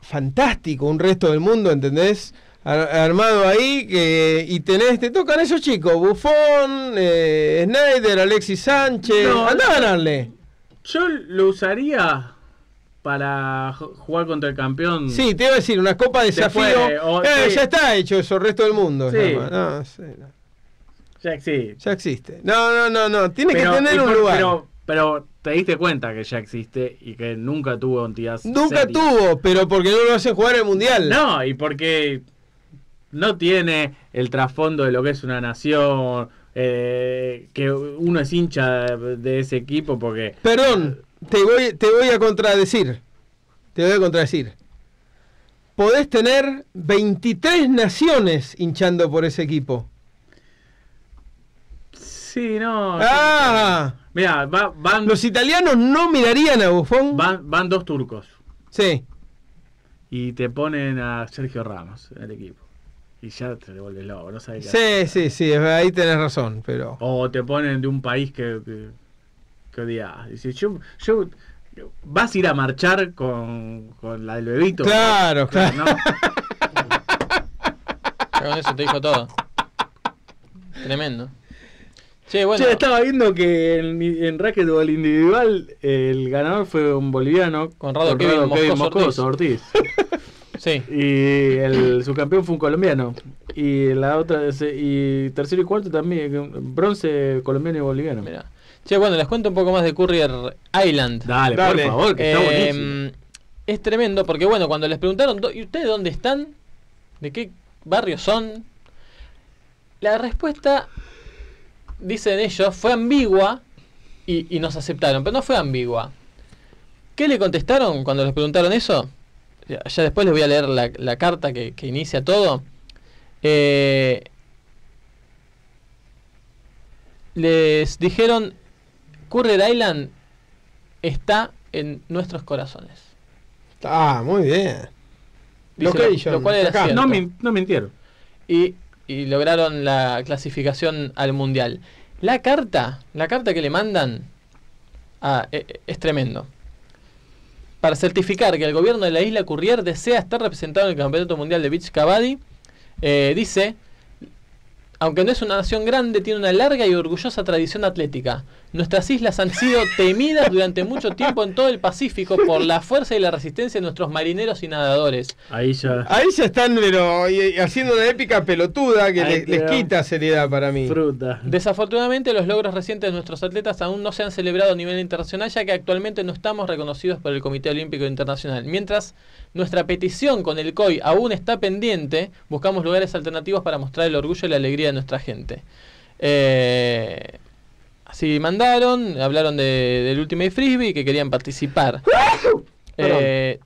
fantástico un resto del mundo, ¿entendés? Ar- armado ahí que, y tenés, te tocan esos chicos, Buffon, eh, Snyder, Alexis Sánchez, No, andá a ganarle. Yo lo usaría para ju- jugar contra el campeón. Sí, te iba a decir, una copa de Después, desafío. o- Eh, sí. Ya está hecho eso, el resto del mundo. Sí. No, sí, no. Ya, sí. Ya existe. No, no, no, no. Tiene Pero- que tener un por- lugar. Pero, pero te diste cuenta que ya existe y que nunca tuvo entidad Nunca seria. tuvo, pero porque no lo hacen jugar el mundial. No, y porque no tiene el trasfondo de lo que es una nación, eh, que uno es hincha de ese equipo porque... Perdón, te voy, te voy a contradecir. Te voy a contradecir. Podés tener 23 naciones hinchando por ese equipo. Sí, no... ¡Ah! Mira, va- van, Los italianos no mirarían a Buffon. van, van dos turcos Sí. y te ponen a Sergio Ramos en el equipo. Y ya te devuelves loco, no sabes qué. Sí, sí, sí, ahí tenés razón, pero... O te ponen de un país que, que, que odias. Dices, yo, yo, vas a ir a marchar con, con la del bebito. Claro, claro. ¿no? Con eso te dijo todo. Tremendo. Che, bueno. Che, estaba viendo que en, en racquetball individual el ganador fue un boliviano. Conrado Kevin Moscoso Moscoso Ortiz. Sí. Y el subcampeón fue un colombiano. Y la otra y tercero y cuarto también, bronce colombiano y boliviano. Mira. Che, bueno, les cuento un poco más de Courier Island. Dale, Dale. por favor, que está Eh, buenísimo. es tremendo porque, bueno, cuando les preguntaron, "Do- ¿y ustedes dónde están? ¿De qué barrio son? La respuesta, dicen ellos, fue ambigua y, y nos aceptaron, pero no fue ambigua. ¿Qué le contestaron cuando les preguntaron eso? Ya, ya después les voy a leer la, la carta que, que inicia todo. Eh, les dijeron, Courier Island está en nuestros corazones. Ah, muy bien. Dice lo- lo cual era acá. cierto. No, no mintieron. y, y lograron la clasificación al mundial. La carta, la carta que le mandan ah, e- e- es tremendo. Para certificar que el gobierno de la isla Courrier desea estar representado en el Campeonato Mundial de Beach Kabaddi, eh, dice, aunque no es una nación grande, tiene una larga y orgullosa tradición atlética. Nuestras islas han sido temidas durante mucho tiempo en todo el Pacífico por la fuerza y la resistencia de nuestros marineros y nadadores. Ahí ya. Ahí ya están, pero y- y haciendo una épica pelotuda que les quita seriedad para mí. Fruta. Desafortunadamente, los logros recientes de nuestros atletas aún no se han celebrado a nivel internacional, ya que actualmente no estamos reconocidos por el Comité Olímpico Internacional. Mientras nuestra petición con el COI aún está pendiente, buscamos lugares alternativos para mostrar el orgullo y la alegría de nuestra gente. Eh, así mandaron, hablaron de, del Ultimate Frisbee, que querían participar. Eh,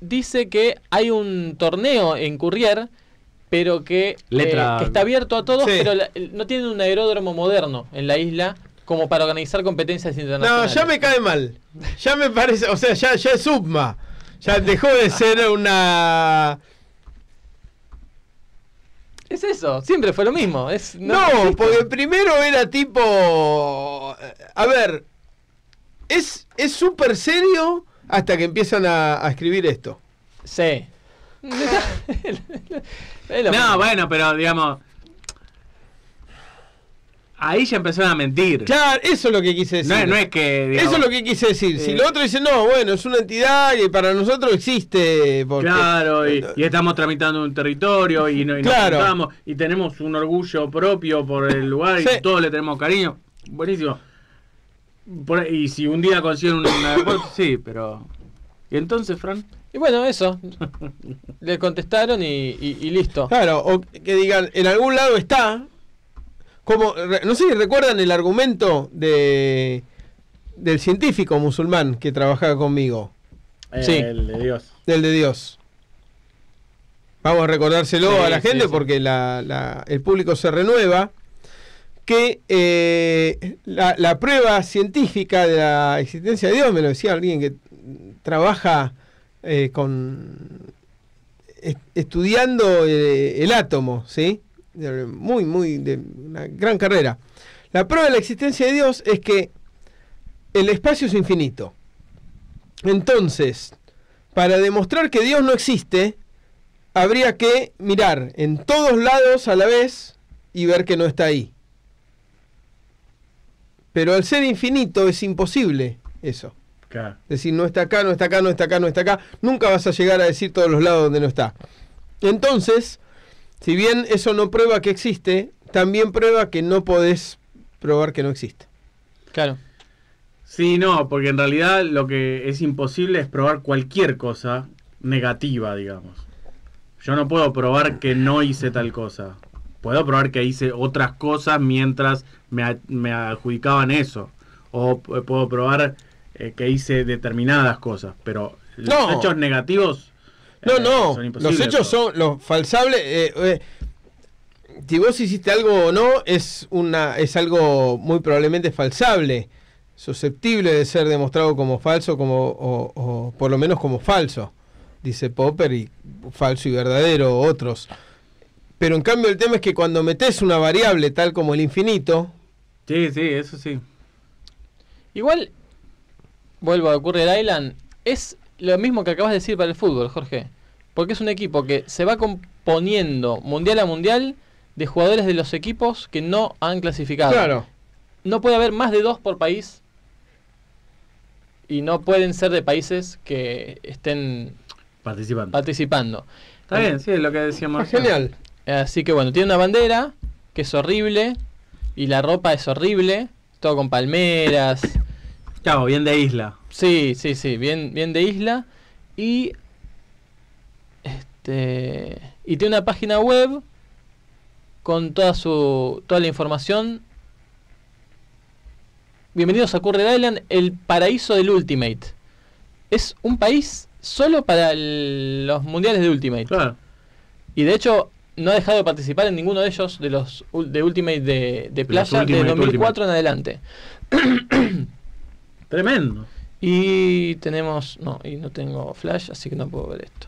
dice que hay un torneo en Courrier, pero que, Letra- eh, que está abierto a todos, Sí. pero la- no tienen un aeródromo moderno en la isla como para organizar competencias No, internacionales. ya me cae mal. Ya me parece, o sea, ya, ya es Subma. Ya dejó de ser una. Es eso, siempre fue lo mismo. Es, No, porque primero era tipo. A ver, es es súper serio hasta que empiezan a, a escribir esto. Sí. Es No, mismo. bueno, pero digamos. Ahí ya empezaron a mentir. Claro, eso es lo que quise decir. No, es- no es que. digamos, Eso es lo que quise decir. Si eh, lo otro dice, no, bueno, es una entidad que para nosotros existe. Porque, Claro, y, y estamos tramitando un territorio y, no, y nos juntamos, y tenemos un orgullo propio por el lugar Sí. y todos le tenemos cariño. Buenísimo. Por- y si un día consiguen un- una sí, pero. ¿Y entonces, Fran? Y bueno, eso. Le contestaron y, y- y listo. Claro, o que digan, en algún lado está. Como, no sé si recuerdan el argumento de del científico musulmán que trabajaba conmigo, Sí. El de Dios. del de Dios. Vamos a recordárselo Sí, a la gente sí. porque la- la- el público se renueva. Que eh, la, la prueba científica de la existencia de Dios, me lo decía alguien que trabaja eh, con est- estudiando eh, el átomo, ¿sí? De- Muy, muy, de una gran carrera. La prueba de la existencia de Dios es que el espacio es infinito. Entonces, para demostrar que Dios no existe, habría que mirar en todos lados a la vez y ver que no está ahí. Pero al ser infinito es imposible eso. Claro. Es decir, no está acá, no está acá, no está acá, no está acá. Nunca vas a llegar a decir todos los lados donde no está. Entonces, si bien eso no prueba que existe, también prueba que no podés probar que no existe. Claro. Sí, no, porque en realidad lo que es imposible es probar cualquier cosa negativa, digamos. Yo no puedo probar que no hice tal cosa. Puedo probar que hice otras cosas mientras me, adjudicaban eso. O puedo probar eh, que hice determinadas cosas. Pero los No. hechos negativos No, eh, no, son los hechos son los falsables. eh, eh, si vos hiciste algo o no, es, una, es algo muy probablemente falsable, susceptible de ser demostrado como falso como, o, o por lo menos como falso, dice Popper, y falso y verdadero otros. Pero en cambio el tema es que cuando metes una variable tal como el infinito, Sí, sí, eso sí. Igual, vuelvo a Courier Island, es lo mismo que acabas de decir para el fútbol, Jorge. Porque es un equipo que se va componiendo mundial a mundial de jugadores de los equipos que no han clasificado. claro, No puede haber más de dos por país. Y no pueden ser de países que estén Participando. participando. Está bien, sí, es lo que decíamos. genial. Así que bueno, tiene una bandera que es horrible. Y la ropa es horrible. Todo con palmeras. Claro, bien de isla. Sí, sí, sí, bien, bien de isla. Y este y tiene una página web con toda su toda la información. Bienvenidos a Courier Island, el paraíso del Ultimate. Es un país solo para el- los mundiales de Ultimate. Claro. Y de hecho no ha dejado de participar en ninguno de ellos de los de Ultimate de, de playa de Ultimate, 2004 en adelante. Tremendo. Y tenemos. No, y no tengo flash, así que no puedo ver esto.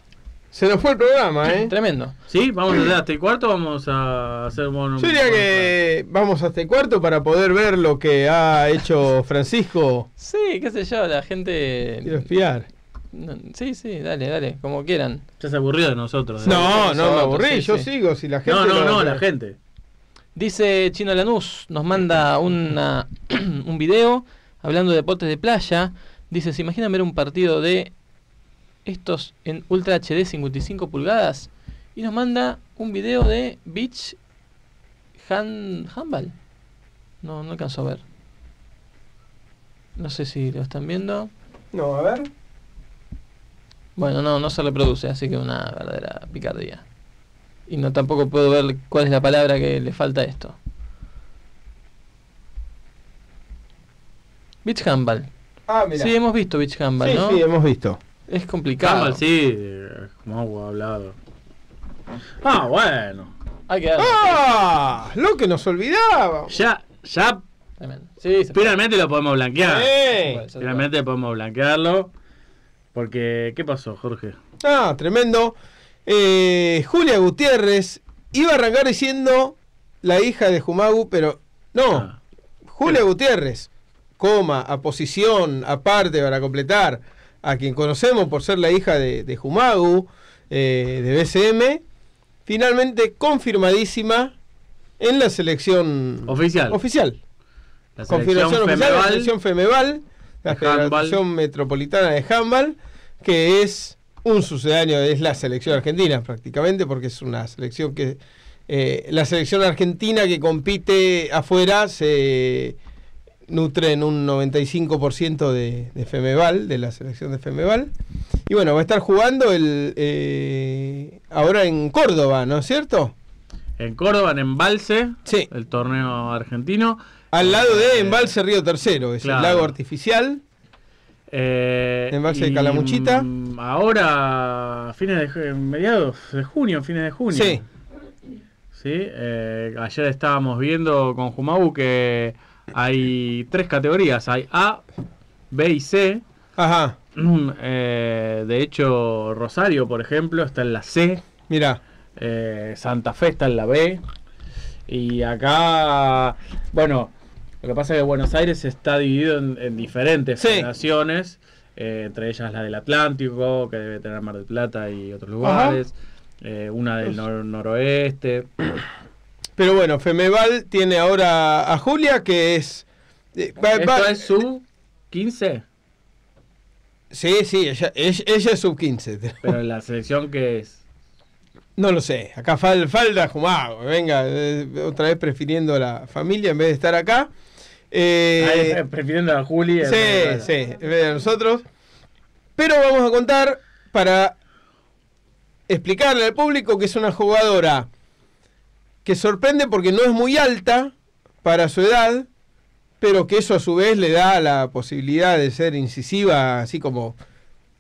Se nos fue el programa, ¿eh? Tremendo. ¿Sí? ¿Vamos a hacer hasta el cuarto? Vamos a hacer un... Yo diría que vamos hasta el cuarto para poder ver lo que ha hecho Francisco. Sí, qué sé yo, la gente. Quiero espiar. No, sí, sí, dale, dale, como quieran. Ya se aburrió de nosotros. ¿eh? No, no me aburrí, sí, yo sí. sigo. Si la gente No, no, no, la gente. Dice Chino Lanús, nos manda una, un video hablando de deportes de playa. Dice, ¿se imaginan ver un partido de estos en Ultra HD 55 pulgadas? Y nos manda un video de Beach hand, Handball. No, no alcanzo a ver. No sé si lo están viendo. No, a ver. Bueno, no, no se reproduce, así que una verdadera picardía. Y no tampoco puedo ver cuál es la palabra que le falta a esto. Beach Handball. Ah, mira. Sí, hemos visto Beach Handball, Sí, ¿no? sí, hemos visto. Es complicado. Campbell, sí, como agua hablado. Ah, bueno. Hay que darle. ¡Ah! Lo que nos olvidábamos. Ya, ya, Tremendo. Sí, finalmente lo podemos blanquear. Se Finalmente podemos blanquearlo. Porque, ¿qué pasó, Jorge? Ah, tremendo. Eh, Julia Gutiérrez iba a arrancar diciendo la hija de Jumagu, pero no. Ah. Julia Gutiérrez, coma, aposición, aparte para completar, a quien conocemos por ser la hija de, de Jumagu, eh, de BCM, finalmente confirmadísima en la selección Oficial. oficial. La selección Confederación oficial, la Femeval selección Femeval, la. Federación Metropolitana de Handball, que es un sucedáneo, es la selección argentina prácticamente, porque es una selección que. eh, la selección argentina que compite afuera se nutre en un 95% de, de Femeval, de la selección de Femeval. Y bueno, va a estar jugando el eh, ahora en Córdoba, ¿no es cierto? en Córdoba, en Embalse, Sí. el torneo argentino. Al lado de Embalse Río Tercero, es Claro. el lago artificial. Eh, Embalse de Calamuchita. Ahora, fines de mediados de junio, fines de junio. Sí. Sí, eh, ayer estábamos viendo con Jumabu que hay tres categorías, hay A, B y C. Ajá, Eh, de hecho, Rosario, por ejemplo, está en la C, mira. eh, Santa Fe está en la B. Y acá, bueno, lo que pasa es que Buenos Aires está dividido en, en diferentes Sí. federaciones, eh, entre ellas la del Atlántico, que debe tener Mar del Plata y otros lugares, eh, una del nor- noroeste. Pero bueno, Femeval tiene ahora a Julia, que es. eh, va- ¿Esto va- es su 15? Sí, sí, ella, ella, ella es sub 15. Pero la selección que es... No lo sé. Acá fal, falta Jumago. Venga, eh, otra vez prefiriendo a la familia en vez de estar acá. Eh, Ah, prefiriendo a Juli. Sí, sí, en vez de nosotros. Pero vamos a contar para explicarle al público que es una jugadora que sorprende porque no es muy alta para su edad, pero que eso a su vez le da la posibilidad de ser incisiva, así como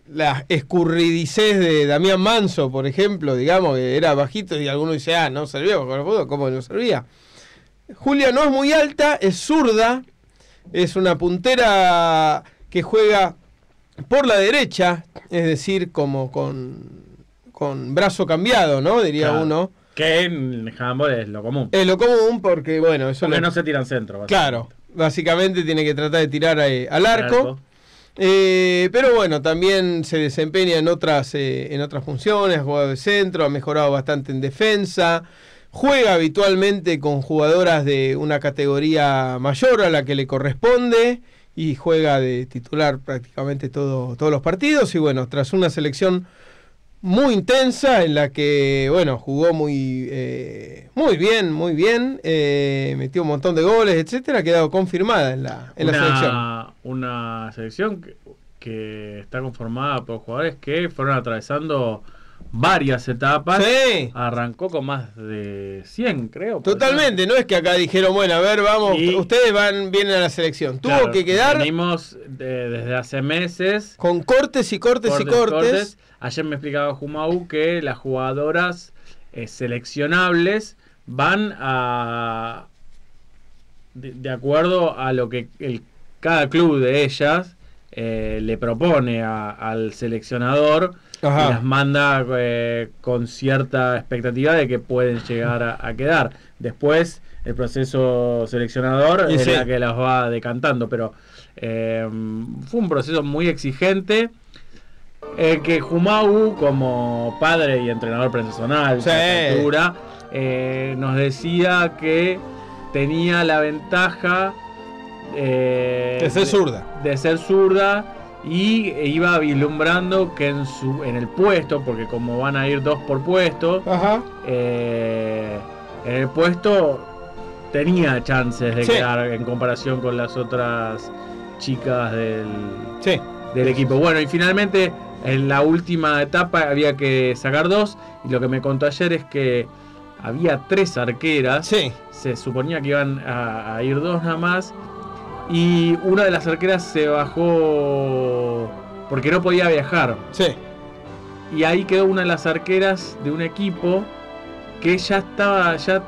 la escurridicez de Damián Manso, por ejemplo, digamos, que era bajito y alguno dice, ah, no servía con el fútbol, ¿cómo no servía? Julia no es muy alta, es zurda, es una puntera que juega por la derecha, es decir, como con, con brazo cambiado, ¿no? Diría Claro. uno. Que en handball es lo común. Es lo común porque, bueno, eso Porque no se tiran centro. Claro, básicamente tiene que tratar de tirar eh, al arco. Arco. Eh, pero bueno, también se desempeña en otras, eh, en otras funciones, ha jugado de centro, ha mejorado bastante en defensa, juega habitualmente con jugadoras de una categoría mayor a la que le corresponde y juega de titular prácticamente todo, todos los partidos y bueno, tras una selección muy intensa en la que, bueno, jugó muy, eh, muy bien, muy bien, eh, metió un montón de goles, etcétera, ha quedado confirmada en la, en la selección. Una selección que, que está conformada por jugadores que fueron atravesando varias etapas. Sí. Arrancó con más de 100, creo. Totalmente, no es que acá dijeron, bueno, a ver, vamos, Y- ustedes van, vienen a la selección. Tuvo Claro, que quedar Venimos de- desde hace meses. con cortes y cortes, y cortes. Ayer me explicaba Jumau que las jugadoras eh, seleccionables van a. De, de acuerdo a lo que el, cada club de ellas eh, le propone a- al seleccionador Ajá. y las manda eh, con cierta expectativa de que pueden llegar a, a quedar. Después, el proceso seleccionador Y es sí. la que las va decantando, pero eh, fue un proceso muy exigente. Eh, que Jumau, como padre y entrenador personal, Sí. altura, eh, nos decía que tenía la ventaja eh, De ser zurda. de ser zurda y iba vislumbrando que en su en el puesto, porque como van a ir dos por puesto, Ajá. eh, en el puesto tenía chances de Sí. quedar en comparación con las otras chicas del, Sí. del equipo. Bueno, y finalmente en la última etapa había que sacar dos. Y lo que me contó ayer es que había tres arqueras. Sí. Se suponía que iban a, a ir dos nada más. Y una de las arqueras se bajó porque no podía viajar. Sí. Y ahí quedó una de las arqueras de un equipo que ya estaba, ya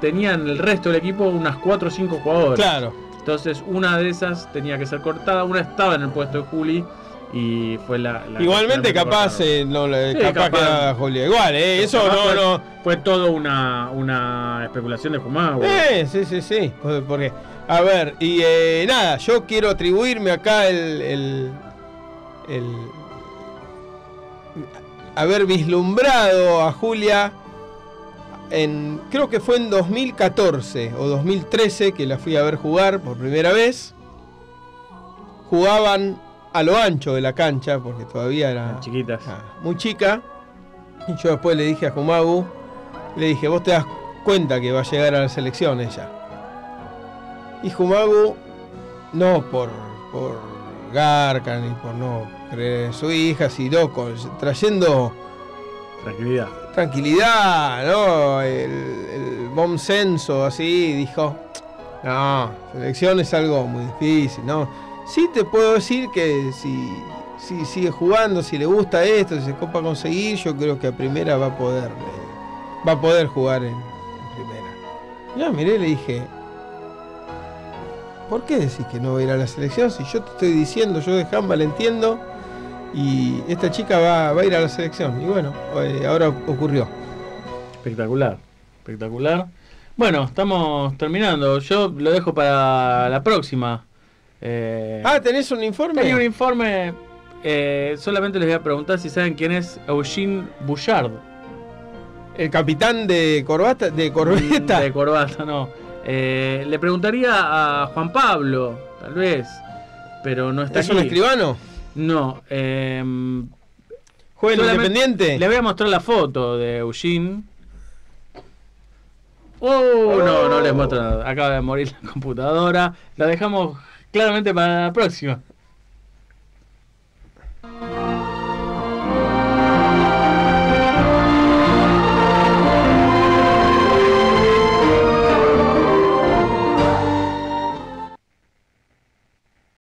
tenían el resto del equipo unas 4 o 5 jugadores. Claro. Entonces una de esas tenía que ser cortada, una estaba en el puesto de Juli y fue la... la que Igualmente capaz, eh, no, Sí, capaz, capaz. Julia. Igual, eh, eso no, fue, no. Fue todo una, una especulación de Jumau. Eh, sí, sí, sí. Porque, a ver, y eh, nada, yo quiero atribuirme acá el, el, el haber vislumbrado a Julia en, creo que fue en 2014 o 2013 que la fui a ver jugar por primera vez. Jugaban a lo ancho de la cancha, porque todavía era Chiquitas. muy chica. Y yo después le dije a Jumagu, le dije, vos te das cuenta que va a llegar a la selección ella. Y Jumagu, no por, por Garca ni por no creer en su hija, sino con- trayendo Tranquilidad. tranquilidad, ¿no? El, el buen senso, así, dijo, no, selección es algo muy difícil, ¿no? Sí te puedo decir que si, si sigue jugando, si le gusta esto, si se copa conseguir, yo creo que a primera va a poder, eh, va a poder jugar en, primera. Ya miré le dije, ¿por qué decís que no va a ir a la selección? Si yo te estoy diciendo, yo de handball entiendo, y esta chica va, va a ir a la selección. Y bueno, eh, ahora ocurrió. Espectacular, espectacular. Bueno, estamos terminando. Yo lo dejo para la próxima. Eh, Ah, ¿tenés un informe? Hay un informe. eh, solamente les voy a preguntar si saben quién es Eugene Bouchard. El capitán de corbata, de corbeta. De corbata, no. Eh, le preguntaría a Juan Pablo, tal vez. Pero no está ¿Es un aquí. escribano? No. Eh, ¿Juega Independiente? Le voy a mostrar la foto de Eugene. Oh, no, no les muestro nada. Acaba de morir la computadora. La dejamos claramente para la próxima.